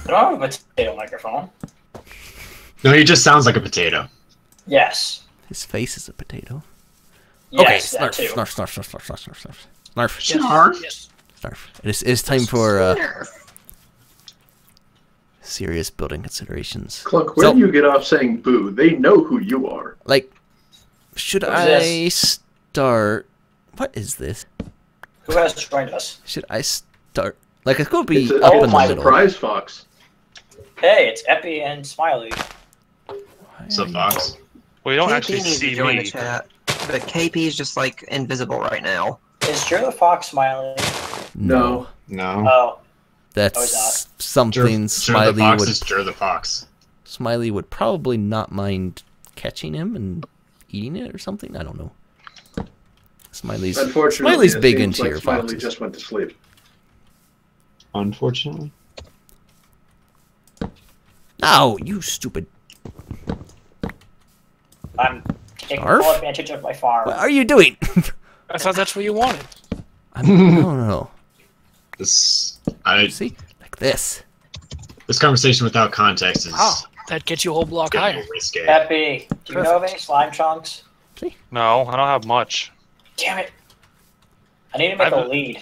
I don't have a potato microphone. No, he just sounds like a potato. Yes. His face is a potato. Yes, okay, that snarf, too. snarf, snarf, snarf, snarf, snarf, snarf, snarf, Yes, Snarf. Yes. snarf. It is, it is time for uh, serious building considerations. Clunk, where So- do you get off saying boo? They know who you are. Like, should Who's I this? start? What is this? Who has joined us? Should I start? Like, it could be It's a, up oh in the my middle. surprise, Fox. Hey, it's Epi and Smiley. What's up, Fox? Well, you don't KP actually needs to see join me. the chat, but KP is just like invisible right now. Is Joe the Fox smiling? No, No. Oh, that's Oh, Jer- something Jer Smiley the Fox would. is Jer the Fox. Smiley would probably not mind catching him and eating it or something. I don't know. Smiley's Unfortunately, Smiley's big into like your Smiley foxes. just went to sleep. Unfortunately. No, you stupid. I'm taking Snarf? full advantage of my farm. What are you doing? *laughs* I thought that's what you wanted. I'm, no, no, no. This I See, like this. this conversation without context is Oh, that gets you a whole block higher. little risque. Do you know of any slime chunks? No, I don't have much. Damn it. I need to make a I've- lead.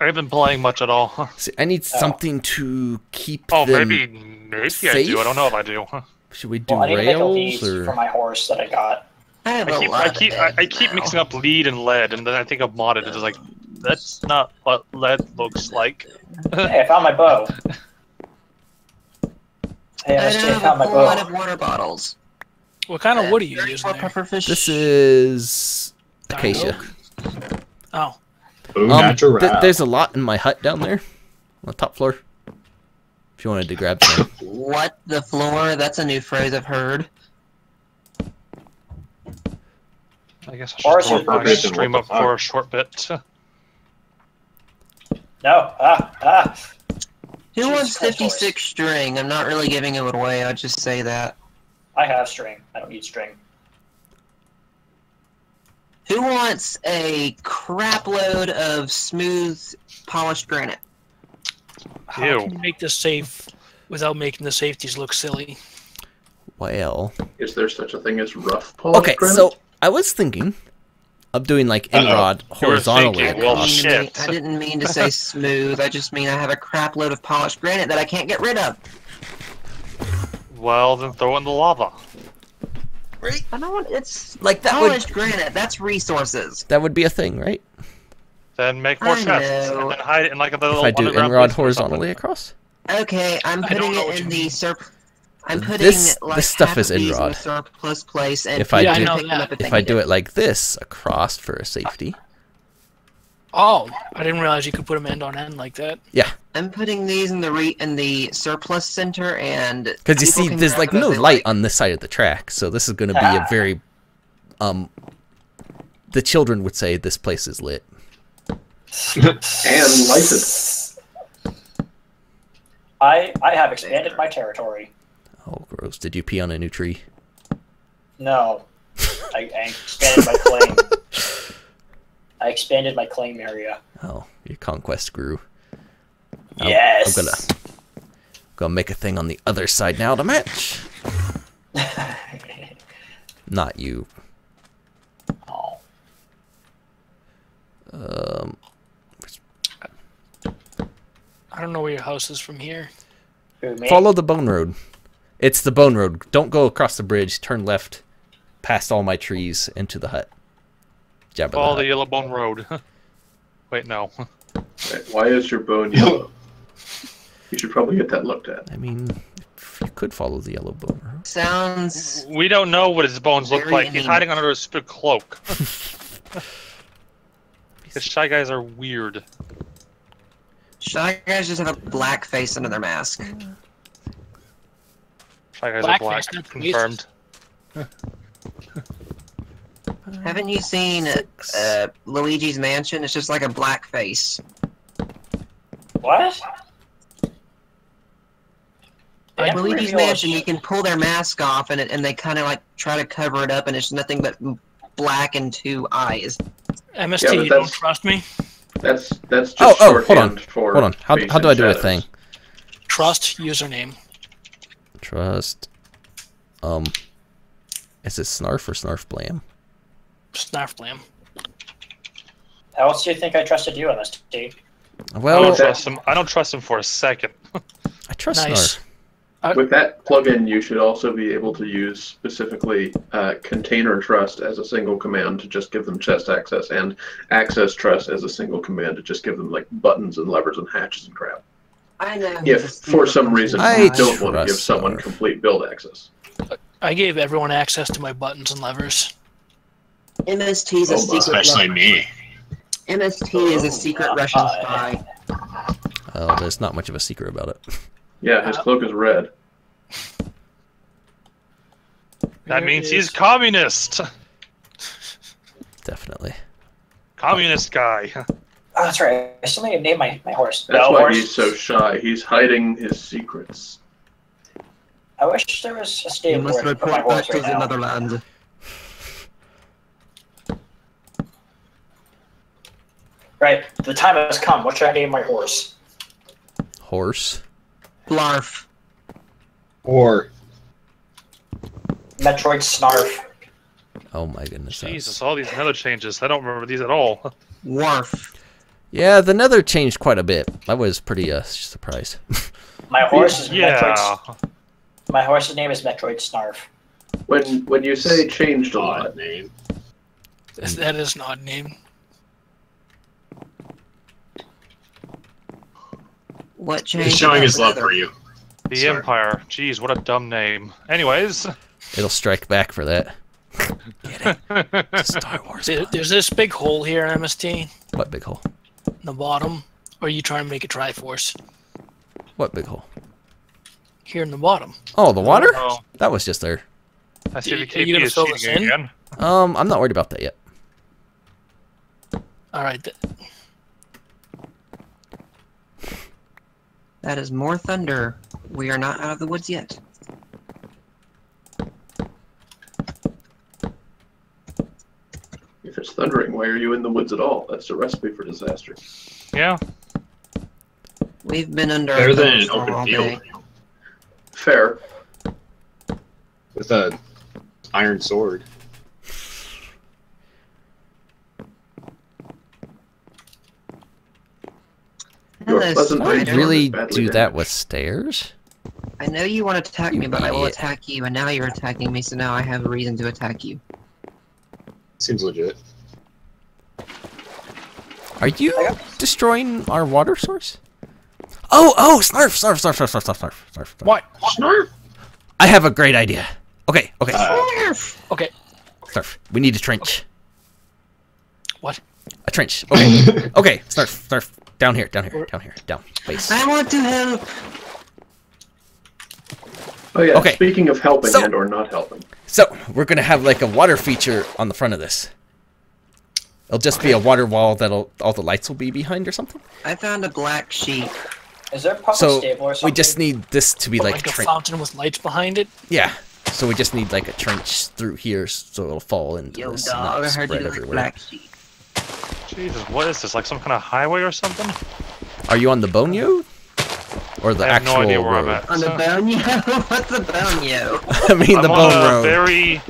I haven't been playing much at all. *laughs* See, I need something to keep Oh, them. maybe maybe I do. I don't know if I do. *laughs* Should we do Well, need to rails or? for my horse that I got. I have I a keep lot I of keep I, I keep mixing up lead and lead, and then I think I've modded it. It's like that's not what lead looks like. Hey, I found my bow. Hey, I I just have found a my whole lot of water bottles. What kind of Uh, wood are you using there? This is acacia. Oh, Boom, Um, th- there's a lot in my hut down there, on the top floor. If you wanted to grab some. *laughs* What the floor? That's a new phrase I've heard. I guess I should is put stream up for a short bit. No, ah, ah. Who Jesus wants Christ, 56 string? I'm not really giving it away. I'll just say that. I have string. I don't need string. Who wants a crap load of smooth, polished granite? how Ew. can you make this safe without making the safeties look silly? Well, Is there such a thing as rough polished okay. granite? So I was thinking of doing like Uh-oh. end rod You were horizontally thinking, I well, didn't, across. mean to shit. mean- I didn't mean to say *laughs* smooth. I just mean I have a crap load of polished granite that I can't get rid of. Well, then throw in the lava. I don't want it's Like that would granite. That's resources. that would be a thing, right? Then make more I chests know. and then hide it in like a If little I do underground end rod place or something. horizontally across. Okay, I'm putting it in the mean. surp. I'm putting This- like this stuff half is of in end rod. the surplus place, and If I Yeah, I do know pick them that. up if, if I do it like this across for a safety. Oh, I didn't realize you could put them end on end like that. Yeah. I'm putting these in the re in the surplus center, and Because you see, there's like no light like. on this side of the track, so this is going to be a Ah. very, um, the children would say this place is lit. *laughs* and lighted. I I have expanded my territory. Oh, gross! Did you pee on a new tree? No, I, I expanded my claim. *laughs* I expanded my claim area. Oh, your conquest grew. I'm- yes. I'm gonna, gonna make a thing on the other side now to match. *laughs* Not you. oh, Um, I don't know where your house is from here. follow the bone road. It's the bone road. Don't go across the bridge. Turn left, past all my trees, into the hut. Jabba Follow the the. Yellow Bone Road. *laughs* Wait, no. Right, Why is your bone yellow? you should probably get that looked at. I mean, you could follow the yellow bone road. Sounds We don't know what his bones look Very like. He's hiding under a stupid cloak. *laughs* *laughs* Because shy guys are weird. shy guys just have a black face under their mask. Shy guys Blackface, are black. Confirmed. Haven't you seen uh, Luigi's Mansion? It's just like a black face. What? I Damn, Luigi's Mansion, you can pull their mask off, and it, and they kind of like try to cover it up, and it's nothing but black and two eyes. MST, Yeah, you don't trust me? That's that's just Oh, oh, hold on. for Hold on. How, how do I do a thing? Trust username. Trust. Um, is it Snarf or Snarf Blam? Snarf Blam. How else do you think I trusted you on this, T? I Well, I don't trust him. I don't trust him for a second. *laughs* I trust Nice. Snarf. With that plugin, you should also be able to use specifically uh, container trust as a single command to just give them chest access, and access trust as a single command to just give them like buttons and levers and hatches and crap. I know. If for some reason I you don't want to give someone Snarf. complete build access. I gave everyone access to my buttons and levers. MST is a Oh, secret. Especially me. MST is a secret Oh, Russian spy. Oh, there's not much of a secret about it. *laughs* Yeah, his cloak is red. That means he's communist. *laughs* Definitely. Communist guy. Oh, that's right. I still need to name my, my horse. That's no, why horse. he's so shy. He's hiding his secrets. I wish there was a You stable must where I could put my report back horse to right the now. motherland. Right. The time has come. What should I name my horse? Horse. Blarf. Or Metroid Snarf. Oh my goodness. that's- Jesus, all these nether changes. I don't remember these at all. Wharf. Yeah, the Nether changed quite a bit. I was pretty uh, surprised. My *laughs* horse is Yeah. Metroid. My horse's name is Metroid Snarf. When when you say changed a lot, name. That is not odd name. What changed? He's showing his love for you. The Sorry. Empire. Jeez, what a dumb name. Anyways. It'll strike back for that. Get it? Star Wars. There- There's this big hole here, MST, What big hole? in the bottom. Or are you try and make a Triforce. What big hole? Here in the bottom. Oh, the water? Oh, That was just there. I see the Are you KP gonna is fill this cheating in? again. Um, I'm not worried about that yet. Alright, th- That is more thunder. We are not out of the woods yet. if it's thundering, why are you in the woods at all? That's a recipe for disaster. Yeah. We've been under Better than an open field day. Fair. with a iron sword. Your I really do that with stairs? I know you want to attack you me, but idiot. I will attack you, and now you're attacking me, so now I have a reason to attack you. Seems legit. Are you destroying our water source? Oh, oh, snarf, snarf, snarf, snarf, snarf, snarf, snarf. snarf. What? Snarf? I have a great idea. Okay, okay. Uh, snarf. Okay. Snarf. We need a trench. Okay. What? A trench. Okay. *laughs* okay, snarf, snarf. Down here, down here, down here, down. Base. I want to help! Oh yeah. Okay. Speaking of helping So- and or not helping, So we're gonna have like a water feature on the front of this. It'll just be a water wall that'll all the lights will be behind or something. I found a black sheep. Is there a public So stable or something? we just need this to be Like, like, a a trench. fountain with lights behind it? Yeah. So we just need like a trench through here so it'll fall into Yo, this dog, and I not heard spread you like everywhere. black sheep. Jesus, what is this? Like some kind of highway or something? Are you on the Bonio? Or the I have actual no idea where I'm at. On the So- *laughs* bone yo? *laughs* What's the bone yo? *laughs* I mean the I'm bone on a road. very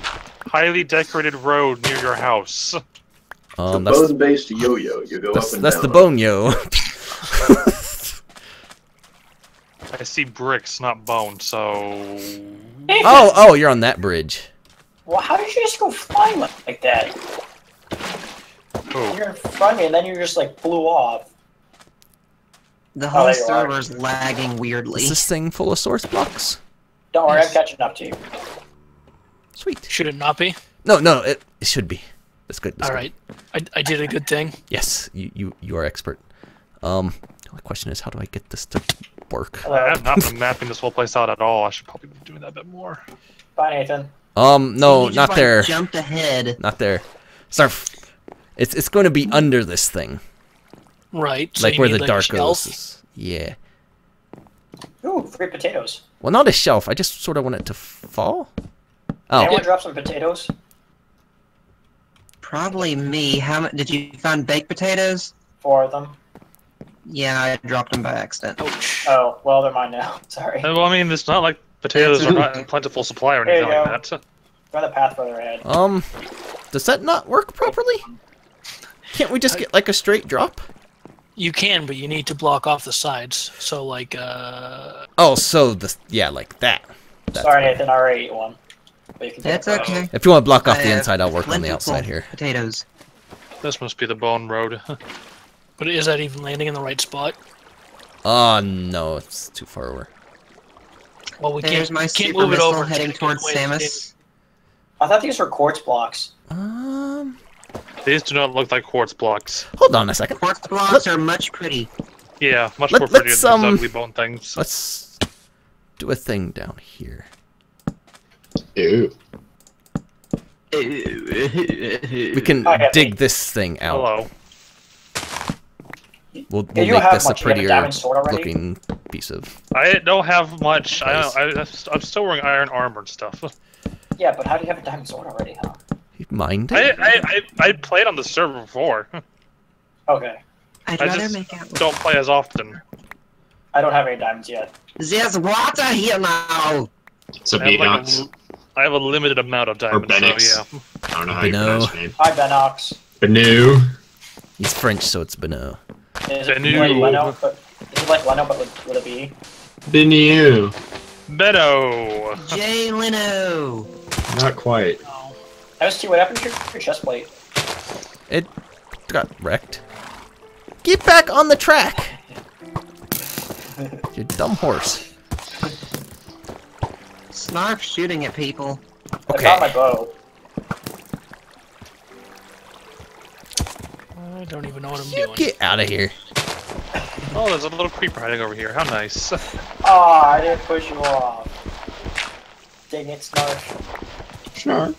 highly decorated road near your house. um, the bone-based yo-yo. You go that's, up and that's down. the on. Bonio. I see bricks, not bone, so... Oh, oh, you're on that bridge. Well, how did you just go flying like, like that? Oh, You're in front of me, and then you just like blew off. The Oh, whole there you are. server's lagging weirdly. Is this thing full of source blocks? Don't worry, I'm catching up to you. Sweet. Should it not be? No, no, it, it should be. That's good. that's good. Alright. I, I did a good thing. Yes, you, you you are expert. Um, the only question is how do I get this to work? Hello. I have not been mapping this whole place out at all. I should probably be doing that a bit more. Bye, Nathan. Um, no, not there. Jumped ahead. Not there. Snarf. It's it's going to be under this thing, Right. so like you where the like, dark shelf. goes. is. Yeah. Ooh, free potatoes. Well, not a shelf. I just sort of want it to fall. Oh, Anyone drop some potatoes? Probably me. How much did you find baked potatoes? Four of them. Yeah, I dropped them by accident. Ouch. Oh, well, they're mine now. *laughs* Sorry. Uh, Well, I mean, it's not like potatoes are not in plentiful supply or anything like go. that. Go the path further ahead. um, does that not work properly? Can't we just get like a straight drop? You can, but you need to block off the sides. So, like, uh... Oh, so the yeah, like that. That's Sorry, better. Nathan, I already ate one. But you can take That's okay. If you want to block off I the inside, I'll work on the outside here. Potatoes. This must be the bone road. *laughs* But is that even landing in the right spot? Oh no, it's too far over. Well, we There's can't, my can't super move it over. Heading towards. Samus. I thought these were quartz blocks. Um, These do not look like quartz blocks. hold on a second. Quartz blocks are much pretty. Yeah, much Let- more pretty let's, than these um, ugly bone things. Let's do a thing down here. Ew. We can Oh, yeah, dig me. this thing out. Hello. We'll, we'll you make this a much. A prettier diamond looking piece of. I don't have much. I, I, I'm still wearing iron armor and stuff. Yeah, but how do you have a diamond sword already, huh? Mind I, it? I, I, I played on the server before. *laughs* Okay. I'd I rather just make out. don't play as often. I don't have any diamonds yet. There's water here now. It's a I have, like, a, Beanox. l- I have a limited amount of diamonds, so Benix. yeah. I don't know how you pronounce your name. Hi, Benox. Benu. He's French, so it's Beno. Is it Bennu. like Leno, but is it like Leno, but with, with a B? Been you. Benno. Jay Leno. Not quite. No. MST, what happened to your, your chest plate? It got wrecked. Get back on the track! *laughs* You dumb horse. Snarf shooting at people. Okay. I found my bow. I don't even know what I'm You doing. get out of here. Oh, there's a little creeper hiding over here. How nice. *laughs* Oh, I didn't push you off. Dang it, Snarf. Sure.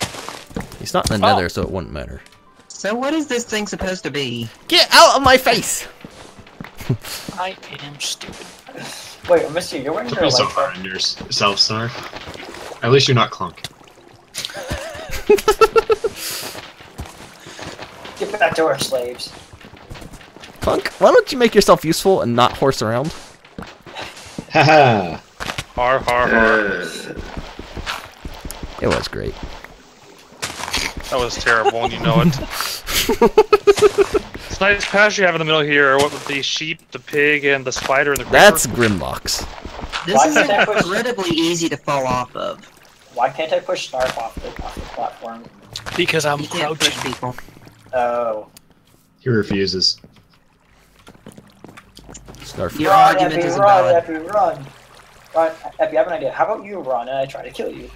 He's not in the nether, so it wouldn't matter. So what is this thing supposed to be? Get out of my face! I am stupid. Wait, MST, you're wearing Don't your be so light hard on yourself, Snarf. At least you're not Clunk. *laughs* Get back to our slaves. Clunk, why don't you make yourself useful and not horse around? Haha. Har har har. Uh, It was great. That was terrible, and you know it. *laughs* it's nice pasture you have in the middle here. What with the sheep, the pig, and the spider and the creeper. That's Grimlocks. This Why is can't push- incredibly easy to fall off of. Why can't I push Snarf off the, off the platform? Because I'm You crouching. people. Oh. He refuses. Snarf. Your run, argument Epi, is run, valid. Epi, run. Run, Epi, I have an idea. How about you run and I try to kill you?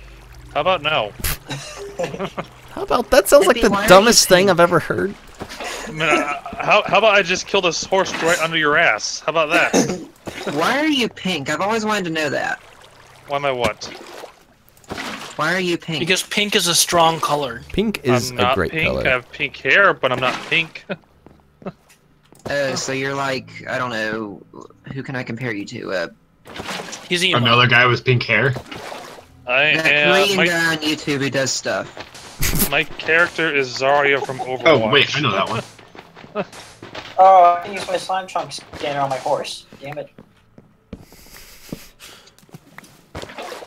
How about no? *laughs* *laughs* How about that? Sounds like the why are you dumbest thing? I've ever heard. I mean, uh, how, how about I just kill this horse right under your ass? How about that? *laughs* Why are you pink? I've always wanted to know that. Why am I what? Why are you pink? Because pink is a strong color. Pink is I'm not a great pink. color. I have pink hair, but I'm not pink. *laughs* Oh, so you're like, I don't know, who can I compare you to? Uh, He's. Another guy with pink hair. I that am. Korean My, guy on YouTube who does stuff. *laughs* my character is Zarya from Overwatch. Oh wait, I know that one. *laughs* Oh, I can use my slime chunk scanner on my horse. Damn it.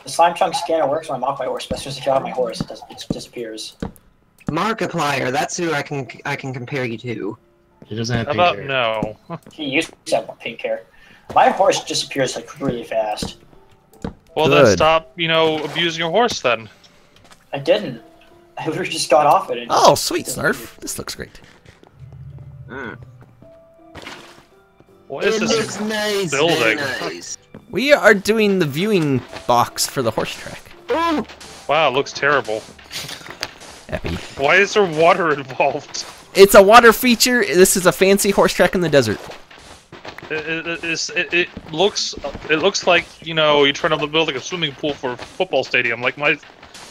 The slime chunk scanner works when I'm off my horse, but as soon as I get on my horse, it, does, it disappears. Markiplier, that's who I can I can compare you to. He doesn't have How pink about hair. no? *laughs* He used to have pink hair. My horse disappears like really fast. Well, then stop, you know, abusing your horse then. I didn't. I literally just got off it. And Oh, sweet, Snarf. This looks great. Hmm. What is it this? looks nice, building? nice. We are doing the viewing box for the horse track. Oh, Wow, it looks terrible. Epi. Why is there water *laughs* involved? It's a water feature. This is a fancy horse track in the desert. It, it, it, it, it looks it looks like you know you're trying to build like a swimming pool for a football stadium, like my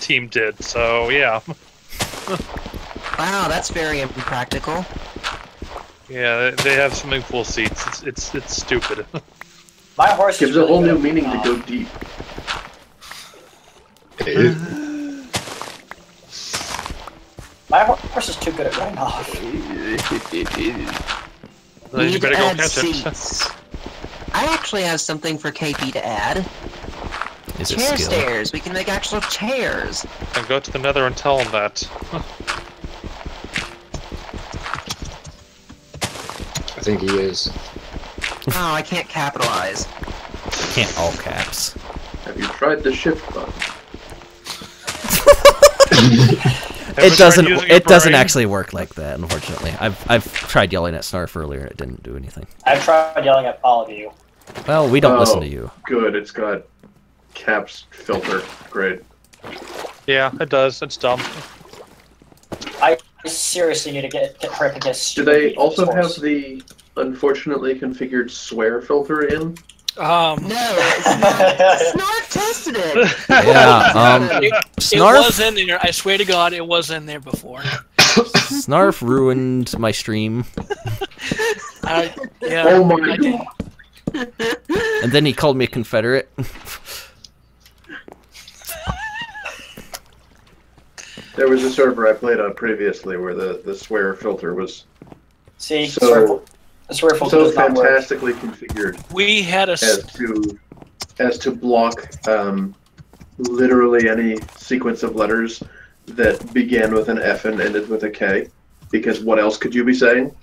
team did. So yeah, wow, that's very impractical. yeah, they, they have swimming pool seats. It's it's it's stupid. *laughs* My horse gives is a whole new at- meaning to go deep. *sighs* My horse is too good at running off. *laughs* Then you better go add catch it. seats. I actually have something for KP to add. Is it Chair skill? stairs. We can make actual chairs. And go to the Nether and tell them that. I think he is. Oh, I can't capitalize. Can't all caps. Have you tried the shift button? It doesn't. It doesn't actually work like that. Unfortunately, I've I've tried yelling at Snarf earlier. and It didn't do anything. I've tried yelling at all of you. Well, we don't listen Oh. to you. Good, it's got caps filter. Great. Yeah, it does. It's dumb. I seriously need to get, get hurry up and get a Do they also this have the unfortunately configured swear filter in? Um, No, *laughs* it's not. Snarf tested it. *laughs* Yeah. Um. it, it was in there. I swear to God, it was in there before. *coughs* Snarf ruined my stream, *laughs* I, yeah, Oh my I did. god. and then he called me a Confederate. There was a server I played on previously where the, the swear filter was See, swear, so the swear filter so does not work. fantastically configured We had a. s- as to as to block um, literally any sequence of letters that began with an F and ended with a K. Because what else could you be saying?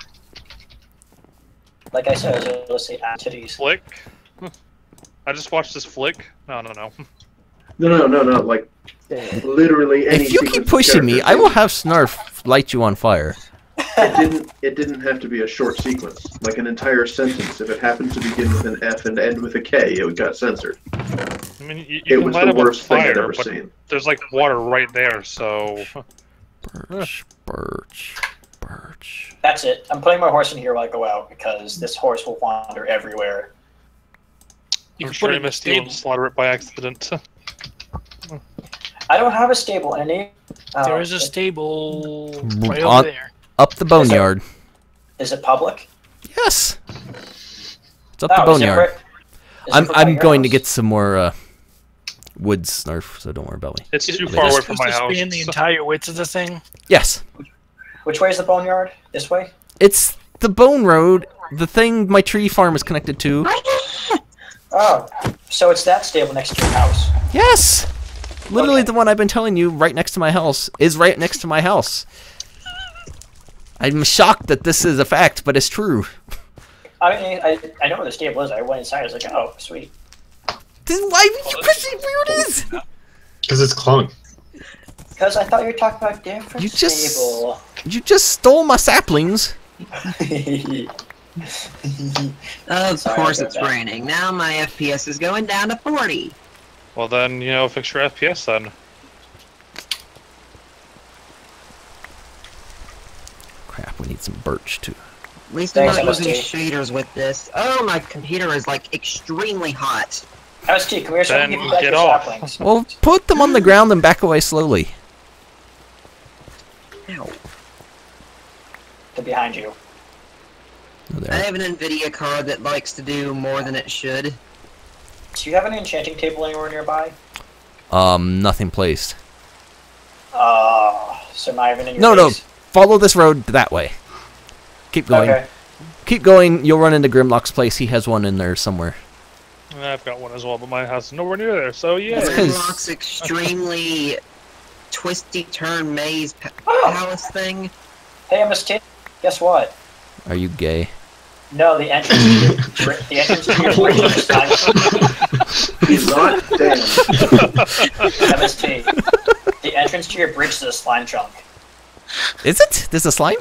Like I said, I was able to say entities. Flick. *laughs* I just watched this flick. No, no, no. *laughs* No, no, no, no. Like literally any. If you keep pushing me, characters, I will have Snarf light you on fire. It didn't. It didn't have to be a short sequence, like an entire sentence. If it happened to begin with an F and end with a K, it got censored. I mean, you, you It can was light the up on worst thing I'd fire, ever seen. there's like water right there, so Birch, birch, birch. That's it. I'm putting my horse in here while I go out because this horse will wander everywhere. You I'm can sure put it I in the missed you and stable. slaughter it by accident. *laughs* I don't have a stable any. Oh, There is a stable right on- over there. Up the boneyard. Is it public? Yes. It's up Oh, the is it boneyard. right- is it I'm I'm your going to get some more uh, wood snarf, so don't worry about me. It's too far away from my supposed to house. span the entire width of the thing. Yes, Which way is the boneyard? This way? it's the bone road. The thing my tree farm is connected to. Oh, so it's that stable next to your house. Yes, literally Okay. the one I've been telling you right next to my house is right next to my house. I'm shocked that this is a fact, but it's true. I mean, I, I know where the stable is. I went inside. I was like, oh, sweet. Then why would you question where it is? Because it's clunk. Because I thought you were talking about different You just- stable. You just stole my saplings. *laughs* Of Sorry course it's that. raining. Now my FPS is going down to 40. Well, then you know, fix your FPS then. Crap, we need some birch too. At least I'm not using shaders with this. Oh, my computer is like extremely hot. MST, come here so I can Then give you get off. *laughs* Well, put them on the ground and back away slowly. Ow. They're behind you. Oh, I have an NVIDIA card that likes to do more than it should. Do you have an enchanting table anywhere nearby? Um, nothing placed. Uh, so not even in your No, no. Follow this road that way. Keep going. Okay. Keep going. You'll run into Grimlock's place. He has one in there somewhere. I've got one as well, but my house is nowhere near there, so yeah. *laughs* Grimlock's extremely *laughs* twisty turn maze pa- *gasps* Oh, palace thing. hey, MST, guess what? Are you gay? No, the entrance to your, *laughs* the entrance to your bridge this *laughs* time. He's not dead. *laughs* MST. The entrance to your bridge is a slime chunk. Is it? There's a slime?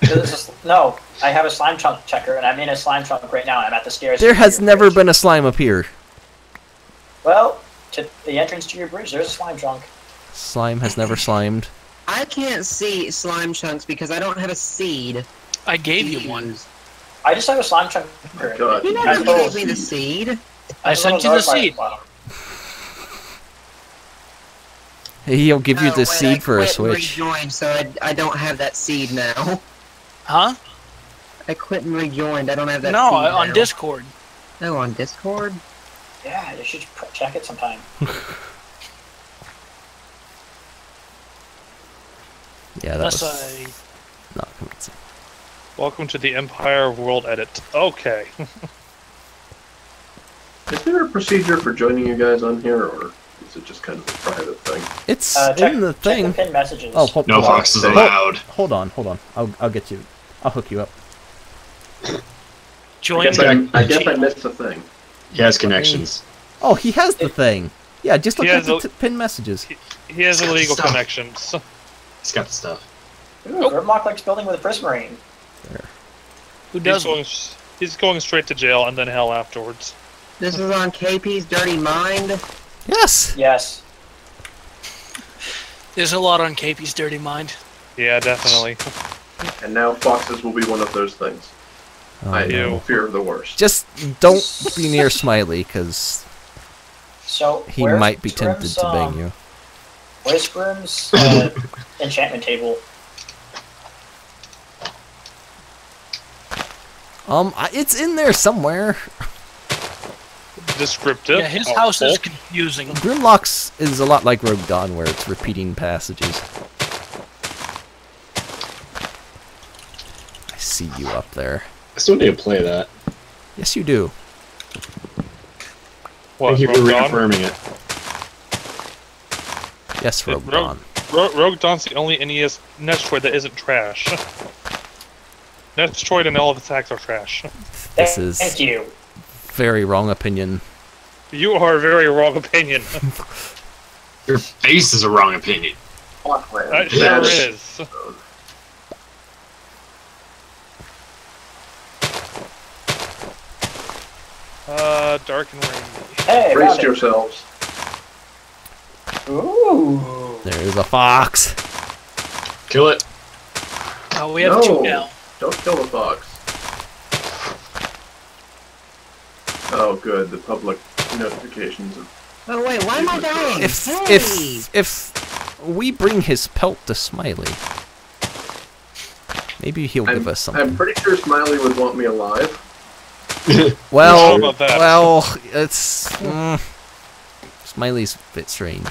This is- no, I have a slime chunk checker, and I'm in a slime chunk right now. I'm at the stairs. There has never bridge. been a slime up here. Well, to the entrance to your bridge, there's a slime chunk. Slime has never slimed. I can't see slime chunks because I don't have a seed. I to gave you one. Use. I just have a slime chunk. checker. Oh, God. You never told- gave me the seed. I There's sent you the seed. by the bottom. He'll give you Oh, the wait, seed I for a quit and switch. Rejoined, so I, I don't have that seed now. Huh? I quit and rejoined. I don't have that No, seed I- on now. Discord. No, on Discord? Yeah, you should check it sometime. *laughs* Yeah, that Unless was I. not convincing. Welcome to the Empire World Edit. Okay. *laughs* Is there a procedure for joining you guys on here, or is it just kind of a private thing? It's Uh, check, in the check thing. the pin messages. Oh, hold, No hold on. foxes Hold- allowed. Hold on, hold on. I'll I'll get you. I'll hook you up. *laughs* I Join guess I, I guess I missed the thing. He has connections. Oh, he has the thing. Yeah, just look at the a- t- pin messages. He has illegal Stop. connections. *laughs* He's got the stuff. Ooh, Grimlock likes building with a Prismarine. Who doesn't? going, he's going straight to jail and then hell afterwards. This is on KP's Dirty Mind. Yes. Yes. There's a lot on KP's Dirty Mind. Yeah, definitely. And now foxes will be one of those things. Oh, I no. fear the worst. Just don't be near Smiley, because So he might be tempted to bang um, you. Where's Grim's uh, *coughs* enchantment table? Um, I- it's in there somewhere. Descriptive. Yeah, his Oh, house is oh. confusing. Grimlocks is a lot like Rogue Dawn, where it's repeating passages. I see you up there. I still need to play that. Yes, you do. What, Thank you for Rogue Dawn? reaffirming it. Yes, Yeah, Rogue Rogue- Dawn. Ro- Rogue Dawn's the only NES NES toy that isn't trash. Destroyed and all of its attacks are trash. This Thank- is Thank you. very wrong opinion. You are a very wrong opinion. *laughs* Your face is a wrong opinion. That sure That's- is. Uh, dark and rainy. Hey, Brace yourselves. Ooh. There's a fox. Kill it. Oh, we have No. two now. Don't kill the fox. Oh, good. The public notifications. Of... Oh wait, why am I dying? If hey! if if we bring his pelt to Smiley, maybe he'll give I'm, us something. I'm pretty sure Smiley would want me alive. *laughs* well, How about that? well, it's mm, Smiley's a bit strange.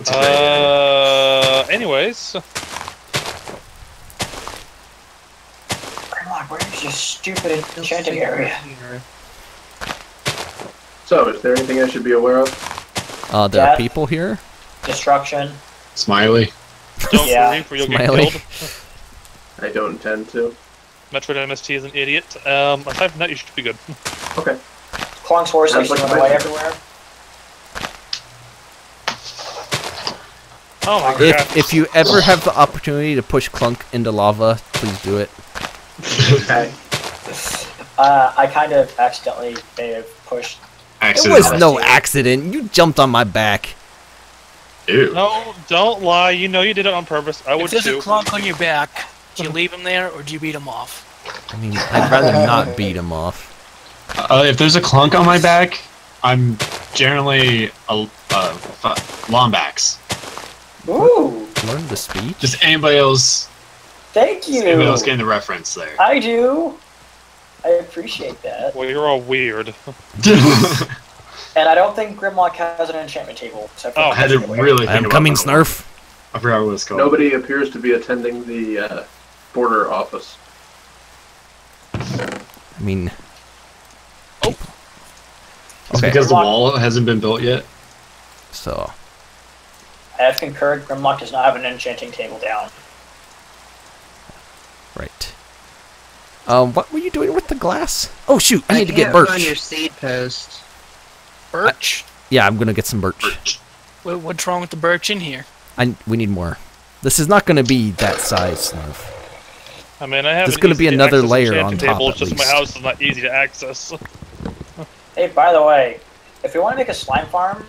It's a great idea. Uh, anyways, Grimlock, where's your stupid enchanting area? So, is there anything I should be aware of? Uh, there are people here. Destruction. Smiley. don't Yeah. grieve or you'll Smiley. get killed. *laughs* I don't intend to. Metroid MST is an idiot. Um, aside from that, you should be good. Okay. Clunk's horse Sounds is like away everywhere. Oh my god. If if you ever have the opportunity to push Clunk into lava, please do it. Okay. Uh, I kind of accidentally may have pushed. It was no accident. You jumped on my back. Ew. No, don't lie. You know you did it on purpose. I would If there's too. a clunk on your back, do you leave him there or do you beat him off? I mean, I'd rather not *laughs* beat him off. Uh, if there's a clunk on my back, I'm generally a uh, f- Lombax. Ooh, Learn the speech. Just anybody else, thank anybody you. else getting the reference there. I do. I appreciate that. Well, you're all weird. *laughs* And I don't think Grimlock has an enchantment table. Except for Oh, I had to really think I'm about coming, that one. I forgot what it's called. Nobody appears to be attending the uh, border office. I mean, Oh. It's Okay. because the wall hasn't been built yet. so I have concurred. Grimlock does not have an enchanting table down. Right. Um, what were you doing with the glass? Oh shoot! I need to get can't find birch. your seed post. Birch? Yeah, I'm gonna get some birch. What, what's wrong with the birch in here? I we need more. This is not gonna be that size, Snarf. I mean, I have. There's an gonna be another layer on top, Table. at It's just my house is not easy to access. *laughs* Hey, by the way, if we want to make a slime farm,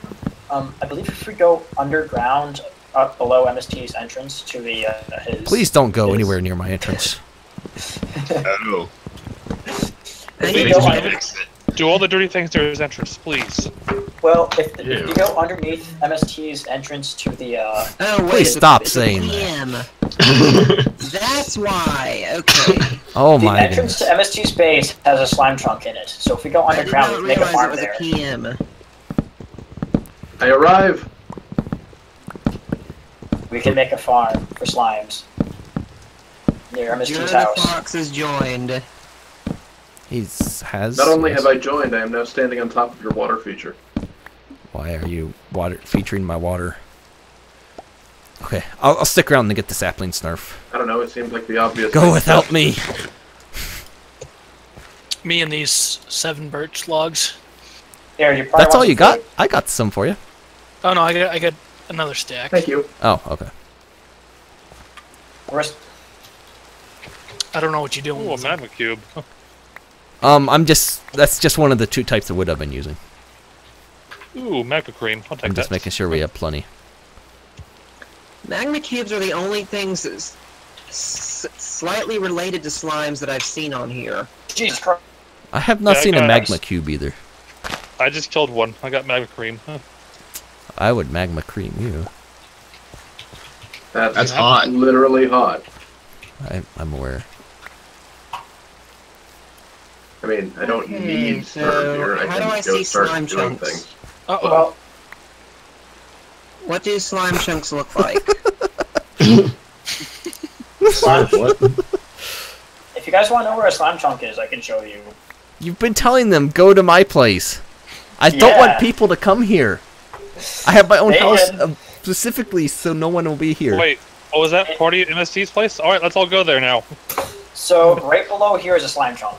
um, I believe if we go underground, up below MST's entrance to the uh, his. Please don't go Yes. anywhere near my entrance. *laughs* Oh. I If need go get- under, Fix it. Do all the dirty things near his entrance, please. well, if, if you go underneath MST's entrance to the uh, Oh wait, Please stop it's a saying that. PM. *laughs* That's why. Okay. *laughs* Oh the my entrance goodness. to MST's base has a slime chunk in it. So if we go I underground, we can make a realize it farm was there. a PM. I arrive. We can make a farm for slimes near Joe MST's the house. Fox has joined. He's has. Not only yes. have I joined, I am now standing on top of your water feature. Why are you water featuring my water? Okay, I'll, I'll stick around and get the sapling snarf. I don't know. It seems like the obvious. Go thing. without me. Me and these seven birch logs. Here, you probably That's all you got? food? I got some for you. Oh no, I got I got another stack. Thank you. Oh, okay. Where's- I don't know what you're doing. Oh, a magma cube. Um, I'm just that's just one of the two types of wood I've been using. Ooh, magma cream. I'll take I'm just that. making sure we have plenty. Magma cubes are the only things that's s- slightly related to slimes that I've seen on here. Jesus Christ. I have not Yeah, seen a got- magma cube either. I just killed one. I got magma cream. Huh. I would magma cream you. That's, That's hot. Literally hot. I, I'm aware. I mean, I don't Okay, need so Snarf here. I how can do I go see start slime doing chunks? things. Uh oh. Well, What do slime chunks look like? *laughs* slime, *laughs* what? if you guys want to know where a slime chunk is, I can show you. You've been telling them go to my place. I don't want people to come here. I have my own They house uh, specifically so no one will be here. Wait, oh, was that party at MST's place? All right, let's all go there now. So right below here is a slime chunk.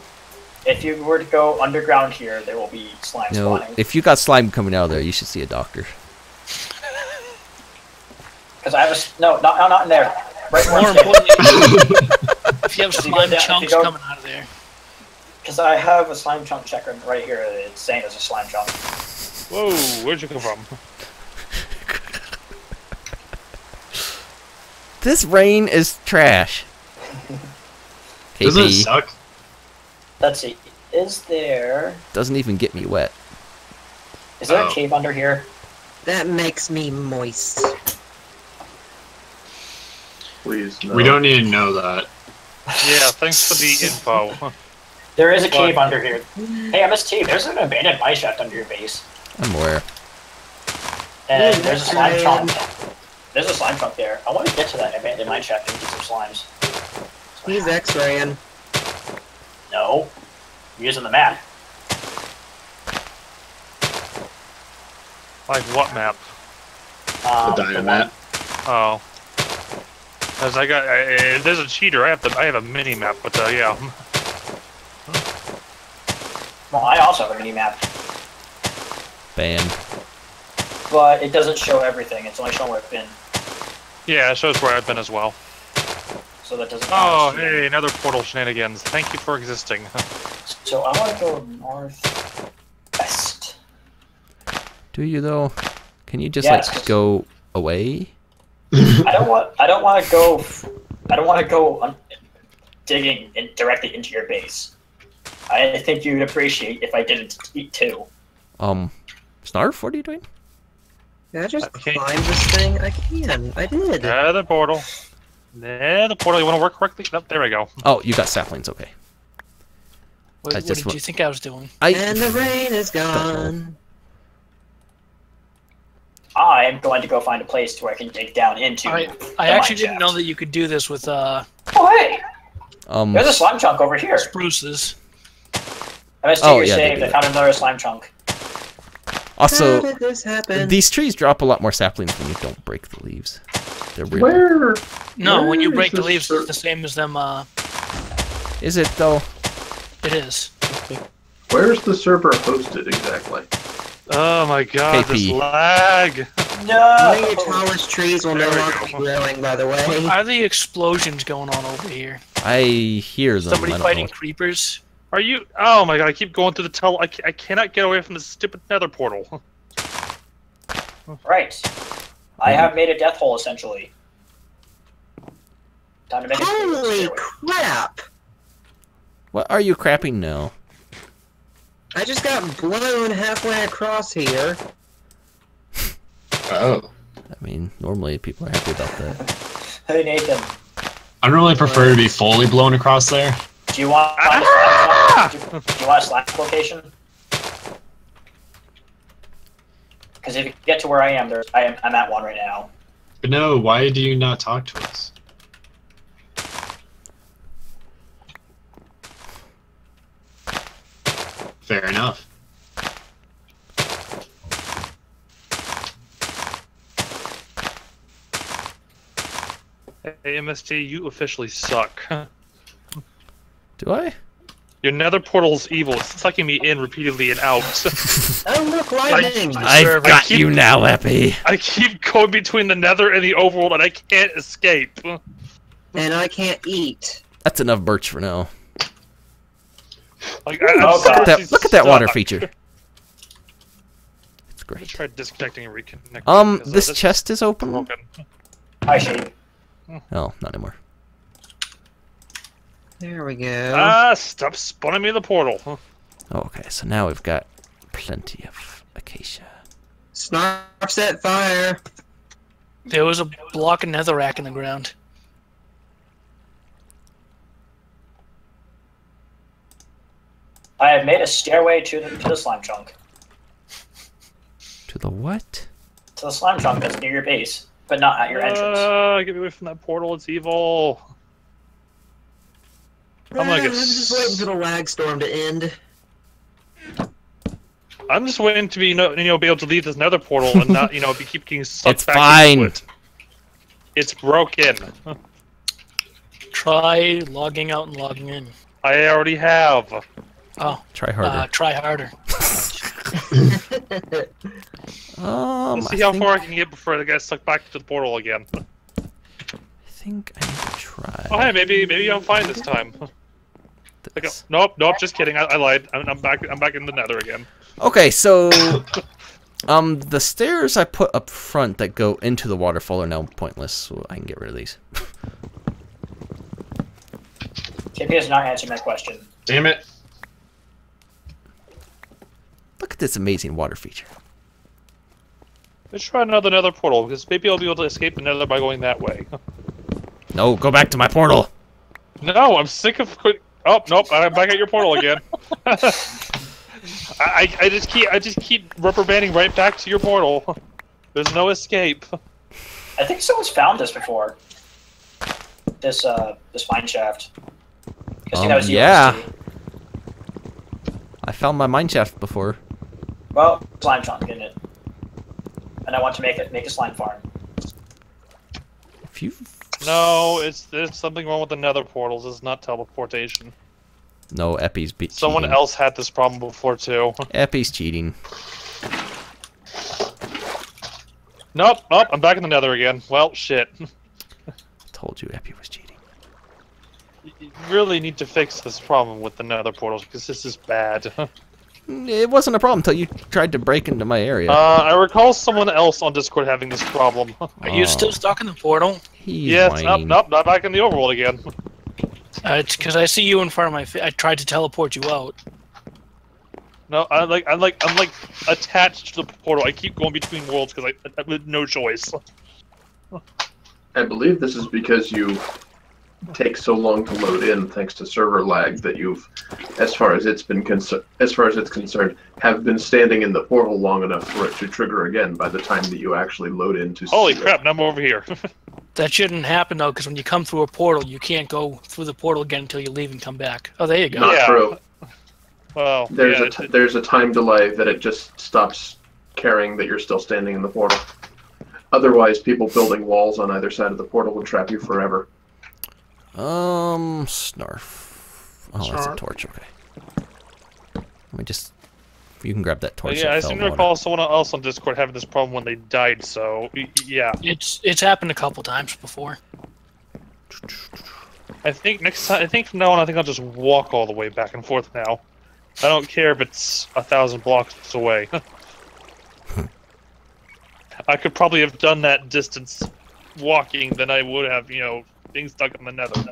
If you were to go underground here, there will be slime No, spawning. if you got slime coming out of there, you should see a doctor. *laughs* Because I have a no, not no, not in there. Right More importantly, *laughs* if you have If you slime down- you chunks go- coming out of there. Because I have a slime chunk checker right here. It's saying there's a slime chunk. Whoa, where'd you come from? *laughs* This rain is trash. *laughs* Doesn't it suck? Let's see. Is there doesn't even get me wet. is there Oh. a cave under here? That makes me moist. Please, no. We don't need to know that. Yeah, thanks for the info. There is a cave under here. Hey, MST, there's an abandoned mine shaft under your base. I'm aware. And Yeah, there's a slime that's chunk. There's a slime chunk there. I want to get to that abandoned mine shaft and get some slimes. He's X-raying. No. I'm using the map. Like what map? Um, the Dynmap. Oh. As I got, I, if there's a cheater, I have to, I have a mini map, but uh, yeah. Well, I also have a mini map, Ban. But it doesn't show everything. It's only showing where I've been, Yeah, it shows where I've been as well. so that doesn't. Oh, count. hey, another portal shenanigans. Thank you for existing. *laughs* So I want to go north west. Do you though? Can you just Yes, like 'cause- go away? *laughs* I don't want. I don't want to go. I don't want to go un- digging in, directly into your base. I think you'd appreciate if I didn't eat too. Um, Snarf, what are you doing? Can I just Okay. climb this thing? I can. I did. Nether portal. Nether portal. You want to work correctly? Nope, there we go. Oh, you got saplings. Okay. What, what just did you think I was doing? I And the rain is gone. I am going to go find a place where I can dig down into. I, the I actually didn't know that you could do this with uh, Oh hey, um. there's a slime chunk over here. spruces. MST, Oh, you're yeah, they saved. do I that. found another slime chunk. How Also, did this happen? these trees drop a lot more saplings when you don't break the leaves. They're real. Where? No, when you break the leaves, it's the same as them. Uh, Is it though? it is. Where's the server hosted exactly? Oh my god, this KP. lag. One of your No. tallest trees will no There we longer be growing, by the way. What are the explosions going on over here? I hear them. Somebody I fighting know. creepers? Are you? Oh my god, I keep going through the tunnel. I, I cannot get away from this stupid nether portal. *laughs* Right. I have made a death hole essentially. Time to make Holy crap! What are you crapping now? I just got blown halfway across here. Oh. I mean, normally people are happy about that. *laughs* Hey Nathan, I don't really prefer to be fully blown across there. Do you want to find a slack, ah! do, do you want a slack location? Because if you get to where I am, there's I am I'm at one right now. But no, why do you not talk to us? Fair enough. Hey, MST, you officially suck. *laughs* Do I? Your nether portal's evil. It's sucking me in repeatedly and out. *laughs* Oh, look, lightning! I've server. got Keep- you now, Epi. I keep going between the nether and the overworld and I can't escape. And I can't eat. That's enough birch for now. Like, I, I'm Oh, God. Look at that, look at that water stuck. feature. It's I great. Try disconnecting and reconnecting. Um, this this chest is is open. broken. Hi Shade. No, not anymore. There we go. Ah, stop spawning me the portal. Oh, okay, so now we've got plenty of acacia. Snarf set fire. There was a block of netherrack in the ground. I have made a stairway to the to the slime chunk. To the what? To the slime chunk that's near your base, but not at your entrance. Uh, get me away from that portal. It's evil. I'm gonna get I'm just waiting for the lag storm to end. I'm just waiting to be, you know, you know, be able to leave this nether portal and not, you know, be keep getting sucked It's back fine. into it. It's broken. *laughs* Try logging out and logging in. I already have. Oh, Try harder. uh, try harder. *laughs* um, Let's see how think, far I can get before I get sucked back to the portal again. I think I need to try. Oh, hey, maybe maybe I'm fine this time. *laughs* Like, this. nope, nope, just kidding. I, I lied. I'm, I'm back. I'm back in the Nether again. Okay, so um, the stairs I put up front that go into the waterfall are now pointless, so I can get rid of these. KP is not answering that question. Damn it. Look at this amazing water feature. Let's try another Nether portal because maybe I'll be able to escape the Nether by going that way. No, go back to my portal. No, I'm sick of quit. Oh nope, I'm back at your portal again. *laughs* I, I I just keep I just keep rubber banding right back to your portal. There's no escape. I think someone's found this before. This uh this mine shaft. Um, that was yeah. UST. I found my mine shaft before. Well, slime chunk in it. And I want to make it make a slime farm. If you No, it's there's something wrong with the Nether portals. It's not teleportation. no Epi's be Someone cheating. else had this problem before too. Epi's cheating. Nope, nope, I'm back in the Nether again. Well, shit. *laughs* Told you Epi was cheating. You really need to fix this problem with the Nether portals because this is bad. *laughs* uh, It wasn't a problem until you tried to break into my area. I recall someone else on Discord having this problem. Are you still Oh, stuck in the portal? He's yes, nope, nope, not back in the overworld again. Uh, it's because I see you in front of my. Fa- I tried to teleport you out. No, I'm like I'm like I'm like attached to the portal. I keep going between worlds because I, I with no choice. I believe this is because you take so long to load in thanks to server lag that you've as far as it's been concerned as far as it's concerned have been standing in the portal long enough for it to trigger again by the time that you actually load into Holy crap! Now I'm over here. *laughs* That shouldn't happen though, because when you come through a portal, you can't go through the portal again until you leave and come back. Oh, there you go. Not Yeah. true. well, There's yeah, a t- there's a time delay that it just stops caring that you're still standing in the portal. Otherwise, people building walls on either side of the portal would trap you forever. Um, snarf. Oh, that's a torch. Okay. Let me just. You can grab that torch. yeah, that I seem to recall someone else on Discord having this problem when they died. So y- y- yeah, It's it's happened a couple times before. I think next time, I think from now on, I think I'll just walk all the way back and forth now. I don't care if it's a thousand blocks away. *laughs* I could probably have done that distance walking than I would have, you know, being stuck in the nether.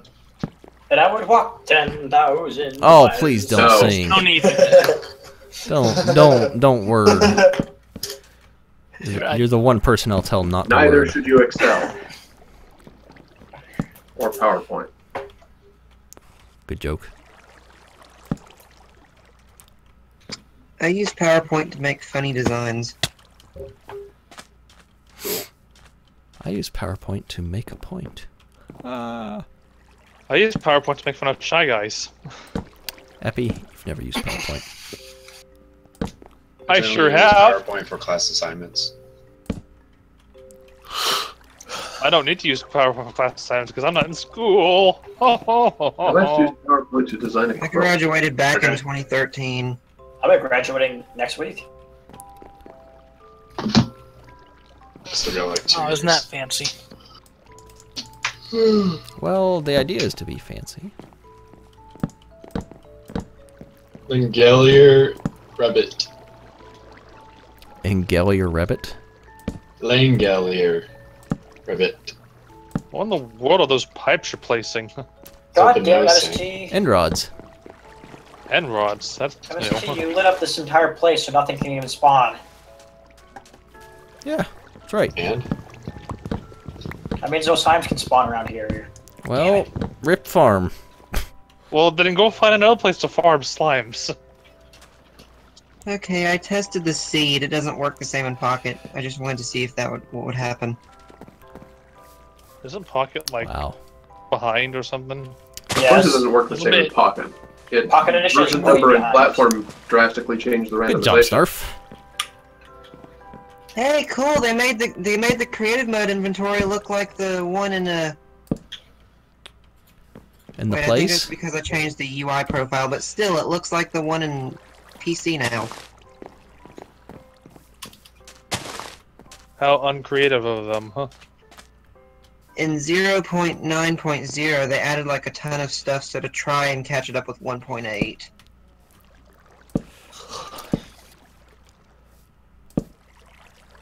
And I would walk ten thousand. Oh, please don't No. sing. No need. Don't, don't, don't word. You're, you're the one person I'll tell not to Neither word. should you Excel or PowerPoint. Good joke. I use PowerPoint to make funny designs. I use PowerPoint to make a point. Ah. I use PowerPoint to make fun of shy guys. Epi, you've never used PowerPoint. I Generally sure use have. PowerPoint for class assignments. I don't need to use PowerPoint for class assignments because I'm not in school. Oh, I like to use PowerPoint to design a I graduated back in 2013. I'll be graduating next week. Still got like two Oh, isn't that fancy? *sighs* Well, the idea is to be fancy. Lingelier Rabbit. Engelia Rabbit? Langelier Rabbit. what in the world are those pipes you're placing? *laughs* God damn MST. End rods. End rods. That's MST, new. you lit up this entire place so nothing can even spawn. Yeah, that's right. And That means no slimes can spawn around here. Well, Rip Farm. Well, then go find another place to farm slimes. Okay, I tested the seed. It doesn't work the same in Pocket. I just wanted to see if that would what would happen. Isn't Pocket like Wow. behind or something? Of course, it doesn't work the Little same in. Pocket. It, Pocket initially version number and platform drastically changed the Good job, randomization. Snarf. Hey, cool! They made the they made the creative mode inventory look like the one in uh in the Wait, I think that's place. because I changed the UI profile, but still, it looks like the one in PC now. How uncreative of them, huh? In 0.9.0, they added like a ton of stuff, so to try and catch it up with 1.8.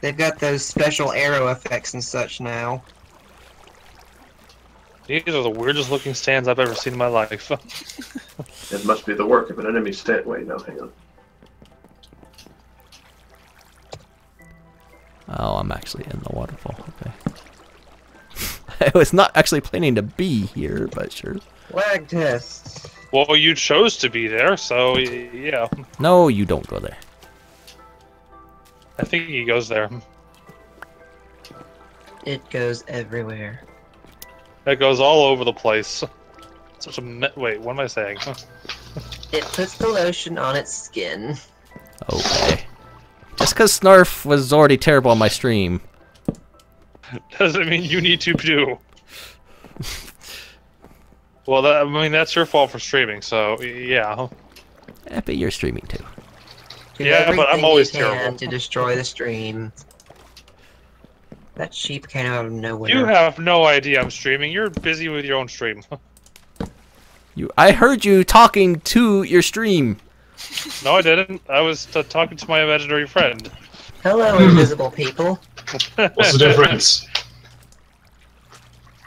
They've got those special arrow effects and such now. These are the weirdest looking stands I've ever seen in my life. *laughs* It must be the work of an enemy stand. Wait, no, hang on. Oh, I'm actually in the waterfall. Okay. *laughs* I was not actually planning to be here, but sure. Lag tests. well, you chose to be there, so yeah. No, you don't go there. I think he goes there. It goes everywhere. It goes all over the place. *laughs* Such a me- wait. What am I saying? *laughs* It puts the lotion on its skin. Okay. Just because Snarf was already terrible on my stream. *laughs* Doesn't mean you need to do. well, that, I mean that's your fault for streaming. So y- yeah. Eh, but you're streaming too. Do Yeah, but I'm always you terrible. To destroy the stream. That sheep came out of nowhere. You have no idea I'm streaming. You're busy with your own stream. *laughs* You, I heard you talking to your stream. no, I didn't. I was t- talking to my imaginary friend. Hello, invisible people. What's the difference? *laughs*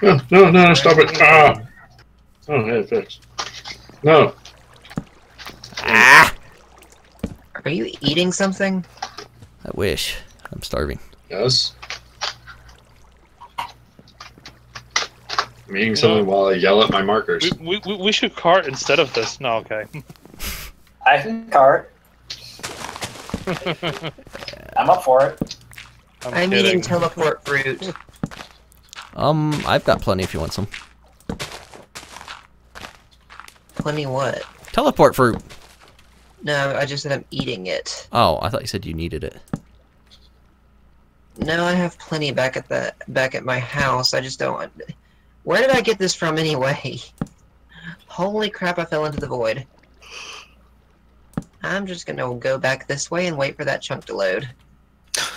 No, no, no, stop it. Ah. Oh, hey, fix. No. Ah! Are you eating something? I wish. I'm starving. Yes. I'm eating something while I yell at my markers. We, we, we- we should cart instead of this. No, okay. *laughs* I can cart. *laughs* I'm up for it. I'm, I'm eating teleport fruit. Um, I've got plenty if you want some. Plenty what? Teleport fruit. No, I just said I'm eating it. Oh, I thought you said you needed it. No, I have plenty back at the back at my house. I just don't. Want where did I get this from anyway? *laughs* Holy crap! I fell into the void. I'm just gonna go back this way and wait for that chunk to load. *laughs*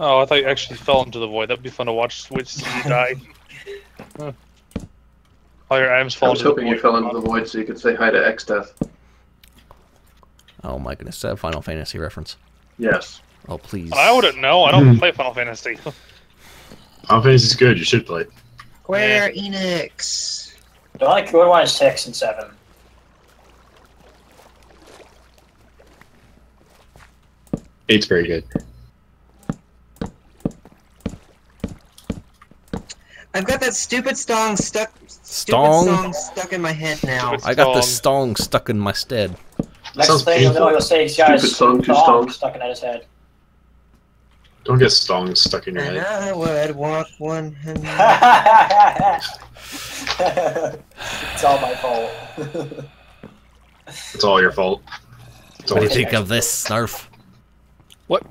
Oh, I thought you actually fell into the void. That'd be fun to watch Switch see you die. *laughs* Huh. All your items I fall was into the hoping you fell into the void so you could say hi to Exdeath. Oh my goodness, a Final Fantasy reference. Yes. Oh please. I wouldn't know. I don't *laughs* play Final Fantasy. Final Fantasy's good. You should play. it. Square Enix. The only good one is six and seven. Eight's very good. I've got that stupid song stuck. Stupid Stong? song stuck in my head now. Stupid- I got the Stong. stong stuck in my stead. Next Sounds thing you'll know, painful. he'll say he's got his Stupid song, two dong stongs. stuck in his head. Don't get stongs stuck in your And head. I would walk one. and- *laughs* it's all my fault. It's all your fault. It's What do you always think of this, Snarf? What?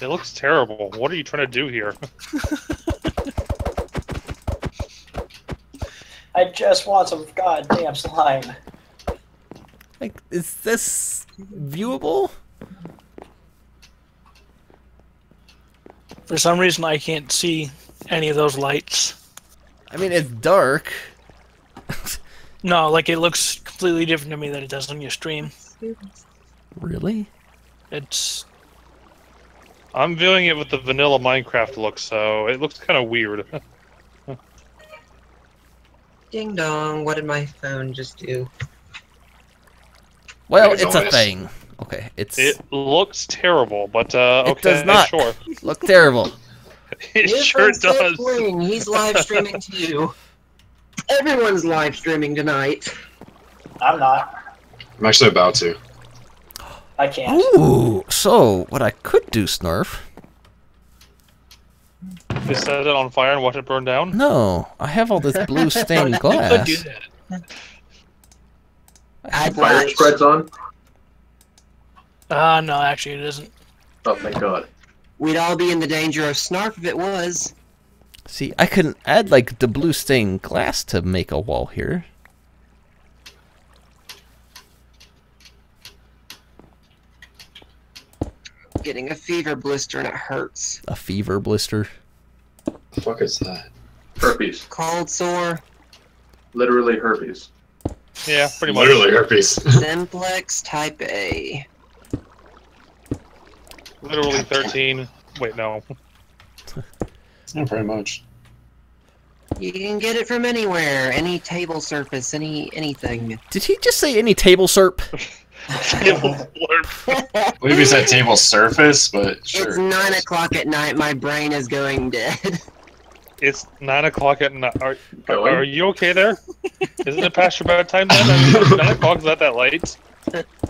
It looks terrible. What are you trying to do here? *laughs* I just want some goddamn slime. Like, is this viewable? For some reason, I can't see any of those lights. I mean, it's dark. *laughs* No, like it looks completely different to me than it does on your stream. really? It's I'm viewing it with the vanilla Minecraft look, so it looks kind of weird. *laughs* Ding dong! What did my phone just do? Well, It's it's a thing. Okay, it's It looks terrible, but uh, It does not. sure. *laughs* look terrible. *laughs* It New sure does. Bling, He's live streaming too. Everyone's live streaming tonight. I'm not. I'm actually about to. I can't. Ooh, so what I could do, Snarf? Just set it on fire and watch it burn down. No, I have all this blue stained *laughs* glass. You could do that. I'd Fire spreads on? Uh, no, actually, it isn't. Oh, thank God. We'd all be in the danger of snarf if it was. See, I can add like the blue stained glass to make a wall here. Getting a fever blister and it hurts. A fever blister. The fuck is that? Herpes. Cold sore. Literally herpes. Yeah, pretty much. Literally herpes. *laughs* Simplex type A. Literally 13. Wait, no. Not very much. You can get it from anywhere. Any table surface, any anything. Did he just say any table serp? *laughs* Blurb. *laughs* Maybe it's that table surface, but sure. It's nine o'clock at night. My brain is going dead. It's 9 o'clock at night. Are, Going? are you okay there? Isn't it past your bedtime then? I mean, 9 o'clock's not that late.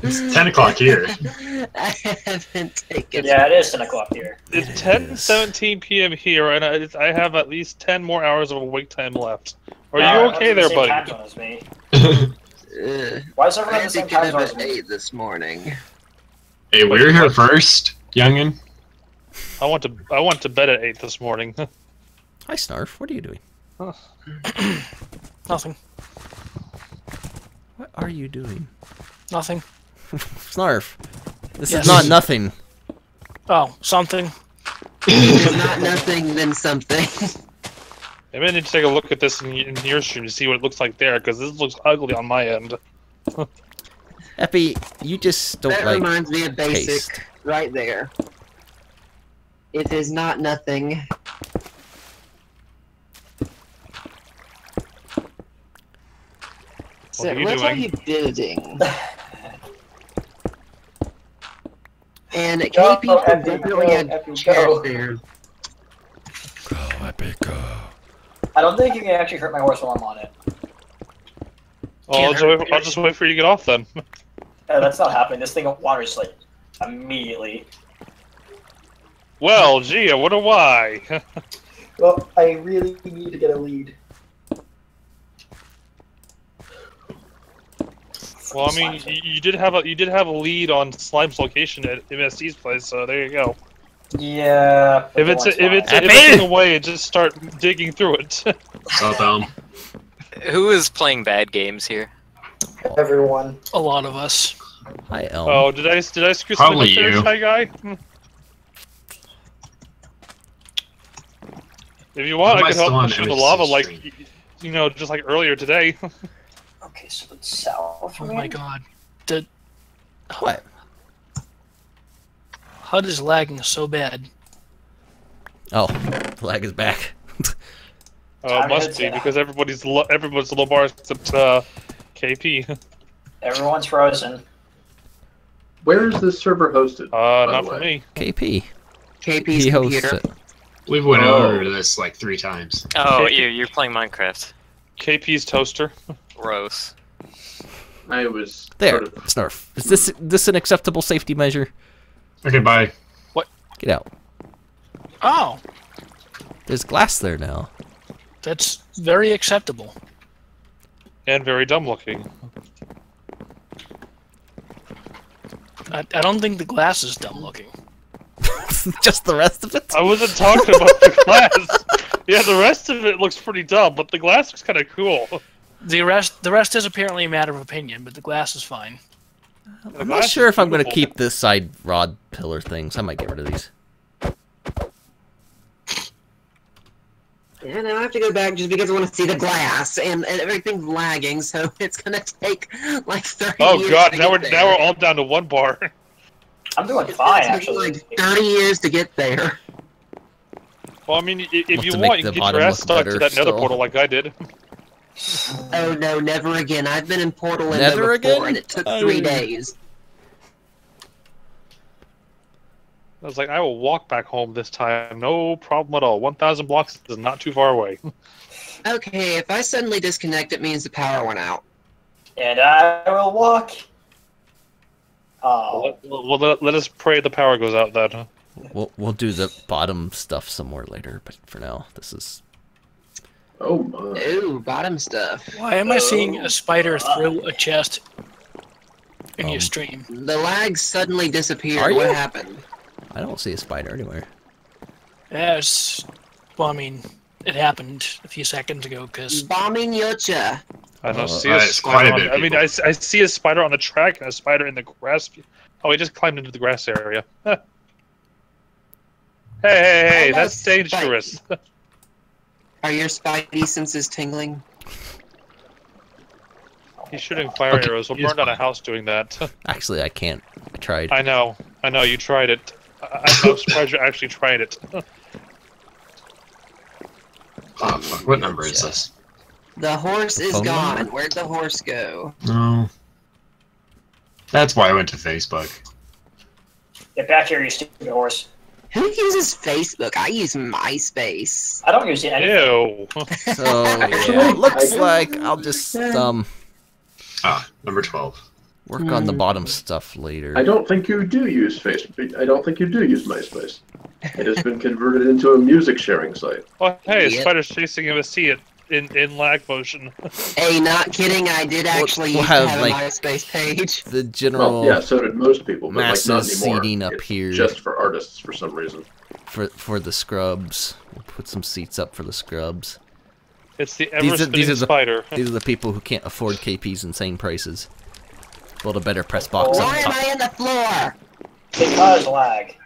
It's *laughs* 10 o'clock here. *laughs* I haven't taken. Yeah, it is 10 o'clock here. It's 10 17 p.m. here, and I, I have at least 10 more hours of awake time left. Are you okay there, was the same buddy? time zone as me. Uh, *laughs* Why is everyone I in the same time zone as at me? eight this morning. Hey, we're here first, youngin. I want to I went to bed at 8 this morning. Hi, Snarf. What are you doing? Oh. *clears throat* Nothing. What are you doing? Nothing. *laughs* Snarf. This Yes. is not nothing. Oh, something. If not nothing, then something. *laughs* Maybe I need to take a look at this in, in your stream to see what it looks like there, because this looks ugly on my end. *laughs* Epi, you just don't that like reminds me of basic taste. right there. It is not nothing. So, are you what are you building? *laughs* and Go, KP should Epi, definitely go, had Epi, chat go. there. Go, Epic, go. I don't think you can actually hurt my horse while I'm on it. Oh, I'll, just hurt wait, I'll just wait for you to get off then. *laughs* Uh, that's not happening. This thing waters like immediately. well, gee, I wonder why. *laughs* Well, I really need to get a lead. Well, I mean, you, you did have a you did have a lead on Slime's location at MST's place, so there you go. Yeah. If it's one's if it's if it's in the way, just start digging through it. *laughs* South Elm. Who is playing bad games here? everyone. A lot of us. Hi, Elm. oh, did I did I screw Probably something up there, you. Shy guy? Hmm. If you want, Am I I could help still on through the lava, like stream? y- you know, just like earlier today. *laughs* Okay, so it's south. Oh my god. The What? HUD is lagging so bad. Oh, the *laughs* lag is back. Oh, Time it must be because everybody's lo- everyone's low bar except uh, KP. *laughs* Everyone's frozen. Where is this server hosted? Uh, not for me. KP. KP's He hosts computer. it. We've went Oh. over this like three times. Oh, you, you're playing Minecraft. KP's toaster. *laughs* Gross. I was There, sort of Snarf. Is this this an acceptable safety measure? Okay, bye. What? Get out. Oh, There's glass there now. that's very acceptable. And very dumb looking. I, I don't think the glass is dumb looking. *laughs* Just the rest of it. I wasn't talking about the glass. *laughs* Yeah, the rest of it looks pretty dumb, but the glass looks kind of cool. The rest the rest is apparently a matter of opinion, but the glass is fine. The I'm not sure if I'm going to keep this side rod pillar things. I might get rid of these. Yeah, now I have to go back just because I want to see the glass, and, and everything's lagging, so *laughs* it's gonna take like 30 Oh years god, to now we're get now we're all down to one bar. I'm doing It's fine, gonna actually. like 30 years to get there. Well, I mean, i- if you want, you can get your ass stuck to that nether portal like I did. Oh no, never again. I've been in Portal Limbo Never before, again? and it took three mean- days. I was like, I will walk back home this time, no problem at all. 1,000 blocks is not too far away. *laughs* Okay, if I suddenly disconnect, it means the power went out. And I will walk. Oh, Well, well, let, let us pray the power goes out then. We'll we'll do the bottom stuff some more later, but for now, this is Oh my. Ooh, bottom stuff. Why am I seeing Oh. a spider through a chest in your Um, stream? The lag suddenly disappeared. Are what you? happened? I don't see a spider anywhere. Yes. Well, I mean, it happened a few seconds ago because Bombing Yocha. I don't Uh, see uh, a it's quite a spider. On, I mean, I, I, s- I see a spider on the track and a spider in the grass. Oh, he just climbed into the grass area. *laughs* hey, hey, hey! Hello, That's dangerous. *laughs* Are your spidey senses tingling? He's shooting fire Okay, arrows. We'll he's burn down a house doing that. *laughs* Actually, I can't. I tried. I know. I know. You tried it. I, I'm *laughs* surprised you actually tried it. Oh, *laughs* fuck. What number is this? The horse is Phone gone. number? Where'd the horse go? No. That's why I went to Facebook. Get back here, you stupid horse. Who uses Facebook? I use MySpace. I don't use it. Ew. So *laughs* yeah, it looks like I'll just um Ah, number 12. work on the bottom stuff later. I don't think you do use Facebook. I don't think you do use MySpace. It has been converted into a music sharing site. Oh, hey, Yep. spider's chasing him. I see it in, in lag motion. *laughs* Hey, not kidding. I did We'll- actually we'll have, have like, a MySpace page. The general Well, yeah, so did most people, but like not seating up It's here. just for artists for some reason. for for the scrubs. We'll put some seats up for the scrubs. It's the These ever are- these are the- spider. *laughs* These are the people who can't afford KP's insane prices. Build a better press box Why on am top. I in the floor? Because lag.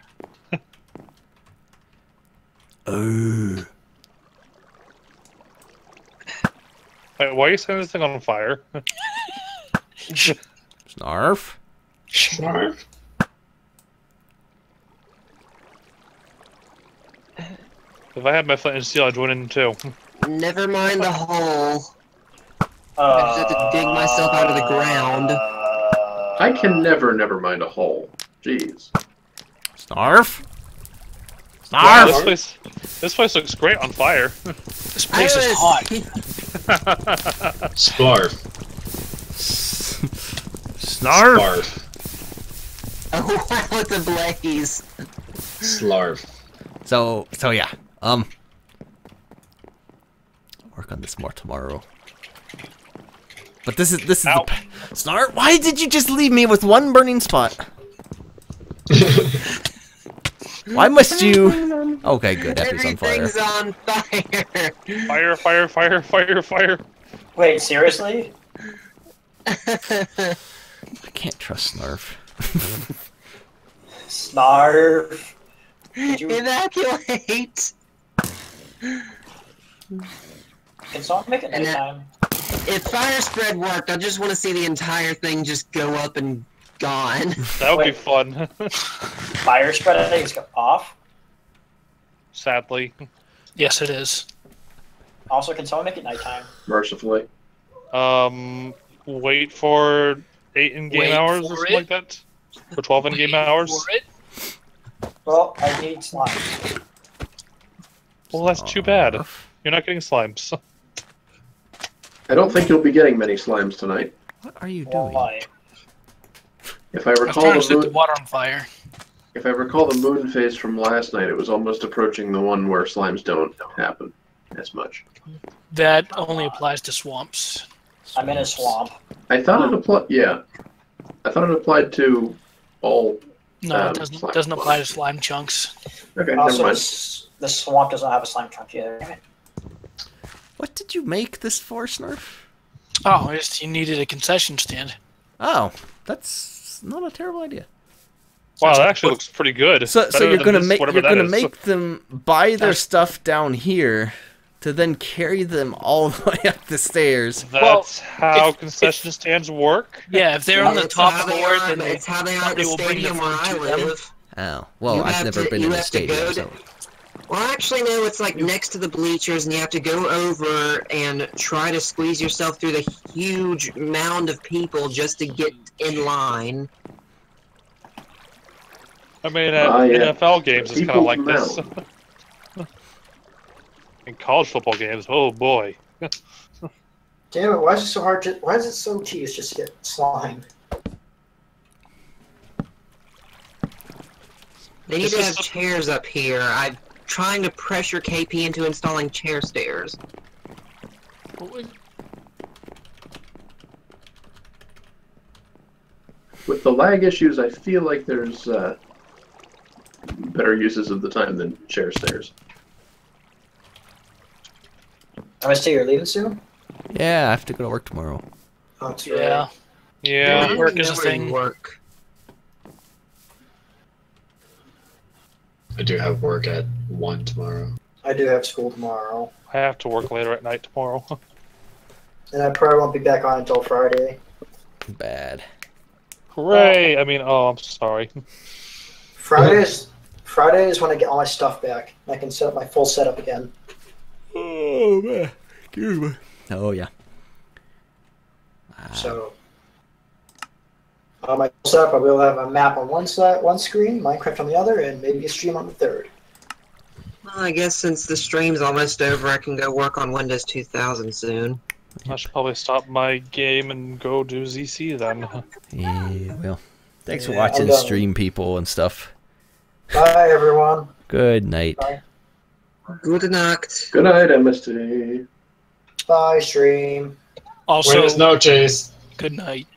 Oh. Wait, why are you setting this thing on fire? *laughs* Snarf. Snarf. *laughs* If I had my flint and steel, I'd join in too. Never mind the hole. Uh, just have to dig myself out of the ground. I can never, never mind a hole. Jeez. Snarf. Wow, this place, this place looks great on fire. this place is hot. Splarf. *laughs* Snarf. Sparf. Oh wow, it's a blaze. Slarf. So so yeah. Um. Work on this more tomorrow. But this is this is Ow. the Snarf. Why did you just leave me with one burning spot? *laughs* *laughs* *laughs* Why must you? Okay, good. Effie's on fire. Everything's on fire. Fire, fire, fire, fire, fire. Wait, seriously? I can't trust Snarf. *laughs* Snarf. You, Evacuate. can someone make it And nighttime? If fire spread worked, I just want to see the entire thing just go up and gone. *laughs* That would be Wait. fun. *laughs* Fire spread is off. Sadly. Yes, it is. Also, can someone make it nighttime? Mercifully. Um, wait for eight in-game Wait hours or something it. like that. For twelve in-game hours. For it. Well, I need slimes. Well, that's too bad. You're not getting slimes. *laughs* I don't think you'll be getting many slimes tonight. What are you doing? Why? If I I was recall the set the moon, water on fire. if I recall the moon phase from last night, it was almost approaching the one where slimes don't happen as much. That only applies to swamps. I'm in a swamp. I thought it applied. Yeah, I thought it applied to all. No, Um, it doesn't slime. doesn't apply to slime chunks. Okay, never Also, mind. this, the swamp doesn't have a slime chunk either. What did you make this for, Snarf? Oh, I just you needed a concession stand. Oh, that's not a terrible idea. Wow, Sounds that actually looks pretty good. So, so you're gonna this, make you're gonna is. make them buy their That's- stuff down here, to then carry them all the *laughs* way up the stairs. That's Well, how if- concession stands work. Yeah, if they're on the top floor, then they, it's how they are at the somebody will bring the stadium where I to them. live. Oh, well, You I've never to- been in a have to stadium, go to- so Well, actually, no. It's like next to the bleachers, and you have to go over and try to squeeze yourself through the huge mound of people just to get in line. I mean, at Ah, yeah. NFL games, it's kind of like this. *laughs* In college football games, oh boy. Damn it! Why is it so hard to? Why is it so tedious just to get slime? They need to have chairs up here. I'm trying to pressure KP into installing chair stairs. With the lag issues, I feel like there's uh, better uses of the time than chair stairs. MST, you're leaving soon? Yeah, I have to go to work tomorrow. Oh, that's Yeah. right. Yeah. I work is a know where you thing. Work. I do have work at one tomorrow. I do have school tomorrow. I have to work later at night tomorrow. *laughs* And I probably won't be back on until Friday. Bad. Hooray! I mean, oh, I'm sorry. Fridays Friday is when I get all my stuff back. I can set up my full setup again. Oh man. Excuse me. Oh yeah. Ah, So uh, my setup I will have a map on one side one screen, Minecraft on the other, and maybe a stream on the third. Well, I guess since the stream's almost over, I can go work on Windows 2000 soon. I should probably stop my game and go do ZC then. Yeah, well. Thanks for watching the stream, people and stuff. Bye everyone. Good night. Bye. Good night. Good night, MST. Bye stream. Also, Buenas noches. good night.